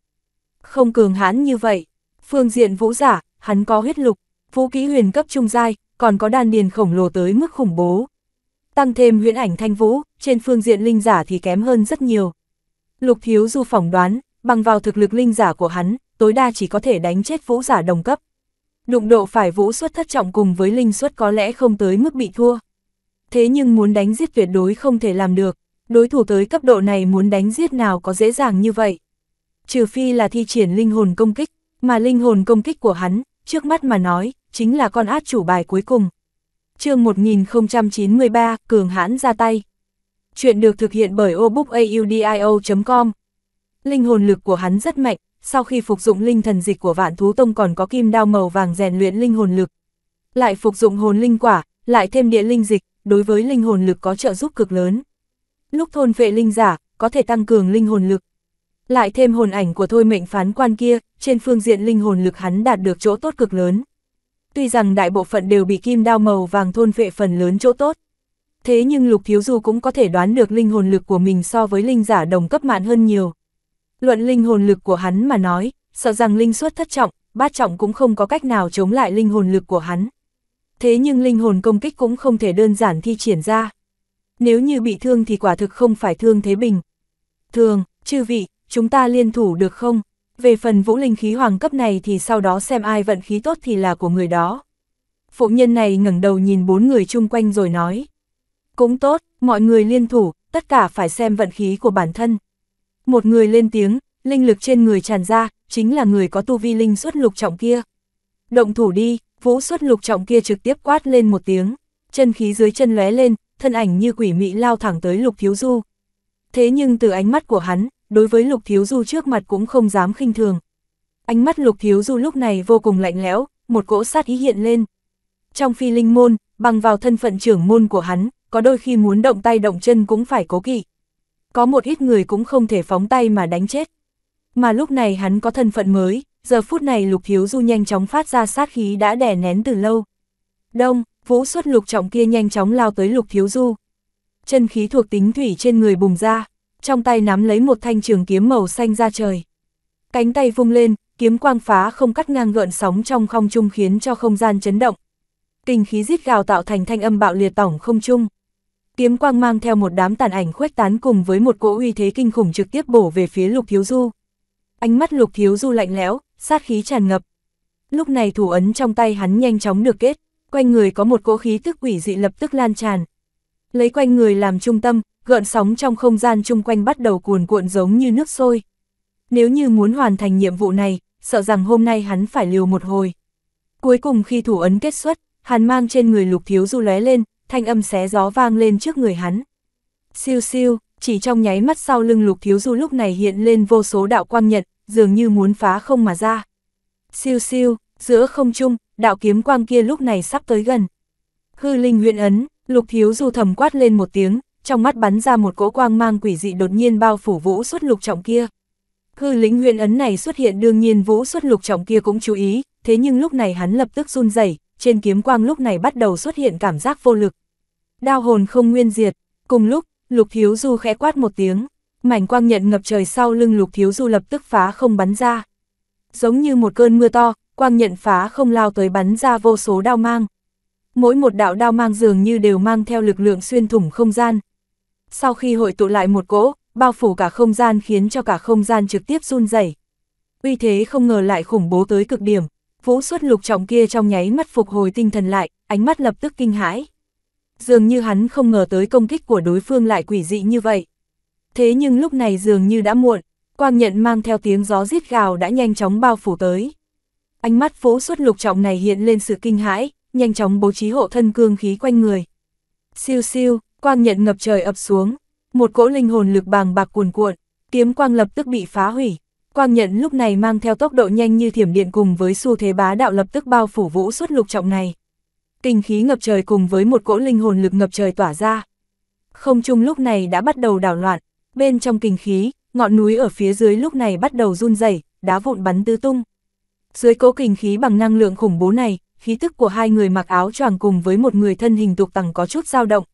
Không cường hãn như vậy, phương diện vũ giả, hắn có huyết lục, vũ kỹ huyền cấp trung giai, còn có đan điền khổng lồ tới mức khủng bố. Tăng thêm huyễn ảnh thanh vũ, trên phương diện linh giả thì kém hơn rất nhiều. Lục thiếu du phỏng đoán, bằng vào thực lực linh giả của hắn, tối đa chỉ có thể đánh chết vũ giả đồng cấp. Đụng độ phải vũ suất thất trọng cùng với linh suất có lẽ không tới mức bị thua. Thế nhưng muốn đánh giết tuyệt đối không thể làm được, đối thủ tới cấp độ này muốn đánh giết nào có dễ dàng như vậy. Trừ phi là thi triển linh hồn công kích, mà linh hồn công kích của hắn, trước mắt mà nói, chính là con át chủ bài cuối cùng. chương 1093, Cường hãn ra tay. Chuyện được thực hiện bởi obookaudio.com Linh hồn lực của hắn rất mạnh, sau khi phục dụng linh thần dịch của vạn thú tông còn có kim đao màu vàng rèn luyện linh hồn lực. Lại phục dụng hồn linh quả, lại thêm địa linh dịch, đối với linh hồn lực có trợ giúp cực lớn. Lúc thôn vệ linh giả, có thể tăng cường linh hồn lực. Lại thêm hồn ảnh của thôi mệnh phán quan kia, trên phương diện linh hồn lực hắn đạt được chỗ tốt cực lớn. Tuy rằng đại bộ phận đều bị kim đao màu vàng thôn vệ phần lớn chỗ tốt. Thế nhưng Lục Thiếu Du cũng có thể đoán được linh hồn lực của mình so với linh giả đồng cấp mạn hơn nhiều. Luận linh hồn lực của hắn mà nói, sợ rằng linh suất thất trọng, bát trọng cũng không có cách nào chống lại linh hồn lực của hắn. Thế nhưng linh hồn công kích cũng không thể đơn giản thi triển ra. Nếu như bị thương thì quả thực không phải thương thế bình. Thường, chư vị, chúng ta liên thủ được không? Về phần vũ linh khí hoàng cấp này thì sau đó xem ai vận khí tốt thì là của người đó. Phụ nhân này ngẩng đầu nhìn bốn người chung quanh rồi nói. Cũng tốt, mọi người liên thủ, tất cả phải xem vận khí của bản thân. Một người lên tiếng, linh lực trên người tràn ra, chính là người có tu vi linh xuất lục trọng kia. Động thủ đi, vũ xuất lục trọng kia trực tiếp quát lên một tiếng, chân khí dưới chân lóe lên, thân ảnh như quỷ mị lao thẳng tới lục thiếu du. Thế nhưng từ ánh mắt của hắn, đối với lục thiếu du trước mặt cũng không dám khinh thường. Ánh mắt lục thiếu du lúc này vô cùng lạnh lẽo, một cỗ sát ý hiện lên. Trong phi linh môn, bằng vào thân phận trưởng môn của hắn, có đôi khi muốn động tay động chân cũng phải cố kỵ. Có một ít người cũng không thể phóng tay mà đánh chết. Mà lúc này hắn có thân phận mới, giờ phút này lục thiếu du nhanh chóng phát ra sát khí đã đè nén từ lâu. Đông, vũ xuất lục trọng kia nhanh chóng lao tới lục thiếu du. Chân khí thuộc tính thủy trên người bùng ra, trong tay nắm lấy một thanh trường kiếm màu xanh ra trời. Cánh tay vung lên, kiếm quang phá không cắt ngang gợn sóng trong không trung khiến cho không gian chấn động. Kinh khí rít gào tạo thành thanh âm bạo liệt tổng không trung. Kiếm quang mang theo một đám tàn ảnh khuếch tán cùng với một cỗ uy thế kinh khủng trực tiếp bổ về phía Lục Thiếu Du. Ánh mắt Lục Thiếu Du lạnh lẽo, sát khí tràn ngập. Lúc này thủ ấn trong tay hắn nhanh chóng được kết, quanh người có một cỗ khí tức quỷ dị lập tức lan tràn. Lấy quanh người làm trung tâm, gợn sóng trong không gian chung quanh bắt đầu cuồn cuộn giống như nước sôi. Nếu như muốn hoàn thành nhiệm vụ này, sợ rằng hôm nay hắn phải liều một hồi. Cuối cùng khi thủ ấn kết xuất, hắn mang trên người lục thiếu du lóe lên, thanh âm xé gió vang lên trước người hắn. Siêu siêu, chỉ trong nháy mắt sau lưng lục thiếu du lúc này hiện lên vô số đạo quang nhận, dường như muốn phá không mà ra. Siêu siêu, giữa không trung, đạo kiếm quang kia lúc này sắp tới gần. Hư linh huyện ấn, lục thiếu du thầm quát lên một tiếng, trong mắt bắn ra một cỗ quang mang quỷ dị đột nhiên bao phủ vũ xuất lục trọng kia. Hư lĩnh huyện ấn này xuất hiện đương nhiên vũ xuất lục trọng kia cũng chú ý, thế nhưng lúc này hắn lập tức run rẩy trên kiếm quang lúc này bắt đầu xuất hiện cảm giác vô lực. Đao hồn không nguyên diệt, cùng lúc, lục thiếu du khẽ quát một tiếng, mảnh quang nhận ngập trời sau lưng lục thiếu du lập tức phá không bắn ra. Giống như một cơn mưa to, quang nhận phá không lao tới bắn ra vô số đao mang. Mỗi một đạo đao mang dường như đều mang theo lực lượng xuyên thủng không gian. Sau khi hội tụ lại một cỗ, bao phủ cả không gian khiến cho cả không gian trực tiếp run rẩy. Uy thế không ngờ lại khủng bố tới cực điểm, vũ xuất lục trọng kia trong nháy mắt phục hồi tinh thần lại, ánh mắt lập tức kinh hãi. Dường như hắn không ngờ tới công kích của đối phương lại quỷ dị như vậy. Thế nhưng lúc này dường như đã muộn, quang nhận mang theo tiếng gió rít gào đã nhanh chóng bao phủ tới. Ánh mắt vũ xuất lục trọng này hiện lên sự kinh hãi, nhanh chóng bố trí hộ thân cương khí quanh người. Siêu siêu, quang nhận ngập trời ập xuống, một cỗ linh hồn lực bàng bạc cuồn cuộn, kiếm quang lập tức bị phá hủy. Quang nhận lúc này mang theo tốc độ nhanh như thiểm điện cùng với xu thế bá đạo lập tức bao phủ vũ xuất lục trọng này. Kinh khí ngập trời cùng với một cỗ linh hồn lực ngập trời tỏa ra. Không trung lúc này đã bắt đầu đảo loạn, bên trong kinh khí, ngọn núi ở phía dưới lúc này bắt đầu run rẩy, đá vụn bắn tứ tung. Dưới cỗ kinh khí bằng năng lượng khủng bố này, khí tức của hai người mặc áo choàng cùng với một người thân hình tục tằng có chút dao động.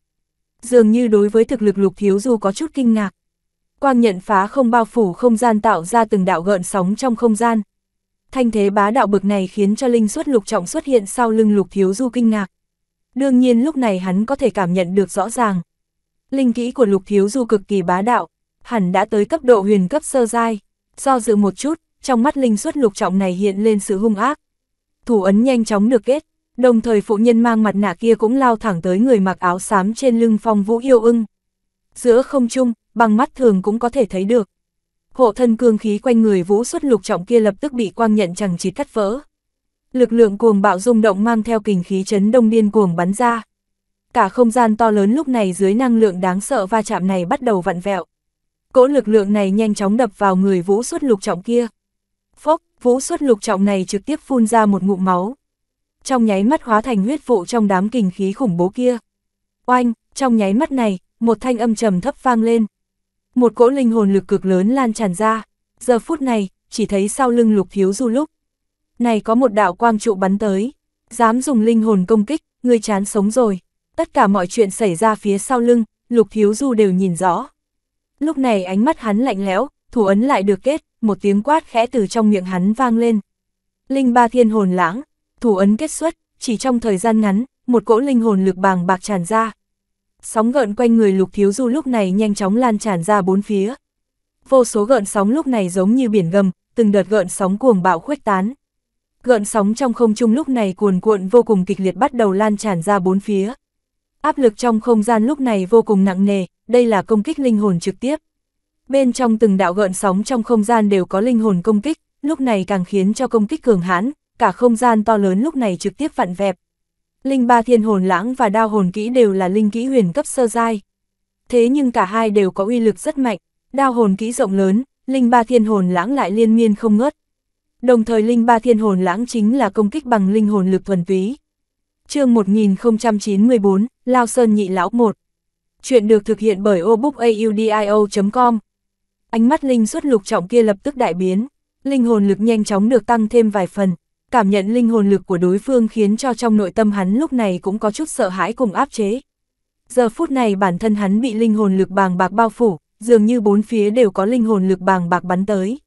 Dường như đối với thực lực lục thiếu du có chút kinh ngạc. Quang nhận phá không bao phủ không gian tạo ra từng đạo gợn sóng trong không gian. Thanh thế bá đạo bực này khiến cho linh suất lục trọng xuất hiện sau lưng lục thiếu du kinh ngạc. Đương nhiên lúc này hắn có thể cảm nhận được rõ ràng. Linh kỹ của lục thiếu du cực kỳ bá đạo, hẳn đã tới cấp độ huyền cấp sơ giai. Do dự một chút, trong mắt linh suất lục trọng này hiện lên sự hung ác. Thủ ấn nhanh chóng được kết, đồng thời phụ nhân mang mặt nạ kia cũng lao thẳng tới người mặc áo xám trên lưng phong vũ yêu ưng. Giữa không trung, bằng mắt thường cũng có thể thấy được. Hộ thân cương khí quanh người vũ xuất lục trọng kia lập tức bị quang nhận chẳng chỉ cắt vỡ. Lực lượng cuồng bạo rung động mang theo kình khí chấn đông điên cuồng bắn ra. Cả không gian to lớn lúc này dưới năng lượng đáng sợ va chạm này bắt đầu vặn vẹo. Cỗ lực lượng này nhanh chóng đập vào người vũ xuất lục trọng kia. Phốc, vũ xuất lục trọng này trực tiếp phun ra một ngụm máu. Trong nháy mắt hóa thành huyết vụ trong đám kình khí khủng bố kia. Oanh, trong nháy mắt này, một thanh âm trầm thấp vang lên. Một cỗ linh hồn lực cực lớn lan tràn ra, giờ phút này, chỉ thấy sau lưng lục thiếu du lúc. Này có một đạo quang trụ bắn tới, dám dùng linh hồn công kích, người chán sống rồi. Tất cả mọi chuyện xảy ra phía sau lưng, lục thiếu du đều nhìn rõ. Lúc này ánh mắt hắn lạnh lẽo, thủ ấn lại được kết, một tiếng quát khẽ từ trong miệng hắn vang lên. Linh ba thiên hồn lãng, thủ ấn kết xuất, chỉ trong thời gian ngắn, một cỗ linh hồn lực bàng bạc tràn ra, Sóng gợn quanh người lục thiếu du lúc này nhanh chóng lan tràn ra bốn phía. Vô số gợn sóng lúc này giống như biển gầm, từng đợt gợn sóng cuồng bạo khuếch tán. Gợn sóng trong không trung lúc này cuồn cuộn vô cùng kịch liệt bắt đầu lan tràn ra bốn phía. Áp lực trong không gian lúc này vô cùng nặng nề, đây là công kích linh hồn trực tiếp. Bên trong từng đạo gợn sóng trong không gian đều có linh hồn công kích, lúc này càng khiến cho công kích cường hãn, cả không gian to lớn lúc này trực tiếp vặn vẹp, Linh ba thiên hồn lãng và đao hồn kỹ đều là linh kỹ huyền cấp sơ giai. Thế nhưng cả hai đều có uy lực rất mạnh, đao hồn kỹ rộng lớn, linh ba thiên hồn lãng lại liên miên không ngớt. Đồng thời linh ba thiên hồn lãng chính là công kích bằng linh hồn lực thuần túy. chương 1094, Lao Sơn Nhị Lão 1 Chuyện được thực hiện bởi obookaudio.com Ánh mắt linh xuất lục trọng kia lập tức đại biến, linh hồn lực nhanh chóng được tăng thêm vài phần, cảm nhận linh hồn lực của đối phương khiến cho trong nội tâm hắn lúc này cũng có chút sợ hãi cùng áp chế. Giờ phút này bản thân hắn bị linh hồn lực bàng bạc bao phủ, dường như bốn phía đều có linh hồn lực bàng bạc bắn tới.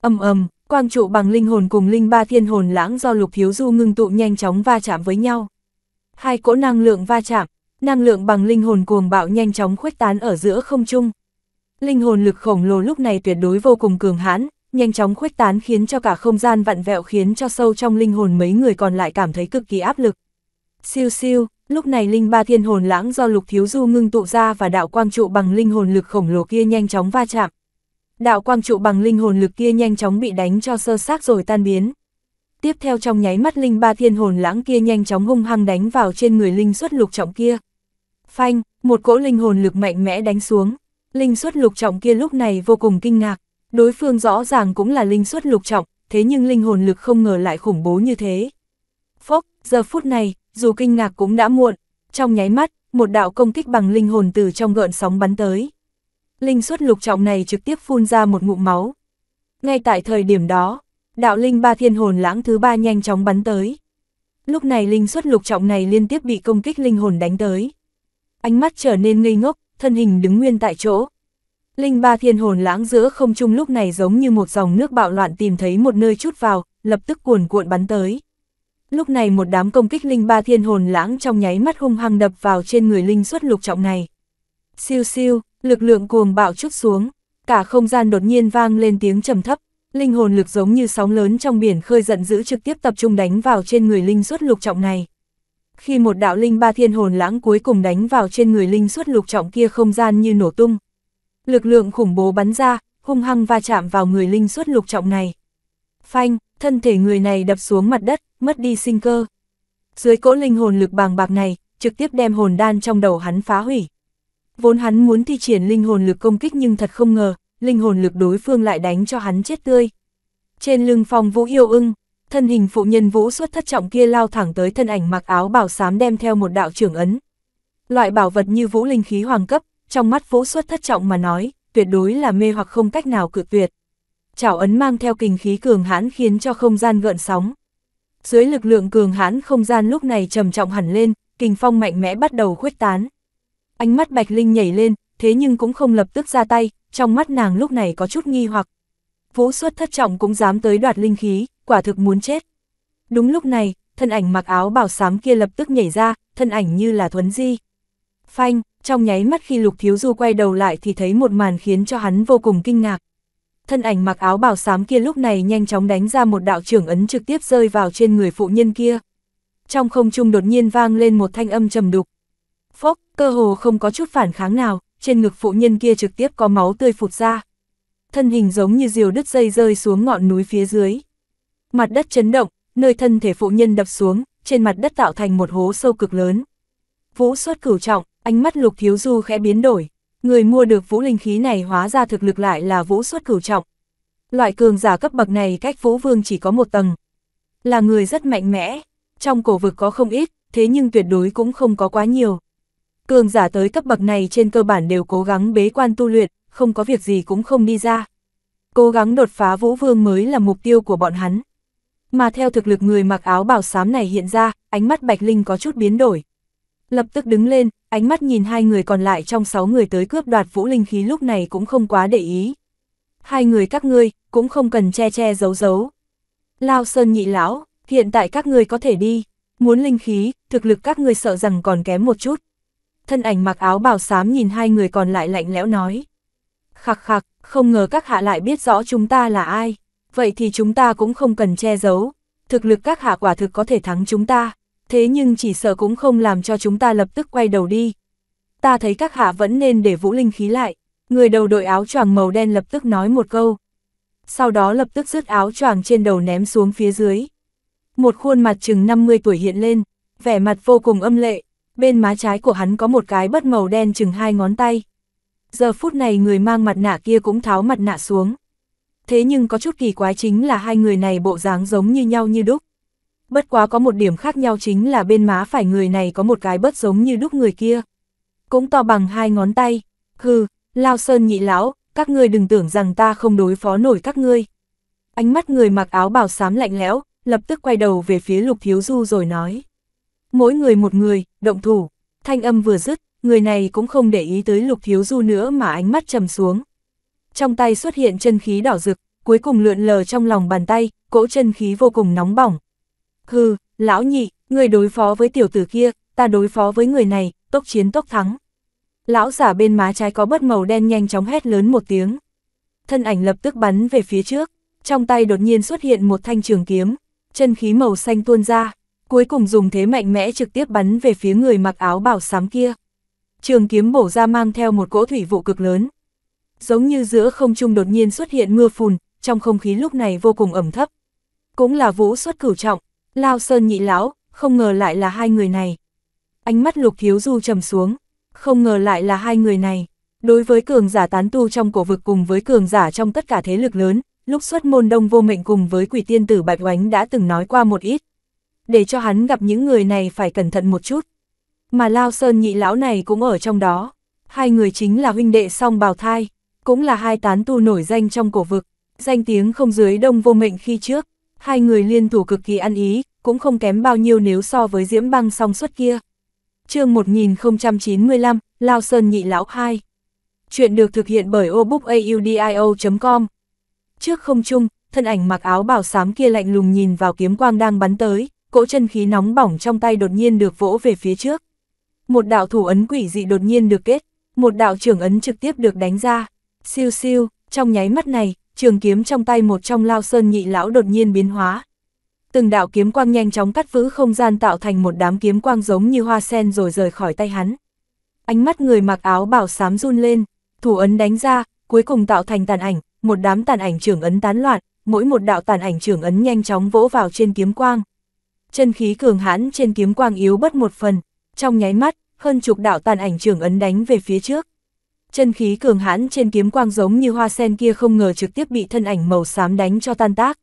Âm ầm, quang trụ bằng linh hồn cùng linh ba thiên hồn lãng do lục thiếu du ngưng tụ nhanh chóng va chạm với nhau. Hai cỗ năng lượng va chạm, năng lượng bằng linh hồn cuồng bạo nhanh chóng khuếch tán ở giữa không trung. Linh hồn lực khổng lồ lúc này tuyệt đối vô cùng cường hãn, nhanh chóng khuếch tán khiến cho cả không gian vặn vẹo khiến cho sâu trong linh hồn mấy người còn lại cảm thấy cực kỳ áp lực. Siêu siêu, lúc này linh ba thiên hồn lãng do lục thiếu du ngưng tụ ra và đạo quang trụ bằng linh hồn lực khổng lồ kia nhanh chóng va chạm. Đạo quang trụ bằng linh hồn lực kia nhanh chóng bị đánh cho sơ xác rồi tan biến. Tiếp theo trong nháy mắt linh ba thiên hồn lãng kia nhanh chóng hung hăng đánh vào trên người linh xuất lục trọng kia. Phanh, một cỗ linh hồn lực mạnh mẽ đánh xuống. Linh xuất lục trọng kia lúc này vô cùng kinh ngạc, đối phương rõ ràng cũng là linh xuất lục trọng, thế nhưng linh hồn lực không ngờ lại khủng bố như thế. Phốc, giờ phút này, dù kinh ngạc cũng đã muộn, trong nháy mắt, một đạo công kích bằng linh hồn từ trong gợn sóng bắn tới. Linh xuất lục trọng này trực tiếp phun ra một ngụm máu. Ngay tại thời điểm đó, đạo linh ba thiên hồn lãng thứ ba nhanh chóng bắn tới. Lúc này linh xuất lục trọng này liên tiếp bị công kích linh hồn đánh tới. Ánh mắt trở nên ngây ngốc, thân hình đứng nguyên tại chỗ. Linh ba thiên hồn lãng giữa không trung lúc này giống như một dòng nước bạo loạn tìm thấy một nơi chút vào, lập tức cuồn cuộn bắn tới. Lúc này một đám công kích linh ba thiên hồn lãng trong nháy mắt hung hăng đập vào trên người linh xuất lục trọng này. Siêu siêu, lực lượng cuồng bạo chút xuống, cả không gian đột nhiên vang lên tiếng trầm thấp, linh hồn lực giống như sóng lớn trong biển khơi giận dữ trực tiếp tập trung đánh vào trên người linh xuất lục trọng này. Khi một đạo linh ba thiên hồn lãng cuối cùng đánh vào trên người linh xuất lục trọng kia không gian như nổ tung. Lực lượng khủng bố bắn ra, hung hăng va chạm vào người linh suất lục trọng này. Phanh, thân thể người này đập xuống mặt đất, mất đi sinh cơ. Dưới cỗ linh hồn lực bàng bạc này, trực tiếp đem hồn đan trong đầu hắn phá hủy. Vốn hắn muốn thi triển linh hồn lực công kích nhưng thật không ngờ, linh hồn lực đối phương lại đánh cho hắn chết tươi. Trên lưng phong vũ yêu ưng, thân hình phụ nhân vũ xuất thất trọng kia lao thẳng tới thân ảnh mặc áo bảo xám đem theo một đạo trưởng ấn. Loại bảo vật như vũ linh khí hoàng cấp, trong mắt vũ xuất thất trọng mà nói, tuyệt đối là mê hoặc không cách nào cự tuyệt. Chảo ấn mang theo kinh khí cường hãn khiến cho không gian gợn sóng. Dưới lực lượng cường hãn không gian lúc này trầm trọng hẳn lên, kinh phong mạnh mẽ bắt đầu khuếch tán. Ánh mắt Bạch Linh nhảy lên, thế nhưng cũng không lập tức ra tay, trong mắt nàng lúc này có chút nghi hoặc. Vũ xuất thất trọng cũng dám tới đoạt linh khí, quả thực muốn chết. Đúng lúc này, thân ảnh mặc áo bảo sám kia lập tức nhảy ra, thân ảnh như là thuấn di. Phanh, trong nháy mắt khi Lục Thiếu Du quay đầu lại thì thấy một màn khiến cho hắn vô cùng kinh ngạc. Thân ảnh mặc áo bảo sám kia lúc này nhanh chóng đánh ra một đạo trưởng ấn trực tiếp rơi vào trên người phụ nhân kia. Trong không trung đột nhiên vang lên một thanh âm trầm đục. Phốc, cơ hồ không có chút phản kháng nào, trên ngực phụ nhân kia trực tiếp có máu tươi phụt ra. Thân hình giống như diều đứt dây rơi xuống ngọn núi phía dưới. Mặt đất chấn động, nơi thân thể phụ nhân đập xuống, trên mặt đất tạo thành một hố sâu cực lớn. Vũ xuất cửu trọng, ánh mắt lục thiếu du khẽ biến đổi. Người mua được vũ linh khí này hóa ra thực lực lại là vũ xuất cửu trọng. Loại cường giả cấp bậc này cách vũ vương chỉ có một tầng. Là người rất mạnh mẽ, trong cổ vực có không ít, thế nhưng tuyệt đối cũng không có quá nhiều. Cường giả tới cấp bậc này trên cơ bản đều cố gắng bế quan tu luyện, không có việc gì cũng không đi ra. Cố gắng đột phá vũ vương mới là mục tiêu của bọn hắn. Mà theo thực lực người mặc áo bảo xám này hiện ra, ánh mắt Bạch Linh có chút biến đổi. Lập tức đứng lên, ánh mắt nhìn hai người còn lại trong sáu người tới cướp đoạt vũ linh khí lúc này cũng không quá để ý. Hai người các ngươi, cũng không cần che che giấu giấu. Lao Sơn nhị lão, hiện tại các ngươi có thể đi, muốn linh khí, thực lực các ngươi sợ rằng còn kém một chút. Thân ảnh mặc áo bào xám nhìn hai người còn lại lạnh lẽo nói. Khặc khặc, không ngờ các hạ lại biết rõ chúng ta là ai, vậy thì chúng ta cũng không cần che giấu, thực lực các hạ quả thực có thể thắng chúng ta thế nhưng chỉ sợ cũng không làm cho chúng ta lập tức quay đầu đi. Ta thấy các hạ vẫn nên để vũ linh khí lại, người đầu đội áo choàng màu đen lập tức nói một câu. Sau đó lập tức rứt áo choàng trên đầu ném xuống phía dưới. Một khuôn mặt chừng 50 tuổi hiện lên, vẻ mặt vô cùng âm lệ, bên má trái của hắn có một cái bất màu đen chừng hai ngón tay. Giờ phút này người mang mặt nạ kia cũng tháo mặt nạ xuống. Thế nhưng có chút kỳ quái chính là hai người này bộ dáng giống như nhau như đúc. Bất quá có một điểm khác nhau chính là bên má phải người này có một cái bớt giống như đúc người kia. Cũng to bằng hai ngón tay. Hừ, Lao Sơn nhị lão, các ngươi đừng tưởng rằng ta không đối phó nổi các ngươi. Ánh mắt người mặc áo bào xám lạnh lẽo, lập tức quay đầu về phía Lục Thiếu Du rồi nói. Mỗi người một người, động thủ, thanh âm vừa dứt, người này cũng không để ý tới Lục Thiếu Du nữa mà ánh mắt trầm xuống. Trong tay xuất hiện chân khí đỏ rực, cuối cùng lượn lờ trong lòng bàn tay, cỗ chân khí vô cùng nóng bỏng. Hừ, lão nhị, người đối phó với tiểu tử kia, ta đối phó với người này, tốc chiến tốc thắng. Lão giả bên má trái có bất màu đen nhanh chóng hét lớn một tiếng. Thân ảnh lập tức bắn về phía trước, trong tay đột nhiên xuất hiện một thanh trường kiếm, chân khí màu xanh tuôn ra, cuối cùng dùng thế mạnh mẽ trực tiếp bắn về phía người mặc áo bảo xám kia. Trường kiếm bổ ra mang theo một cỗ thủy vụ cực lớn. Giống như giữa không trung đột nhiên xuất hiện mưa phùn, trong không khí lúc này vô cùng ẩm thấp. Cũng là vũ xuất cửu trọng, lao sơn nhị lão, không ngờ lại là hai người này. Ánh mắt lục thiếu du trầm xuống, không ngờ lại là hai người này. Đối với cường giả tán tu trong cổ vực cùng với cường giả trong tất cả thế lực lớn, lúc xuất môn đông vô mệnh cùng với quỷ tiên tử Bạch Oánh đã từng nói qua một ít. Để cho hắn gặp những người này phải cẩn thận một chút. Mà Lao Sơn nhị lão này cũng ở trong đó. Hai người chính là huynh đệ song bào thai, cũng là hai tán tu nổi danh trong cổ vực, danh tiếng không dưới đông vô mệnh khi trước. Hai người liên thủ cực kỳ ăn ý, cũng không kém bao nhiêu nếu so với diễm băng song xuất kia. chương 1095, Lao Sơn nhị lão 2 Chuyện được thực hiện bởi obookaudio.com Trước không trung, thân ảnh mặc áo bảo xám kia lạnh lùng nhìn vào kiếm quang đang bắn tới, cỗ chân khí nóng bỏng trong tay đột nhiên được vỗ về phía trước. Một đạo thủ ấn quỷ dị đột nhiên được kết, một đạo trưởng ấn trực tiếp được đánh ra. Siêu siêu, trong nháy mắt này, trường kiếm trong tay một trong lao sơn nhị lão đột nhiên biến hóa. Từng đạo kiếm quang nhanh chóng cắt vỡ không gian tạo thành một đám kiếm quang giống như hoa sen rồi rời khỏi tay hắn. Ánh mắt người mặc áo bảo xám run lên, thủ ấn đánh ra, cuối cùng tạo thành tàn ảnh, một đám tàn ảnh trưởng ấn tán loạn, mỗi một đạo tàn ảnh trưởng ấn nhanh chóng vỗ vào trên kiếm quang. Chân khí cường hãn trên kiếm quang yếu bất một phần, trong nháy mắt, hơn chục đạo tàn ảnh trưởng ấn đánh về phía trước. Chân khí cường hãn trên kiếm quang giống như hoa sen kia không ngờ trực tiếp bị thân ảnh màu xám đánh cho tan tác.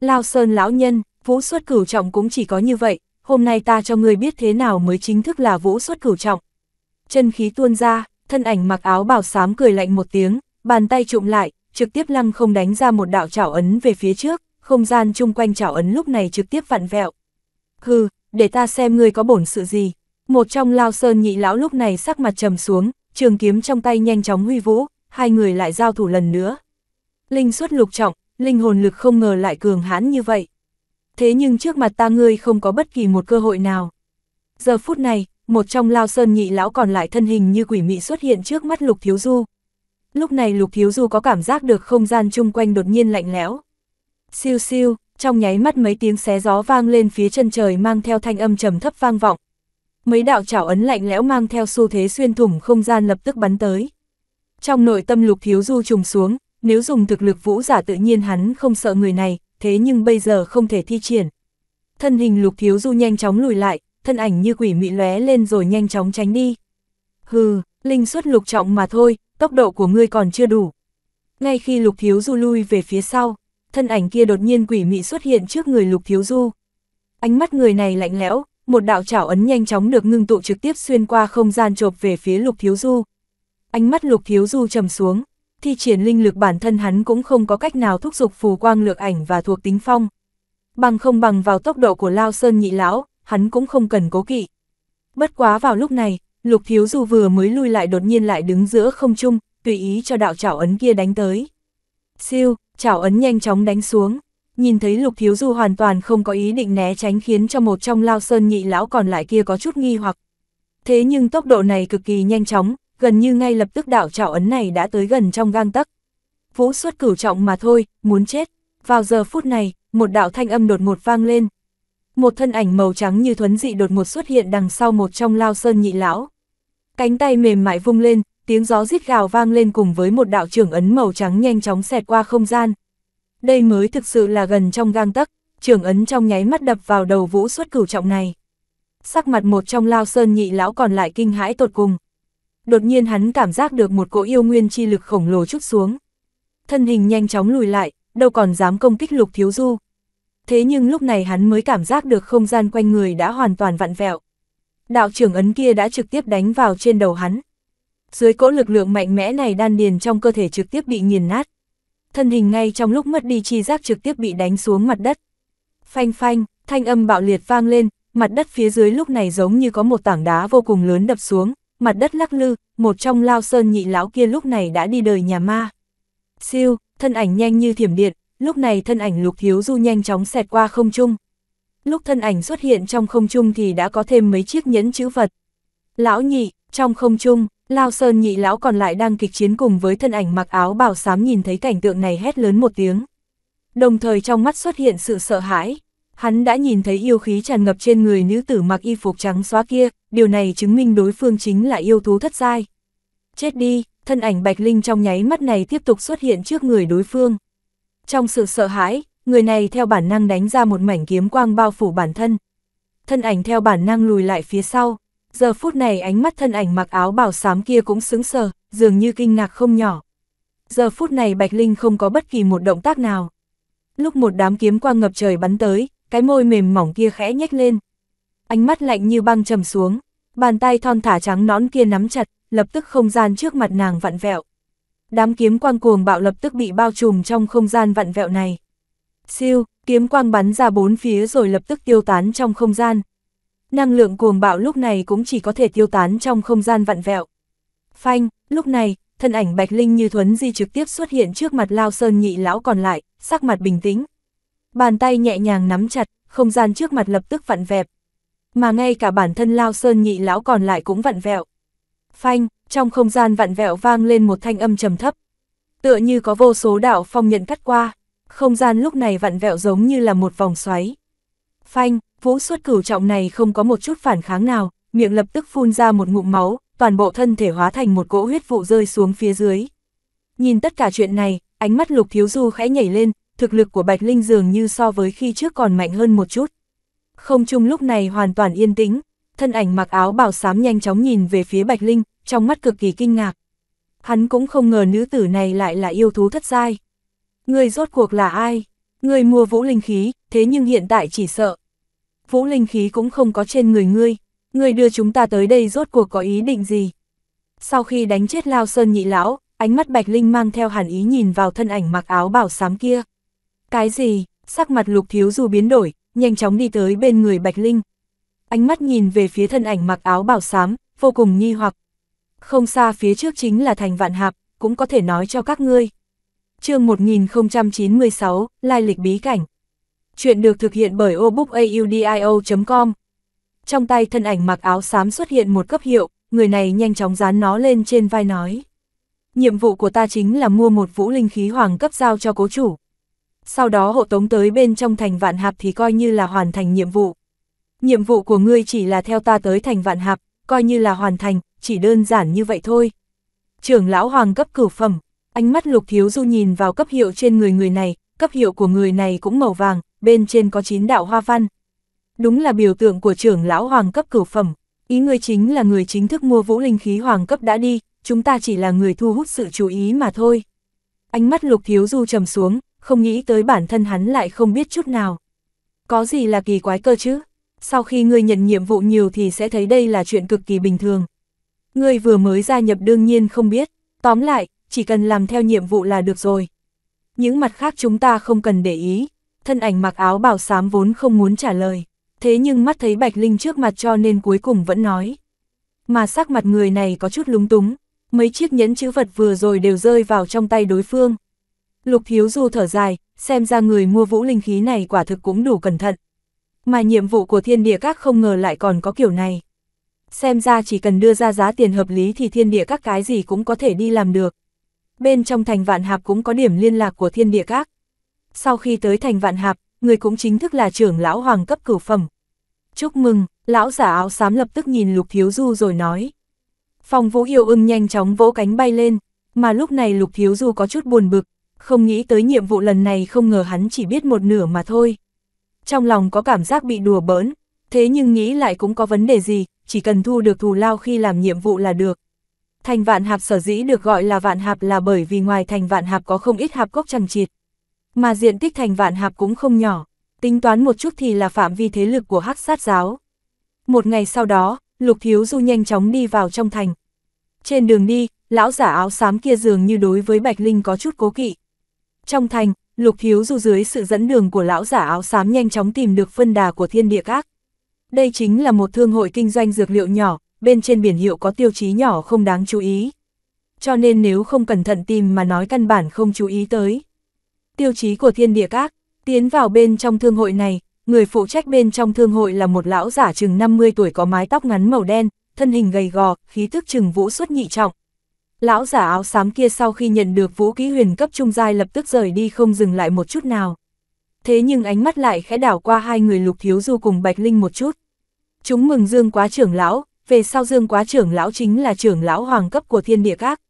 Lao Sơn lão nhân, vũ xuất cửu trọng cũng chỉ có như vậy, hôm nay ta cho ngươi biết thế nào mới chính thức là vũ xuất cửu trọng. Chân khí tuôn ra, thân ảnh mặc áo bào xám cười lạnh một tiếng, bàn tay trụm lại, trực tiếp lăng không đánh ra một đạo chảo ấn về phía trước, không gian chung quanh chảo ấn lúc này trực tiếp vặn vẹo. Hừ, để ta xem ngươi có bổn sự gì. Một trong lao sơn nhị lão lúc này sắc mặt trầm xuống, trường kiếm trong tay nhanh chóng huy vũ, hai người lại giao thủ lần nữa. Linh xuất lục trọng, linh hồn lực không ngờ lại cường hãn như vậy. Thế nhưng trước mặt ta ngươi không có bất kỳ một cơ hội nào. Giờ phút này, một trong lao sơn nhị lão còn lại thân hình như quỷ mị xuất hiện trước mắt lục thiếu du. Lúc này lục thiếu du có cảm giác được không gian chung quanh đột nhiên lạnh lẽo. Siêu siêu, trong nháy mắt mấy tiếng xé gió vang lên phía chân trời mang theo thanh âm trầm thấp vang vọng. Mấy đạo chảo ấn lạnh lẽo mang theo xu thế xuyên thủng không gian lập tức bắn tới. Trong nội tâm lục thiếu du trùng xuống, nếu dùng thực lực vũ giả tự nhiên hắn không sợ người này, thế nhưng bây giờ không thể thi triển. Thân hình lục thiếu du nhanh chóng lùi lại, thân ảnh như quỷ mị lóe lên rồi nhanh chóng tránh đi. Hừ, linh xuất lục trọng mà thôi, tốc độ của ngươi còn chưa đủ. Ngay khi lục thiếu du lui về phía sau, thân ảnh kia đột nhiên quỷ mị xuất hiện trước người lục thiếu du. Ánh mắt người này lạnh lẽo, một đạo chảo ấn nhanh chóng được ngưng tụ trực tiếp xuyên qua không gian chộp về phía lục thiếu du. Ánh mắt lục thiếu du trầm xuống, thi triển linh lực bản thân hắn cũng không có cách nào thúc giục phù quang lược ảnh và thuộc tính phong. Bằng không bằng vào tốc độ của Lao Sơn nhị lão, hắn cũng không cần cố kỵ. Bất quá vào lúc này, lục thiếu du vừa mới lui lại đột nhiên lại đứng giữa không trung, tùy ý cho đạo chảo ấn kia đánh tới. Siêu, chảo ấn nhanh chóng đánh xuống, nhìn thấy lục thiếu du hoàn toàn không có ý định né tránh khiến cho một trong lao sơn nhị lão còn lại kia có chút nghi hoặc. Thế nhưng tốc độ này cực kỳ nhanh chóng, gần như ngay lập tức đạo trảo ấn này đã tới gần trong gang tấc. Vũ xuất cửu trọng mà thôi, muốn chết. Vào giờ phút này, một đạo thanh âm đột ngột vang lên. Một thân ảnh màu trắng như thuấn dị đột ngột xuất hiện đằng sau một trong lao sơn nhị lão. Cánh tay mềm mại vung lên, tiếng gió rít gào vang lên cùng với một đạo trưởng ấn màu trắng nhanh chóng xẹt qua không gian. Đây mới thực sự là gần trong gang tấc, trưởng ấn trong nháy mắt đập vào đầu vũ xuất cửu trọng này. Sắc mặt một trong lao sơn nhị lão còn lại kinh hãi tột cùng. Đột nhiên hắn cảm giác được một cỗ yêu nguyên chi lực khổng lồ chút xuống. Thân hình nhanh chóng lùi lại, đâu còn dám công kích lục thiếu du. Thế nhưng lúc này hắn mới cảm giác được không gian quanh người đã hoàn toàn vặn vẹo. Đạo trưởng ấn kia đã trực tiếp đánh vào trên đầu hắn. Dưới cỗ lực lượng mạnh mẽ này đan điền trong cơ thể trực tiếp bị nghiền nát. Thân hình ngay trong lúc mất đi chi giác trực tiếp bị đánh xuống mặt đất. Phanh phanh, thanh âm bạo liệt vang lên, mặt đất phía dưới lúc này giống như có một tảng đá vô cùng lớn đập xuống, mặt đất lắc lư, một trong lao sơn nhị lão kia lúc này đã đi đời nhà ma. Siêu, thân ảnh nhanh như thiểm điện, lúc này thân ảnh lục thiếu du nhanh chóng xẹt qua không trung. Lúc thân ảnh xuất hiện trong không trung thì đã có thêm mấy chiếc nhẫn chữ vật. Lão nhị, trong không trung, Lao Sơn nhị lão còn lại đang kịch chiến cùng với thân ảnh mặc áo bào xám nhìn thấy cảnh tượng này hét lớn một tiếng. Đồng thời trong mắt xuất hiện sự sợ hãi. Hắn đã nhìn thấy yêu khí tràn ngập trên người nữ tử mặc y phục trắng xóa kia, điều này chứng minh đối phương chính là yêu thú thất giai. Chết đi, thân ảnh Bạch Linh trong nháy mắt này tiếp tục xuất hiện trước người đối phương. Trong sự sợ hãi, người này theo bản năng đánh ra một mảnh kiếm quang bao phủ bản thân. Thân ảnh theo bản năng lùi lại phía sau, giờ phút này ánh mắt thân ảnh mặc áo bảo xám kia cũng sững sờ, dường như kinh ngạc không nhỏ. Giờ phút này Bạch Linh không có bất kỳ một động tác nào. Lúc một đám kiếm quang ngập trời bắn tới, cái môi mềm mỏng kia khẽ nhếch lên. Ánh mắt lạnh như băng trầm xuống, bàn tay thon thả trắng nõn kia nắm chặt, lập tức không gian trước mặt nàng vặn vẹo. Đám kiếm quang cuồng bạo lập tức bị bao trùm trong không gian vặn vẹo này. Siêu, kiếm quang bắn ra bốn phía rồi lập tức tiêu tán trong không gian. Năng lượng cuồng bạo lúc này cũng chỉ có thể tiêu tán trong không gian vặn vẹo. Phanh, lúc này, thân ảnh Bạch Linh như thuấn di trực tiếp xuất hiện trước mặt Lao Sơn nhị lão còn lại, sắc mặt bình tĩnh. Bàn tay nhẹ nhàng nắm chặt, không gian trước mặt lập tức vặn vẹp. Mà ngay cả bản thân Lao Sơn nhị lão còn lại cũng vặn vẹo. Phanh, trong không gian vặn vẹo vang lên một thanh âm trầm thấp. Tựa như có vô số đạo phong nhận cắt qua, không gian lúc này vặn vẹo giống như là một vòng xoáy. Phanh, vũ suất cửu trọng này không có một chút phản kháng nào, miệng lập tức phun ra một ngụm máu, toàn bộ thân thể hóa thành một cỗ huyết vụ rơi xuống phía dưới. Nhìn tất cả chuyện này, ánh mắt lục thiếu du khẽ nhảy lên, thực lực của Bạch Linh dường như so với khi trước còn mạnh hơn một chút. Không chung lúc này hoàn toàn yên tĩnh, thân ảnh mặc áo bào xám nhanh chóng nhìn về phía Bạch Linh, trong mắt cực kỳ kinh ngạc. Hắn cũng không ngờ nữ tử này lại là yêu thú thất giai. Người rốt cuộc là ai? Người mua vũ linh khí, thế nhưng hiện tại chỉ sợ. Vũ linh khí cũng không có trên người ngươi, ngươi đưa chúng ta tới đây rốt cuộc có ý định gì? Sau khi đánh chết Lao Sơn nhị lão, ánh mắt Bạch Linh mang theo hàn ý nhìn vào thân ảnh mặc áo bảo xám kia. Cái gì? Sắc mặt lục thiếu dù biến đổi, nhanh chóng đi tới bên người Bạch Linh. Ánh mắt nhìn về phía thân ảnh mặc áo bảo xám, vô cùng nghi hoặc. Không xa phía trước chính là thành vạn hạp, cũng có thể nói cho các ngươi. chương 1096, Lai lịch bí cảnh. Chuyện được thực hiện bởi obookaudio.com Trong tay thân ảnh mặc áo xám xuất hiện một cấp hiệu, người này nhanh chóng dán nó lên trên vai nói. Nhiệm vụ của ta chính là mua một vũ linh khí hoàng cấp giao cho cố chủ. Sau đó hộ tống tới bên trong thành vạn hạp thì coi như là hoàn thành nhiệm vụ. Nhiệm vụ của ngươi chỉ là theo ta tới thành vạn hạp, coi như là hoàn thành, chỉ đơn giản như vậy thôi. Trưởng lão hoàng cấp cửu phẩm, ánh mắt lục thiếu du nhìn vào cấp hiệu trên người người này, cấp hiệu của người này cũng màu vàng, bên trên có chín đạo hoa văn. Đúng là biểu tượng của trưởng lão hoàng cấp cửu phẩm, ý ngươi chính là người chính thức mua vũ linh khí hoàng cấp đã đi, chúng ta chỉ là người thu hút sự chú ý mà thôi. Ánh mắt lục thiếu du trầm xuống, không nghĩ tới bản thân hắn lại không biết chút nào. Có gì là kỳ quái cơ chứ? Sau khi ngươi nhận nhiệm vụ nhiều thì sẽ thấy đây là chuyện cực kỳ bình thường. Ngươi vừa mới gia nhập đương nhiên không biết, tóm lại, chỉ cần làm theo nhiệm vụ là được rồi. Những mặt khác chúng ta không cần để ý, thân ảnh mặc áo bảo xám vốn không muốn trả lời, thế nhưng mắt thấy Bạch Linh trước mặt cho nên cuối cùng vẫn nói. Mà sắc mặt người này có chút lúng túng, mấy chiếc nhẫn chữ vật vừa rồi đều rơi vào trong tay đối phương. Lục Thiếu Du thở dài, xem ra người mua vũ linh khí này quả thực cũng đủ cẩn thận. Mà nhiệm vụ của thiên địa các không ngờ lại còn có kiểu này. Xem ra chỉ cần đưa ra giá tiền hợp lý thì thiên địa các cái gì cũng có thể đi làm được. Bên trong thành vạn hạp cũng có điểm liên lạc của thiên địa các. Sau khi tới thành vạn hạp, người cũng chính thức là trưởng lão hoàng cấp cửu phẩm. Chúc mừng, lão giả áo xám lập tức nhìn lục thiếu du rồi nói. Phong vũ yêu ưng nhanh chóng vỗ cánh bay lên, mà lúc này lục thiếu du có chút buồn bực, không nghĩ tới nhiệm vụ lần này không ngờ hắn chỉ biết một nửa mà thôi. Trong lòng có cảm giác bị đùa bỡn, thế nhưng nghĩ lại cũng có vấn đề gì, chỉ cần thu được thù lao khi làm nhiệm vụ là được. Thành vạn hạp sở dĩ được gọi là vạn hạp là bởi vì ngoài thành vạn hạp có không ít hạp cốc chẳng chịt. Mà diện tích thành vạn hạp cũng không nhỏ, tính toán một chút thì là phạm vi thế lực của hắc sát giáo. Một ngày sau đó, Lục Thiếu Du nhanh chóng đi vào trong thành. Trên đường đi, lão giả áo xám kia dường như đối với Bạch Linh có chút cố kỵ. Trong thành, Lục Thiếu Du dưới sự dẫn đường của lão giả áo xám nhanh chóng tìm được phân đà của thiên địa các. Đây chính là một thương hội kinh doanh dược liệu nhỏ, bên trên biển hiệu có tiêu chí nhỏ không đáng chú ý. Cho nên nếu không cẩn thận tìm mà nói căn bản không chú ý tới. Tiêu chí của thiên địa các, tiến vào bên trong thương hội này, người phụ trách bên trong thương hội là một lão giả chừng 50 tuổi có mái tóc ngắn màu đen, thân hình gầy gò, khí thức chừng vũ xuất nhị trọng. Lão giả áo xám kia sau khi nhận được vũ kỹ huyền cấp trung giai lập tức rời đi không dừng lại một chút nào. Thế nhưng ánh mắt lại khẽ đảo qua hai người lục thiếu du cùng Bạch Linh một chút. Chúng mừng Dương quá trưởng lão, về sau Dương quá trưởng lão chính là trưởng lão hoàng cấp của thiên địa các.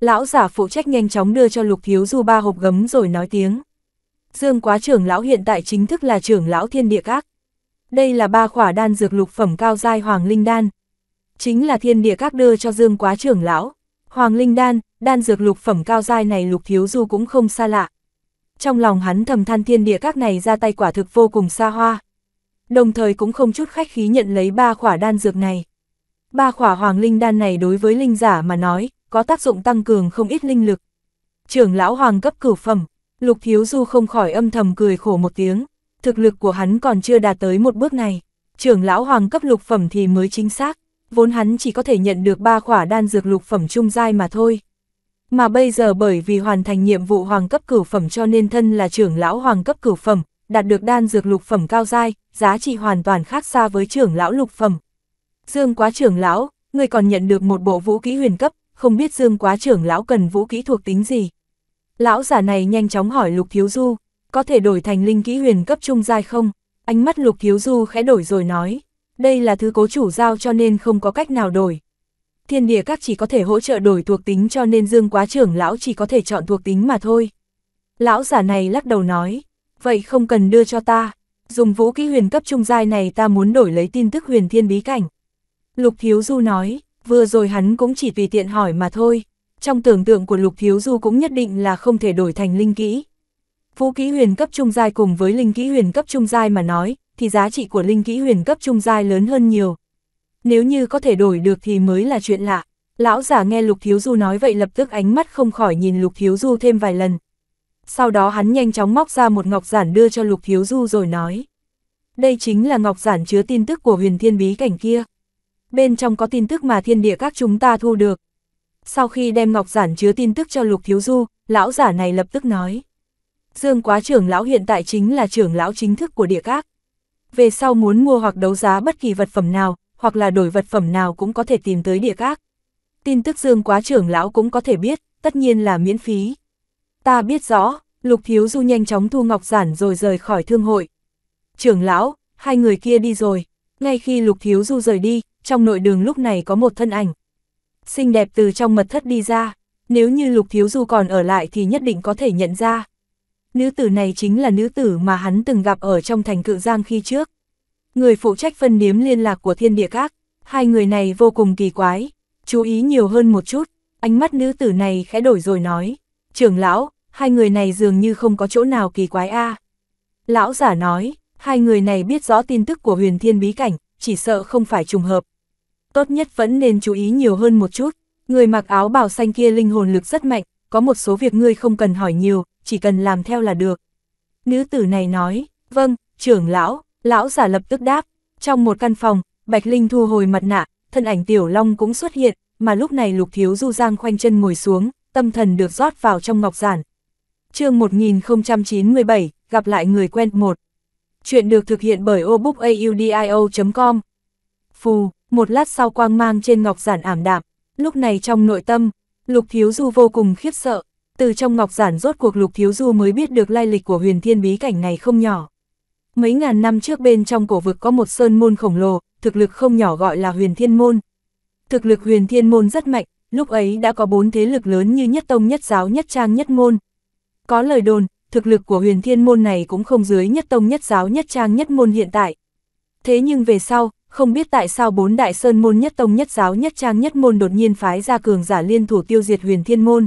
Lão giả phụ trách nhanh chóng đưa cho lục thiếu du ba hộp gấm rồi nói tiếng. Dương quá trưởng lão hiện tại chính thức là trưởng lão thiên địa các. Đây là ba khỏa đan dược lục phẩm cao giai hoàng linh đan. Chính là thiên địa các đưa cho Dương quá trưởng lão. Hoàng linh đan, đan dược lục phẩm cao giai này lục thiếu du cũng không xa lạ. Trong lòng hắn thầm than thiên địa các này ra tay quả thực vô cùng xa hoa. Đồng thời cũng không chút khách khí nhận lấy ba khỏa đan dược này. Ba khỏa hoàng linh đan này đối với linh giả mà nói, có tác dụng tăng cường không ít linh lực. Trưởng lão hoàng cấp cửu phẩm, lục thiếu du không khỏi âm thầm cười khổ một tiếng, thực lực của hắn còn chưa đạt tới một bước này, trưởng lão hoàng cấp lục phẩm thì mới chính xác, vốn hắn chỉ có thể nhận được ba khỏa đan dược lục phẩm trung giai mà thôi. Mà bây giờ bởi vì hoàn thành nhiệm vụ hoàng cấp cửu phẩm cho nên thân là trưởng lão hoàng cấp cửu phẩm, đạt được đan dược lục phẩm cao giai, giá trị hoàn toàn khác xa với trưởng lão lục phẩm. Dương quá trưởng lão, người còn nhận được một bộ vũ kỹ huyền cấp, không biết Dương quá trưởng lão cần vũ kỹ thuộc tính gì. Lão giả này nhanh chóng hỏi Lục Thiếu Du, có thể đổi thành linh kỹ huyền cấp trung giai không? Ánh mắt Lục Thiếu Du khẽ đổi rồi nói, đây là thứ cố chủ giao cho nên không có cách nào đổi. Thiên địa các chỉ có thể hỗ trợ đổi thuộc tính cho nên Dương quá trưởng lão chỉ có thể chọn thuộc tính mà thôi. Lão giả này lắc đầu nói, vậy không cần đưa cho ta, dùng vũ kỹ huyền cấp trung giai này ta muốn đổi lấy tin tức huyền thiên bí cảnh. Lục Thiếu Du nói, vừa rồi hắn cũng chỉ tùy tiện hỏi mà thôi, trong tưởng tượng của Lục Thiếu Du cũng nhất định là không thể đổi thành linh kỹ. Vũ kỹ huyền cấp trung giai cùng với linh kỹ huyền cấp trung giai mà nói, thì giá trị của linh kỹ huyền cấp trung giai lớn hơn nhiều. Nếu như có thể đổi được thì mới là chuyện lạ. Lão giả nghe Lục Thiếu Du nói vậy lập tức ánh mắt không khỏi nhìn Lục Thiếu Du thêm vài lần. Sau đó hắn nhanh chóng móc ra một ngọc giản đưa cho Lục Thiếu Du rồi nói. Đây chính là ngọc giản chứa tin tức của huyền thiên bí cảnh kia. Bên trong có tin tức mà thiên địa các chúng ta thu được. Sau khi đem ngọc giản chứa tin tức cho Lục Thiếu Du, lão giả này lập tức nói. Dương quá trưởng lão hiện tại chính là trưởng lão chính thức của địa các. Về sau muốn mua hoặc đấu giá bất kỳ vật phẩm nào, hoặc là đổi vật phẩm nào cũng có thể tìm tới địa các. Tin tức Dương quá trưởng lão cũng có thể biết, tất nhiên là miễn phí. Ta biết rõ, Lục Thiếu Du nhanh chóng thu ngọc giản rồi rời khỏi thương hội. Trưởng lão, hai người kia đi rồi. Ngay khi Lục Thiếu Du rời đi, trong nội đường lúc này có một thân ảnh. Xinh đẹp từ trong mật thất đi ra, nếu như Lục Thiếu Du còn ở lại thì nhất định có thể nhận ra. Nữ tử này chính là nữ tử mà hắn từng gặp ở trong thành cự giang khi trước. Người phụ trách phân điếm liên lạc của thiên địa các, hai người này vô cùng kỳ quái, chú ý nhiều hơn một chút, ánh mắt nữ tử này khẽ đổi rồi nói, trưởng lão, hai người này dường như không có chỗ nào kỳ quái a. Lão giả nói, hai người này biết rõ tin tức của huyền thiên bí cảnh, chỉ sợ không phải trùng hợp. Tốt nhất vẫn nên chú ý nhiều hơn một chút, người mặc áo bào xanh kia linh hồn lực rất mạnh, có một số việc ngươi không cần hỏi nhiều, chỉ cần làm theo là được. Nữ tử này nói, vâng, trưởng lão, lão giả lập tức đáp, trong một căn phòng, Bạch Linh thu hồi mặt nạ, thân ảnh Tiểu Long cũng xuất hiện, mà lúc này Lục Thiếu Du Giang khoanh chân ngồi xuống, tâm thần được rót vào trong ngọc giản. chương 1097, gặp lại người quen một. Chuyện được thực hiện bởi obookaudio.com Phù, một lát sau quang mang trên ngọc giản ảm đạm, lúc này trong nội tâm, Lục Thiếu Du vô cùng khiếp sợ, từ trong ngọc giản rốt cuộc Lục Thiếu Du mới biết được lai lịch của huyền thiên bí cảnh này không nhỏ. Mấy ngàn năm trước bên trong cổ vực có một sơn môn khổng lồ, thực lực không nhỏ gọi là huyền thiên môn. Thực lực huyền thiên môn rất mạnh, lúc ấy đã có bốn thế lực lớn như nhất tông nhất giáo nhất trang nhất môn. Có lời đồn, thực lực của huyền thiên môn này cũng không dưới nhất tông nhất giáo nhất trang nhất môn hiện tại. Thế nhưng về sau, không biết tại sao bốn đại sơn môn nhất tông nhất giáo nhất trang nhất môn đột nhiên phái ra cường giả liên thủ tiêu diệt huyền thiên môn.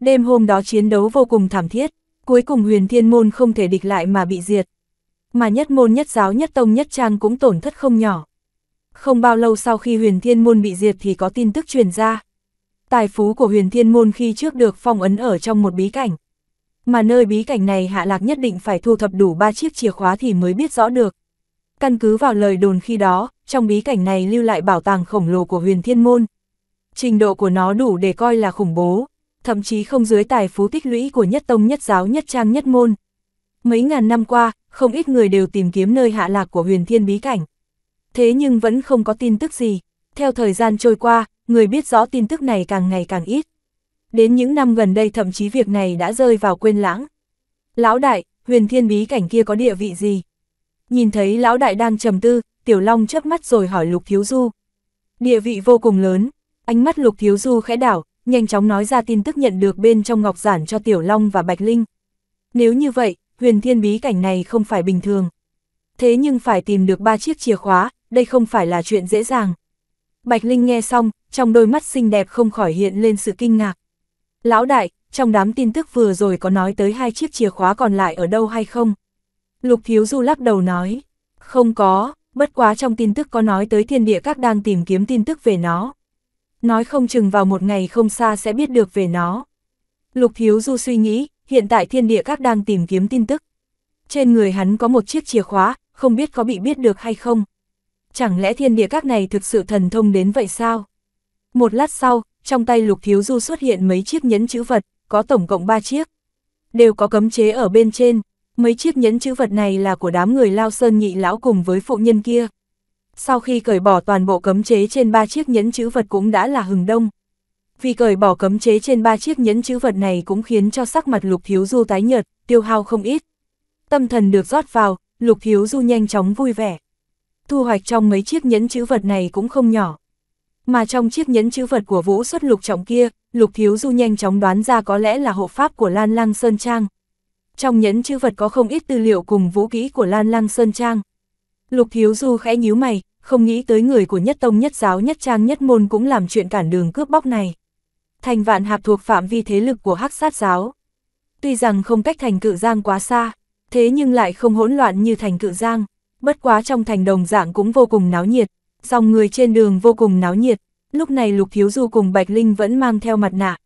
Đêm hôm đó chiến đấu vô cùng thảm thiết, cuối cùng huyền thiên môn không thể địch lại mà bị diệt. Mà nhất môn nhất giáo nhất tông nhất trang cũng tổn thất không nhỏ. Không bao lâu sau khi huyền thiên môn bị diệt thì có tin tức truyền ra. Tài phú của huyền thiên môn khi trước được phong ấn ở trong một bí cảnh. Mà nơi bí cảnh này hạ lạc nhất định phải thu thập đủ ba chiếc chìa khóa thì mới biết rõ được. Căn cứ vào lời đồn khi đó, trong bí cảnh này lưu lại bảo tàng khổng lồ của huyền thiên môn. Trình độ của nó đủ để coi là khủng bố, thậm chí không dưới tài phú tích lũy của nhất tông nhất giáo nhất trang nhất môn. Mấy ngàn năm qua, không ít người đều tìm kiếm nơi hạ lạc của huyền thiên bí cảnh. Thế nhưng vẫn không có tin tức gì. Theo thời gian trôi qua, người biết rõ tin tức này càng ngày càng ít. Đến những năm gần đây thậm chí việc này đã rơi vào quên lãng. Lão đại, huyền thiên bí cảnh kia có địa vị gì? Nhìn thấy lão đại đang trầm tư, tiểu long chớp mắt rồi hỏi lục thiếu du. Địa vị vô cùng lớn, ánh mắt lục thiếu du khẽ đảo, nhanh chóng nói ra tin tức nhận được bên trong ngọc giản cho tiểu long và bạch linh. Nếu như vậy, huyền thiên bí cảnh này không phải bình thường. Thế nhưng phải tìm được ba chiếc chìa khóa, đây không phải là chuyện dễ dàng. Bạch Linh nghe xong, trong đôi mắt xinh đẹp không khỏi hiện lên sự kinh ngạc. Lão đại, trong đám tin tức vừa rồi có nói tới hai chiếc chìa khóa còn lại ở đâu hay không? Lục Thiếu Du lắc đầu nói, không có, bất quá trong tin tức có nói tới thiên địa các đang tìm kiếm tin tức về nó. Nói không chừng vào một ngày không xa sẽ biết được về nó. Lục Thiếu Du suy nghĩ, hiện tại thiên địa các đang tìm kiếm tin tức. Trên người hắn có một chiếc chìa khóa, không biết có bị biết được hay không. Chẳng lẽ thiên địa các này thực sự thần thông đến vậy sao? Một lát sau, trong tay Lục Thiếu Du xuất hiện mấy chiếc nhẫn chữ vật, có tổng cộng 3 chiếc. Đều có cấm chế ở bên trên, mấy chiếc nhẫn chữ vật này là của đám người Lao Sơn nhị lão cùng với phụ nhân kia. Sau khi cởi bỏ toàn bộ cấm chế trên ba chiếc nhẫn chữ vật cũng đã là hừng đông. Vì cởi bỏ cấm chế trên ba chiếc nhẫn chữ vật này cũng khiến cho sắc mặt Lục Thiếu Du tái nhợt, tiêu hao không ít. Tâm thần được rót vào, Lục Thiếu Du nhanh chóng vui vẻ. Thu hoạch trong mấy chiếc nhẫn chữ vật này cũng không nhỏ. Mà trong chiếc nhẫn chữ vật của Vũ xuất lục trọng kia, Lục Thiếu Du nhanh chóng đoán ra có lẽ là hộ pháp của Lan Lăng Sơn Trang. Trong nhẫn chữ vật có không ít tư liệu cùng vũ kỹ của Lan Lăng Sơn Trang. Lục Thiếu Du khẽ nhíu mày, không nghĩ tới người của nhất tông nhất giáo nhất trang nhất môn cũng làm chuyện cản đường cướp bóc này. Thành vạn hạp thuộc phạm vi thế lực của hắc sát giáo. Tuy rằng không cách thành cự giang quá xa, thế nhưng lại không hỗn loạn như thành cự giang. Bất quá trong thành đồng dạng cũng vô cùng náo nhiệt, dòng người trên đường vô cùng náo nhiệt, lúc này Lục Thiếu Du cùng Bạch Linh vẫn mang theo mặt nạ.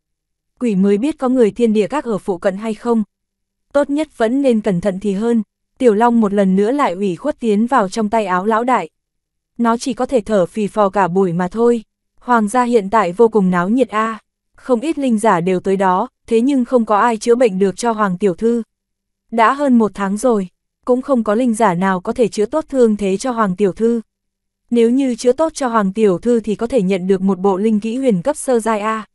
Quỷ mới biết có người thiên địa các ở phụ cận hay không. Tốt nhất vẫn nên cẩn thận thì hơn, Tiểu Long một lần nữa lại ủy khuất tiến vào trong tay áo lão đại. Nó chỉ có thể thở phì phò cả buổi mà thôi. Hoàng gia hiện tại vô cùng náo nhiệt a Không ít linh giả đều tới đó, thế nhưng không có ai chữa bệnh được cho Hoàng Tiểu Thư. Đã hơn một tháng rồi, cũng không có linh giả nào có thể chữa tốt thương thế cho Hoàng Tiểu Thư. Nếu như chữa tốt cho Hoàng Tiểu Thư thì có thể nhận được một bộ linh kỹ huyền cấp sơ giai A.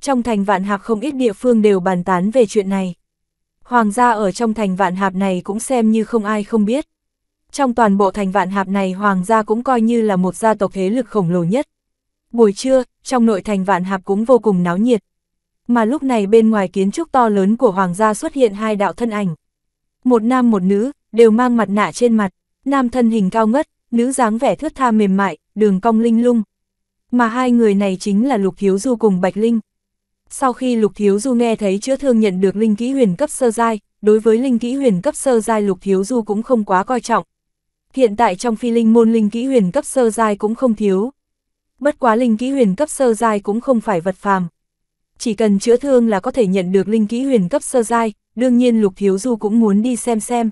Trong thành vạn hạp không ít địa phương đều bàn tán về chuyện này. Hoàng gia ở trong thành vạn hạp này cũng xem như không ai không biết. Trong toàn bộ thành vạn hạp này Hoàng gia cũng coi như là một gia tộc thế lực khổng lồ nhất. Buổi trưa, trong nội thành vạn hạp cũng vô cùng náo nhiệt. Mà lúc này bên ngoài kiến trúc to lớn của Hoàng gia xuất hiện hai đạo thân ảnh. Một nam một nữ, đều mang mặt nạ trên mặt, nam thân hình cao ngất, nữ dáng vẻ thướt tha mềm mại, đường cong linh lung. Mà hai người này chính là Lục Thiếu Du cùng Bạch Linh. Sau khi Lục Thiếu Du nghe thấy chữa thương nhận được linh kỹ huyền cấp sơ giai, đối với linh kỹ huyền cấp sơ giai Lục Thiếu Du cũng không quá coi trọng. Hiện tại trong phi linh môn linh kỹ huyền cấp sơ giai cũng không thiếu. Bất quá linh kỹ huyền cấp sơ giai cũng không phải vật phàm. Chỉ cần chữa thương là có thể nhận được linh kỹ huyền cấp sơ giai, đương nhiên Lục Thiếu Du cũng muốn đi xem xem.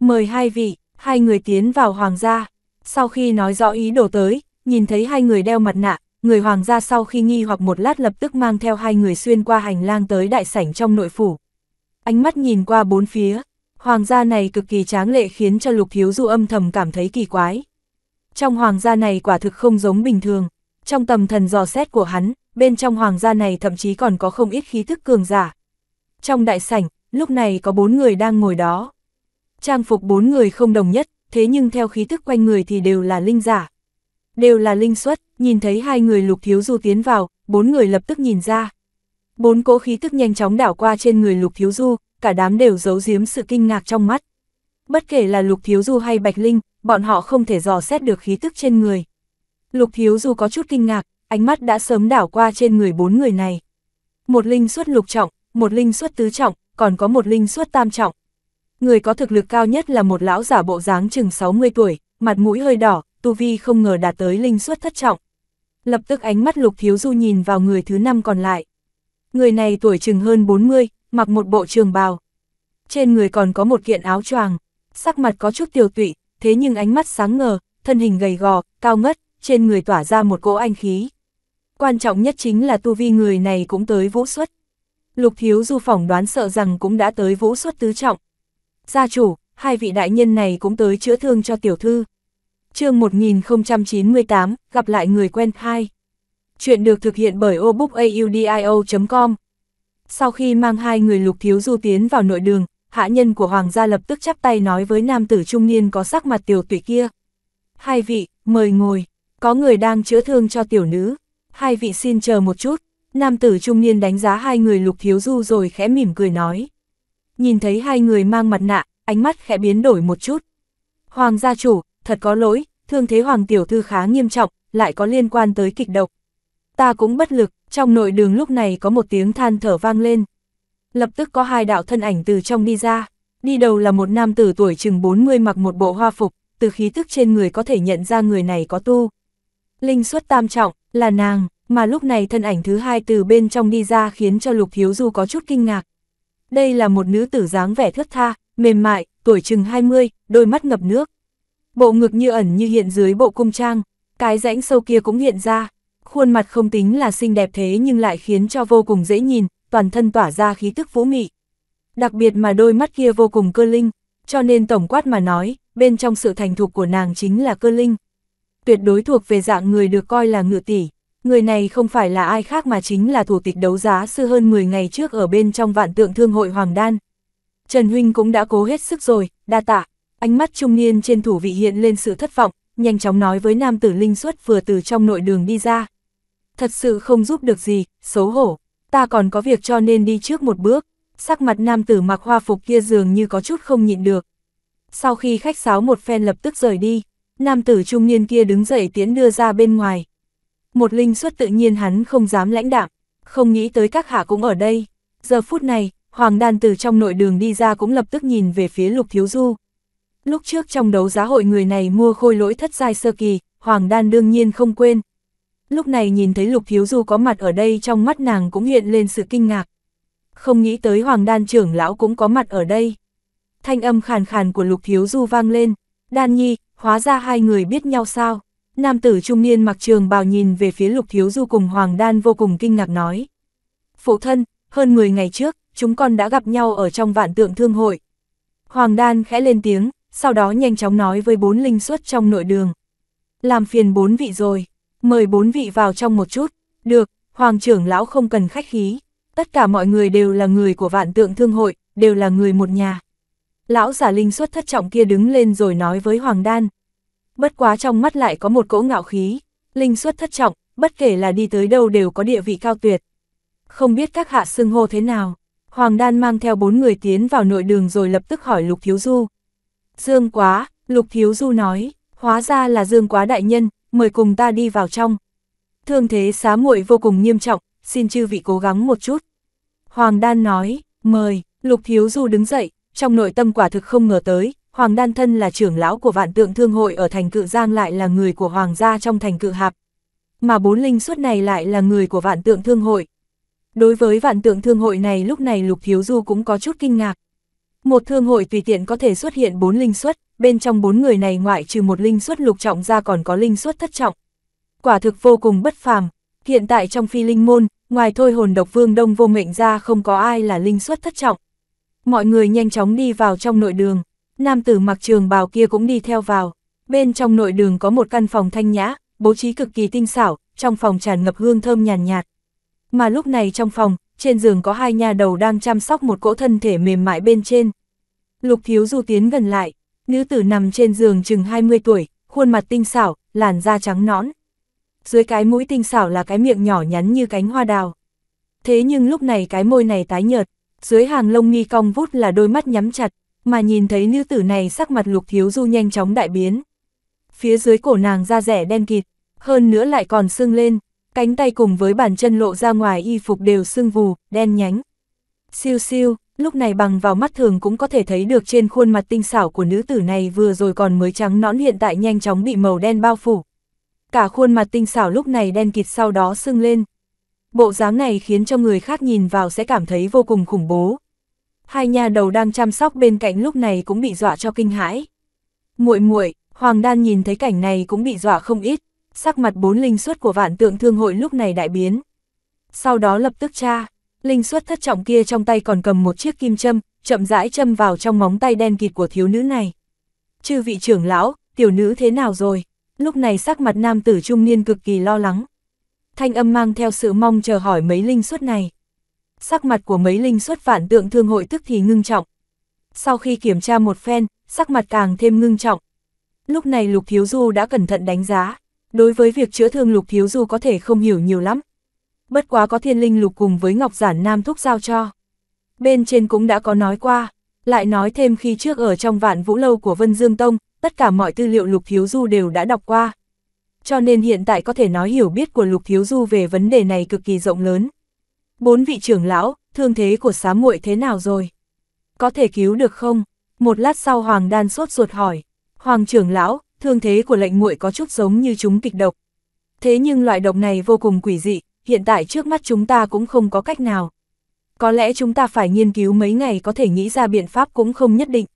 Mời hai vị, hai người tiến vào hoàng gia. Sau khi nói rõ ý đồ tới, nhìn thấy hai người đeo mặt nạ, người hoàng gia sau khi nghi hoặc một lát lập tức mang theo hai người xuyên qua hành lang tới đại sảnh trong nội phủ. Ánh mắt nhìn qua bốn phía, hoàng gia này cực kỳ tráng lệ khiến cho lục thiếu du âm thầm cảm thấy kỳ quái. Trong hoàng gia này quả thực không giống bình thường, trong tầm thần dò xét của hắn, bên trong hoàng gia này thậm chí còn có không ít khí thức cường giả. Trong đại sảnh, lúc này có bốn người đang ngồi đó. Trang phục bốn người không đồng nhất, thế nhưng theo khí thức quanh người thì đều là linh giả. Đều là linh xuất, nhìn thấy hai người lục thiếu du tiến vào, bốn người lập tức nhìn ra. Bốn cỗ khí thức nhanh chóng đảo qua trên người lục thiếu du, cả đám đều giấu giếm sự kinh ngạc trong mắt. Bất kể là lục thiếu du hay bạch linh, bọn họ không thể dò xét được khí thức trên người. Lục thiếu du có chút kinh ngạc, ánh mắt đã sớm đảo qua trên người bốn người này. Một linh xuất lục trọng, một linh xuất tứ trọng, còn có một linh xuất tam trọng. Người có thực lực cao nhất là một lão giả bộ dáng chừng 60 tuổi, mặt mũi hơi đỏ, tu vi không ngờ đạt tới linh suất thất trọng. Lập tức ánh mắt lục thiếu du nhìn vào người thứ năm còn lại. Người này tuổi chừng hơn 40, mặc một bộ trường bào. Trên người còn có một kiện áo choàng, sắc mặt có chút tiêu tụy, thế nhưng ánh mắt sáng ngờ, thân hình gầy gò, cao ngất, trên người tỏa ra một cỗ anh khí. Quan trọng nhất chính là tu vi người này cũng tới vũ xuất. Lục thiếu du phỏng đoán sợ rằng cũng đã tới vũ xuất tứ trọng. Gia chủ, hai vị đại nhân này cũng tới chữa thương cho tiểu thư. chương 1098, gặp lại người quen hai Chuyện được thực hiện bởi obookaudio.com Sau khi mang hai người lục thiếu du tiến vào nội đường, hạ nhân của hoàng gia lập tức chắp tay nói với nam tử trung niên có sắc mặt tiểu tụy kia. Hai vị, mời ngồi, có người đang chữa thương cho tiểu nữ, hai vị xin chờ một chút, nam tử trung niên đánh giá hai người lục thiếu du rồi khẽ mỉm cười nói. Nhìn thấy hai người mang mặt nạ, ánh mắt khẽ biến đổi một chút. Hoàng gia chủ, thật có lỗi, thương thế hoàng tiểu thư khá nghiêm trọng, lại có liên quan tới kịch độc. Ta cũng bất lực, trong nội đường lúc này có một tiếng than thở vang lên. Lập tức có hai đạo thân ảnh từ trong đi ra, đi đầu là một nam tử tuổi chừng 40 mặc một bộ hoa phục, từ khí thức trên người có thể nhận ra người này có tu. Linh xuất tam trọng, là nàng, mà lúc này thân ảnh thứ hai từ bên trong đi ra khiến cho Lục Thiếu Du có chút kinh ngạc. Đây là một nữ tử dáng vẻ thướt tha, mềm mại, tuổi chừng 20, đôi mắt ngập nước. Bộ ngực như ẩn như hiện dưới bộ cung trang, cái rãnh sâu kia cũng hiện ra. Khuôn mặt không tính là xinh đẹp thế nhưng lại khiến cho vô cùng dễ nhìn, toàn thân tỏa ra khí tức vũ mị. Đặc biệt mà đôi mắt kia vô cùng cơ linh, cho nên tổng quát mà nói, bên trong sự thành thục của nàng chính là cơ linh. Tuyệt đối thuộc về dạng người được coi là ngựa tỷ. Người này không phải là ai khác mà chính là thủ tịch đấu giá sư hơn 10 ngày trước ở bên trong vạn tượng thương hội Hoàng Đan. Trần Huynh cũng đã cố hết sức rồi, đa tạ. Ánh mắt trung niên trên thủ vị hiện lên sự thất vọng, nhanh chóng nói với nam tử linh xuất vừa từ trong nội đường đi ra. Thật sự không giúp được gì, xấu hổ, ta còn có việc cho nên đi trước một bước. Sắc mặt nam tử mặc hoa phục kia dường như có chút không nhịn được. Sau khi khách sáo một phen lập tức rời đi, nam tử trung niên kia đứng dậy tiến đưa ra bên ngoài. Một linh xuất tự nhiên hắn không dám lãnh đạm, không nghĩ tới các hạ cũng ở đây. Giờ phút này, Hoàng Đan từ trong nội đường đi ra cũng lập tức nhìn về phía Lục Thiếu Du. Lúc trước trong đấu giá hội người này mua khôi lỗi thất giai sơ kỳ, Hoàng Đan đương nhiên không quên. Lúc này nhìn thấy Lục Thiếu Du có mặt ở đây trong mắt nàng cũng hiện lên sự kinh ngạc. Không nghĩ tới Hoàng Đan trưởng lão cũng có mặt ở đây. Thanh âm khàn khàn của Lục Thiếu Du vang lên. Đan Nhi, hóa ra hai người biết nhau sao? Nam tử trung niên mặc trường bào nhìn về phía Lục Thiếu Du cùng Hoàng Đan vô cùng kinh ngạc nói. Phụ thân, hơn 10 ngày trước, chúng con đã gặp nhau ở trong vạn tượng thương hội. Hoàng Đan khẽ lên tiếng, sau đó nhanh chóng nói với bốn linh xuất trong nội đường. Làm phiền bốn vị rồi, mời bốn vị vào trong một chút. Được, Hoàng trưởng lão không cần khách khí. Tất cả mọi người đều là người của vạn tượng thương hội, đều là người một nhà. Lão giả linh xuất thất trọng kia đứng lên rồi nói với Hoàng Đan. Bất quá trong mắt lại có một cỗ ngạo khí, linh suất thất trọng, bất kể là đi tới đâu đều có địa vị cao tuyệt. Không biết các hạ xưng hô thế nào, Hoàng Đan mang theo bốn người tiến vào nội đường rồi lập tức hỏi Lục Thiếu Du. Dương quá, Lục Thiếu Du nói, hóa ra là Dương quá đại nhân, mời cùng ta đi vào trong. Thương thế xá muội vô cùng nghiêm trọng, xin chư vị cố gắng một chút. Hoàng Đan nói, mời, Lục Thiếu Du đứng dậy, trong nội tâm quả thực không ngờ tới, Hoàng Đan Thân là trưởng lão của vạn tượng thương hội ở thành cự giang lại là người của Hoàng gia trong thành cự hạp. Mà bốn linh suốt này lại là người của vạn tượng thương hội. Đối với vạn tượng thương hội này lúc này Lục Thiếu Du cũng có chút kinh ngạc. Một thương hội tùy tiện có thể xuất hiện bốn linh suất, bên trong bốn người này ngoại trừ một linh suất lục trọng ra còn có linh suất thất trọng. Quả thực vô cùng bất phàm. Hiện tại trong phi linh môn, ngoài thôi hồn độc vương đông vô mệnh ra không có ai là linh suất thất trọng. Mọi người nhanh chóng đi vào trong nội đường, nam tử mặc trường bào kia cũng đi theo vào. Bên trong nội đường có một căn phòng thanh nhã, bố trí cực kỳ tinh xảo, trong phòng tràn ngập hương thơm nhàn nhạt, Mà lúc này trong phòng, trên giường có hai nhà đầu đang chăm sóc một cỗ thân thể mềm mại bên trên. Lục thiếu du tiến gần lại, nữ tử nằm trên giường chừng 20 tuổi, khuôn mặt tinh xảo, làn da trắng nõn. Dưới cái mũi tinh xảo là cái miệng nhỏ nhắn như cánh hoa đào. Thế nhưng lúc này cái môi này tái nhợt, dưới hàng lông mi cong vút là đôi mắt nhắm chặt, mà nhìn thấy nữ tử này sắc mặt lục thiếu du nhanh chóng đại biến. Phía dưới cổ nàng da rẻ đen kịt, hơn nữa lại còn sưng lên, cánh tay cùng với bàn chân lộ ra ngoài y phục đều sưng vù, đen nhánh. Siêu siêu, lúc này bằng vào mắt thường cũng có thể thấy được trên khuôn mặt tinh xảo của nữ tử này vừa rồi còn mới trắng nõn hiện tại nhanh chóng bị màu đen bao phủ. Cả khuôn mặt tinh xảo lúc này đen kịt sau đó sưng lên. Bộ dáng này khiến cho người khác nhìn vào sẽ cảm thấy vô cùng khủng bố, Hai nhà đầu đang chăm sóc bên cạnh lúc này cũng bị dọa cho kinh hãi. Muội muội, Hoàng Đan nhìn thấy cảnh này cũng bị dọa không ít, sắc mặt bốn linh suất của vạn tượng thương hội lúc này đại biến. Sau đó lập tức tra, linh suất thất trọng kia trong tay còn cầm một chiếc kim châm, chậm rãi châm vào trong móng tay đen kịt của thiếu nữ này. Chư vị trưởng lão, tiểu nữ thế nào rồi? Lúc này sắc mặt nam tử trung niên cực kỳ lo lắng. Thanh âm mang theo sự mong chờ hỏi mấy linh suất này. Sắc mặt của mấy linh xuất vạn tượng thương hội tức thì ngưng trọng. Sau khi kiểm tra một phen, sắc mặt càng thêm ngưng trọng. Lúc này Lục Thiếu Du đã cẩn thận đánh giá. Đối với việc chữa thương Lục Thiếu Du có thể không hiểu nhiều lắm. Bất quá có thiên linh lục cùng với Ngọc Giản Nam thúc giao cho. Bên trên cũng đã có nói qua, lại nói thêm khi trước ở trong vạn vũ lâu của Vân Dương Tông, tất cả mọi tư liệu Lục Thiếu Du đều đã đọc qua. Cho nên hiện tại có thể nói hiểu biết của Lục Thiếu Du về vấn đề này cực kỳ rộng lớn. Bốn vị trưởng lão, thương thế của xá muội thế nào rồi? Có thể cứu được không? Một lát sau Hoàng Đan sốt ruột hỏi. Hoàng trưởng lão, thương thế của lệnh muội có chút giống như chúng kịch độc. Thế nhưng loại độc này vô cùng quỷ dị, hiện tại trước mắt chúng ta cũng không có cách nào. Có lẽ chúng ta phải nghiên cứu mấy ngày có thể nghĩ ra biện pháp cũng không nhất định.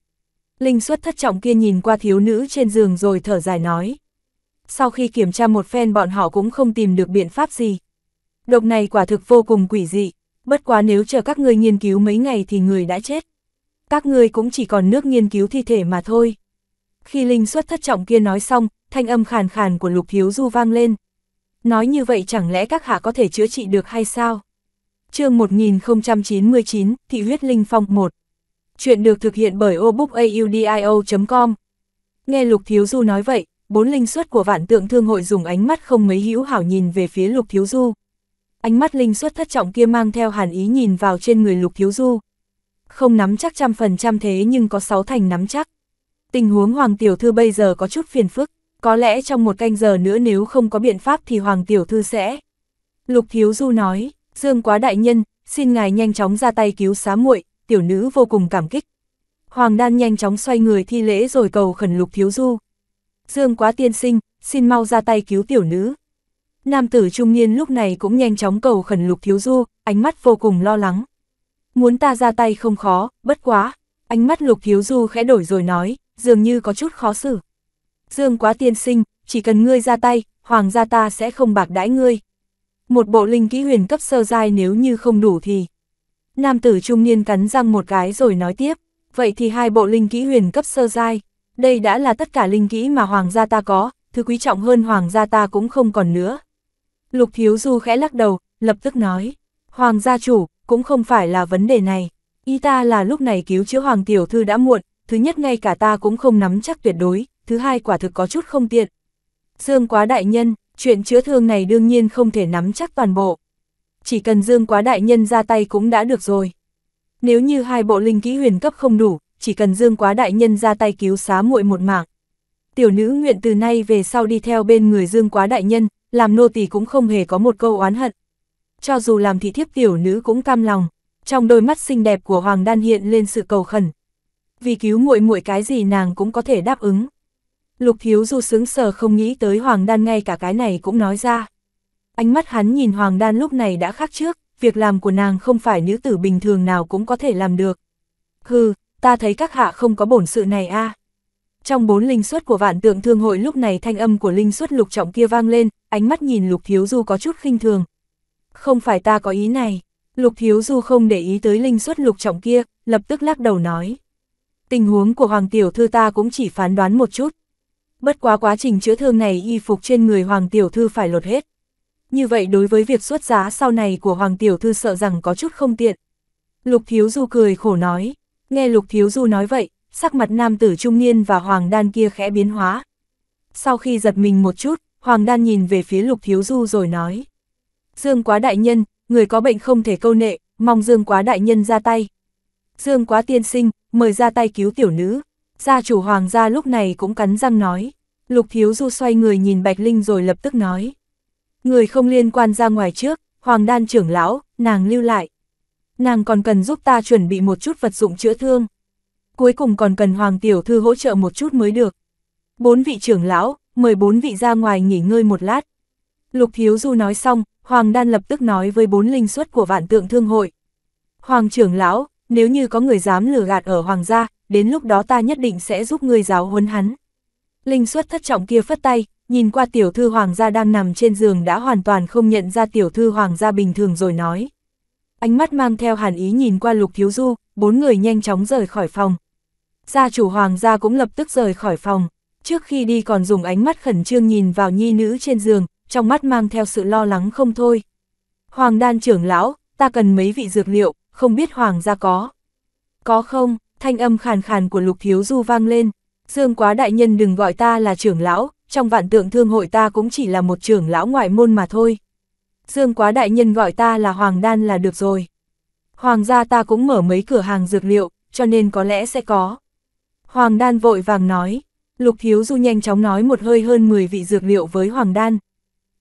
Linh suất thất trọng kia nhìn qua thiếu nữ trên giường rồi thở dài nói. Sau khi kiểm tra một phen bọn họ cũng không tìm được biện pháp gì. Độc này quả thực vô cùng quỷ dị, bất quá nếu chờ các ngươi nghiên cứu mấy ngày thì người đã chết. Các ngươi cũng chỉ còn nước nghiên cứu thi thể mà thôi. Khi linh suất thất trọng kia nói xong, thanh âm khàn khàn của lục thiếu du vang lên. Nói như vậy chẳng lẽ các hạ có thể chữa trị được hay sao? chương 1099, Thị huyết linh phong 1. Chuyện được thực hiện bởi obookaudio.com Nghe Lục Thiếu Du nói vậy, bốn linh suất của vạn tượng thương hội dùng ánh mắt không mấy hữu hảo nhìn về phía Lục Thiếu Du. Ánh mắt linh suất thất trọng kia mang theo hàn ý nhìn vào trên người Lục Thiếu Du. Không nắm chắc trăm phần trăm thế nhưng có sáu thành nắm chắc. Tình huống Hoàng Tiểu Thư bây giờ có chút phiền phức, có lẽ trong một canh giờ nữa nếu không có biện pháp thì Hoàng Tiểu Thư sẽ. Lục Thiếu Du nói, Dương quá đại nhân, xin ngài nhanh chóng ra tay cứu xá muội, tiểu nữ vô cùng cảm kích. Hoàng đan nhanh chóng xoay người thi lễ rồi cầu khẩn Lục Thiếu Du. Dương quá tiên sinh, xin mau ra tay cứu tiểu nữ. Nam tử trung niên lúc này cũng nhanh chóng cầu khẩn Lục Thiếu Du, ánh mắt vô cùng lo lắng. Muốn ta ra tay không khó, bất quá. Ánh mắt Lục Thiếu Du khẽ đổi rồi nói, dường như có chút khó xử. Dương quá tiên sinh, chỉ cần ngươi ra tay, hoàng gia ta sẽ không bạc đãi ngươi. Một bộ linh kỹ huyền cấp sơ giai nếu như không đủ thì... Nam tử trung niên cắn răng một cái rồi nói tiếp, vậy thì hai bộ linh kỹ huyền cấp sơ giai, đây đã là tất cả linh kỹ mà hoàng gia ta có, thứ quý trọng hơn hoàng gia ta cũng không còn nữa. Lục thiếu du khẽ lắc đầu, lập tức nói, hoàng gia chủ, cũng không phải là vấn đề này, Y ta là lúc này cứu chữa hoàng tiểu thư đã muộn, thứ nhất ngay cả ta cũng không nắm chắc tuyệt đối, thứ hai quả thực có chút không tiện. Dương quá đại nhân, chuyện chữa thương này đương nhiên không thể nắm chắc toàn bộ. Chỉ cần Dương quá đại nhân ra tay cũng đã được rồi. Nếu như hai bộ linh kỹ huyền cấp không đủ, chỉ cần Dương quá đại nhân ra tay cứu xá muội một mạng. Tiểu nữ nguyện từ nay về sau đi theo bên người Dương quá đại nhân, làm nô tỳ cũng không hề có một câu oán hận. Cho dù làm thị thiếp tiểu nữ cũng cam lòng, trong đôi mắt xinh đẹp của Hoàng Đan hiện lên sự cầu khẩn. Vì cứu muội muội cái gì nàng cũng có thể đáp ứng. Lục thiếu du sướng sờ không nghĩ tới Hoàng Đan ngay cả cái này cũng nói ra. Ánh mắt hắn nhìn Hoàng Đan lúc này đã khác trước, việc làm của nàng không phải nữ tử bình thường nào cũng có thể làm được. Hừ, ta thấy các hạ không có bổn sự này a. Trong bốn linh suất của vạn tượng thương hội lúc này thanh âm của linh suất lục trọng kia vang lên, ánh mắt nhìn lục thiếu du có chút khinh thường. Không phải ta có ý này, lục thiếu du không để ý tới linh suất lục trọng kia, lập tức lắc đầu nói. Tình huống của Hoàng Tiểu Thư ta cũng chỉ phán đoán một chút. Bất quá quá trình chữa thương này y phục trên người Hoàng Tiểu Thư phải lột hết. Như vậy đối với việc xuất giá sau này của Hoàng Tiểu Thư sợ rằng có chút không tiện. Lục Thiếu Du cười khổ nói, nghe Lục Thiếu Du nói vậy, sắc mặt nam tử trung niên và Hoàng Đan kia khẽ biến hóa. Sau khi giật mình một chút, Hoàng Đan nhìn về phía Lục Thiếu Du rồi nói. Dương quá đại nhân, người có bệnh không thể câu nệ, mong Dương quá đại nhân ra tay. Dương quá tiên sinh, mời ra tay cứu tiểu nữ. Gia chủ hoàng gia lúc này cũng cắn răng nói. Lục thiếu du xoay người nhìn Bạch Linh rồi lập tức nói. Người không liên quan ra ngoài trước, hoàng đan trưởng lão, nàng lưu lại. Nàng còn cần giúp ta chuẩn bị một chút vật dụng chữa thương. Cuối cùng còn cần hoàng tiểu thư hỗ trợ một chút mới được. Bốn vị trưởng lão, mời bốn vị ra ngoài nghỉ ngơi một lát. Lục thiếu du nói xong, hoàng đan lập tức nói với bốn linh suất của vạn tượng thương hội. Hoàng trưởng lão, nếu như có người dám lừa gạt ở hoàng gia, đến lúc đó ta nhất định sẽ giúp ngươi giáo huấn hắn. Linh suất thất trọng kia phất tay, nhìn qua tiểu thư hoàng gia đang nằm trên giường đã hoàn toàn không nhận ra tiểu thư hoàng gia bình thường rồi nói. Ánh mắt mang theo hàn ý nhìn qua lục thiếu du, bốn người nhanh chóng rời khỏi phòng. Gia chủ hoàng gia cũng lập tức rời khỏi phòng, trước khi đi còn dùng ánh mắt khẩn trương nhìn vào nhi nữ trên giường, trong mắt mang theo sự lo lắng không thôi. Hoàng đan trưởng lão, ta cần mấy vị dược liệu, không biết hoàng gia có. Có không, thanh âm khàn khàn của lục thiếu du vang lên, dương quá đại nhân đừng gọi ta là trưởng lão, trong vạn tượng thương hội ta cũng chỉ là một trưởng lão ngoại môn mà thôi. Dương quá đại nhân gọi ta là hoàng đan là được rồi. Hoàng gia ta cũng mở mấy cửa hàng dược liệu, cho nên có lẽ sẽ có. Hoàng đan vội vàng nói, lục thiếu du nhanh chóng nói một hơi hơn 10 vị dược liệu với hoàng đan.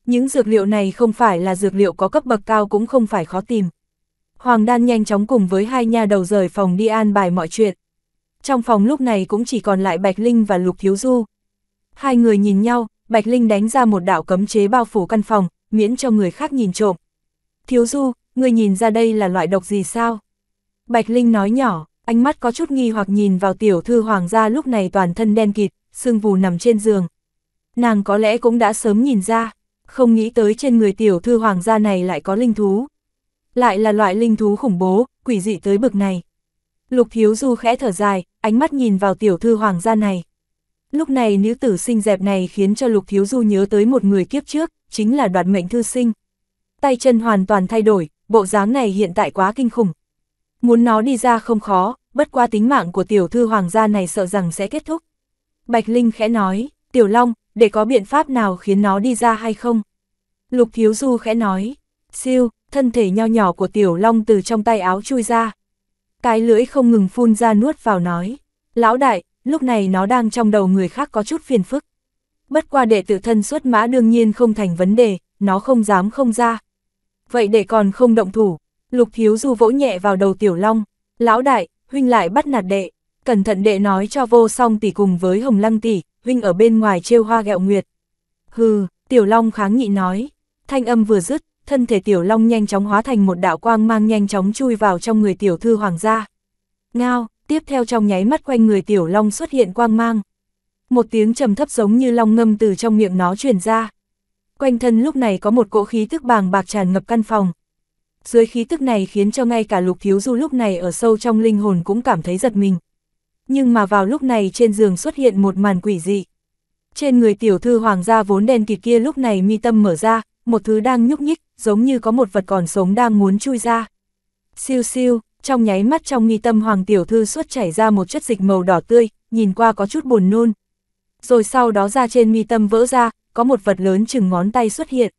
Những dược liệu này không phải là dược liệu có cấp bậc cao cũng không phải khó tìm. Hoàng đan nhanh chóng cùng với hai nha đầu rời phòng đi an bài mọi chuyện. Trong phòng lúc này cũng chỉ còn lại Bạch Linh và Lục Thiếu Du. Hai người nhìn nhau, Bạch Linh đánh ra một đạo cấm chế bao phủ căn phòng, miễn cho người khác nhìn trộm. Thiếu Du, người nhìn ra đây là loại độc gì sao? Bạch Linh nói nhỏ, ánh mắt có chút nghi hoặc nhìn vào tiểu thư hoàng gia lúc này toàn thân đen kịt, sương vù nằm trên giường. Nàng có lẽ cũng đã sớm nhìn ra, không nghĩ tới trên người tiểu thư hoàng gia này lại có linh thú. Lại là loại linh thú khủng bố, quỷ dị tới bực này. Lục thiếu du khẽ thở dài, ánh mắt nhìn vào tiểu thư hoàng gia này. Lúc này nữ tử xinh đẹp này khiến cho lục thiếu du nhớ tới một người kiếp trước, chính là đoạt mệnh thư sinh. Tay chân hoàn toàn thay đổi, bộ dáng này hiện tại quá kinh khủng. Muốn nó đi ra không khó, bất qua tính mạng của tiểu thư hoàng gia này sợ rằng sẽ kết thúc. Bạch Linh khẽ nói, tiểu long, để có biện pháp nào khiến nó đi ra hay không? Lục thiếu du khẽ nói, siêu, thân thể nho nhỏ của tiểu long từ trong tay áo chui ra. Cái lưỡi không ngừng phun ra nuốt vào nói, lão đại, lúc này nó đang trong đầu người khác có chút phiền phức. Bất qua để tự thân xuất mã đương nhiên không thành vấn đề, nó không dám không ra. Vậy để còn không động thủ, lục thiếu du vỗ nhẹ vào đầu tiểu long, lão đại, huynh lại bắt nạt đệ, cẩn thận đệ nói cho vô song tỷ cùng với hồng lăng tỷ, huynh ở bên ngoài trêu hoa gẹo nguyệt. Hừ, tiểu long kháng nghị nói, thanh âm vừa dứt, thân thể tiểu long nhanh chóng hóa thành một đạo quang mang nhanh chóng chui vào trong người tiểu thư hoàng gia. Ngao, tiếp theo trong nháy mắt quanh người tiểu long xuất hiện quang mang. Một tiếng trầm thấp giống như long ngâm từ trong miệng nó truyền ra. Quanh thân lúc này có một cỗ khí tức bàng bạc tràn ngập căn phòng. Dưới khí tức này khiến cho ngay cả lục thiếu du lúc này ở sâu trong linh hồn cũng cảm thấy giật mình. Nhưng mà vào lúc này trên giường xuất hiện một màn quỷ dị. Trên người tiểu thư hoàng gia vốn đen kịt kia lúc này mi tâm mở ra, một thứ đang nhúc nhích, giống như có một vật còn sống đang muốn chui ra. Siêu siêu, trong nháy mắt trong mi tâm hoàng tiểu thư xuất chảy ra một chất dịch màu đỏ tươi, nhìn qua có chút buồn nôn. Rồi sau đó ra trên mi tâm vỡ ra, có một vật lớn chừng ngón tay xuất hiện.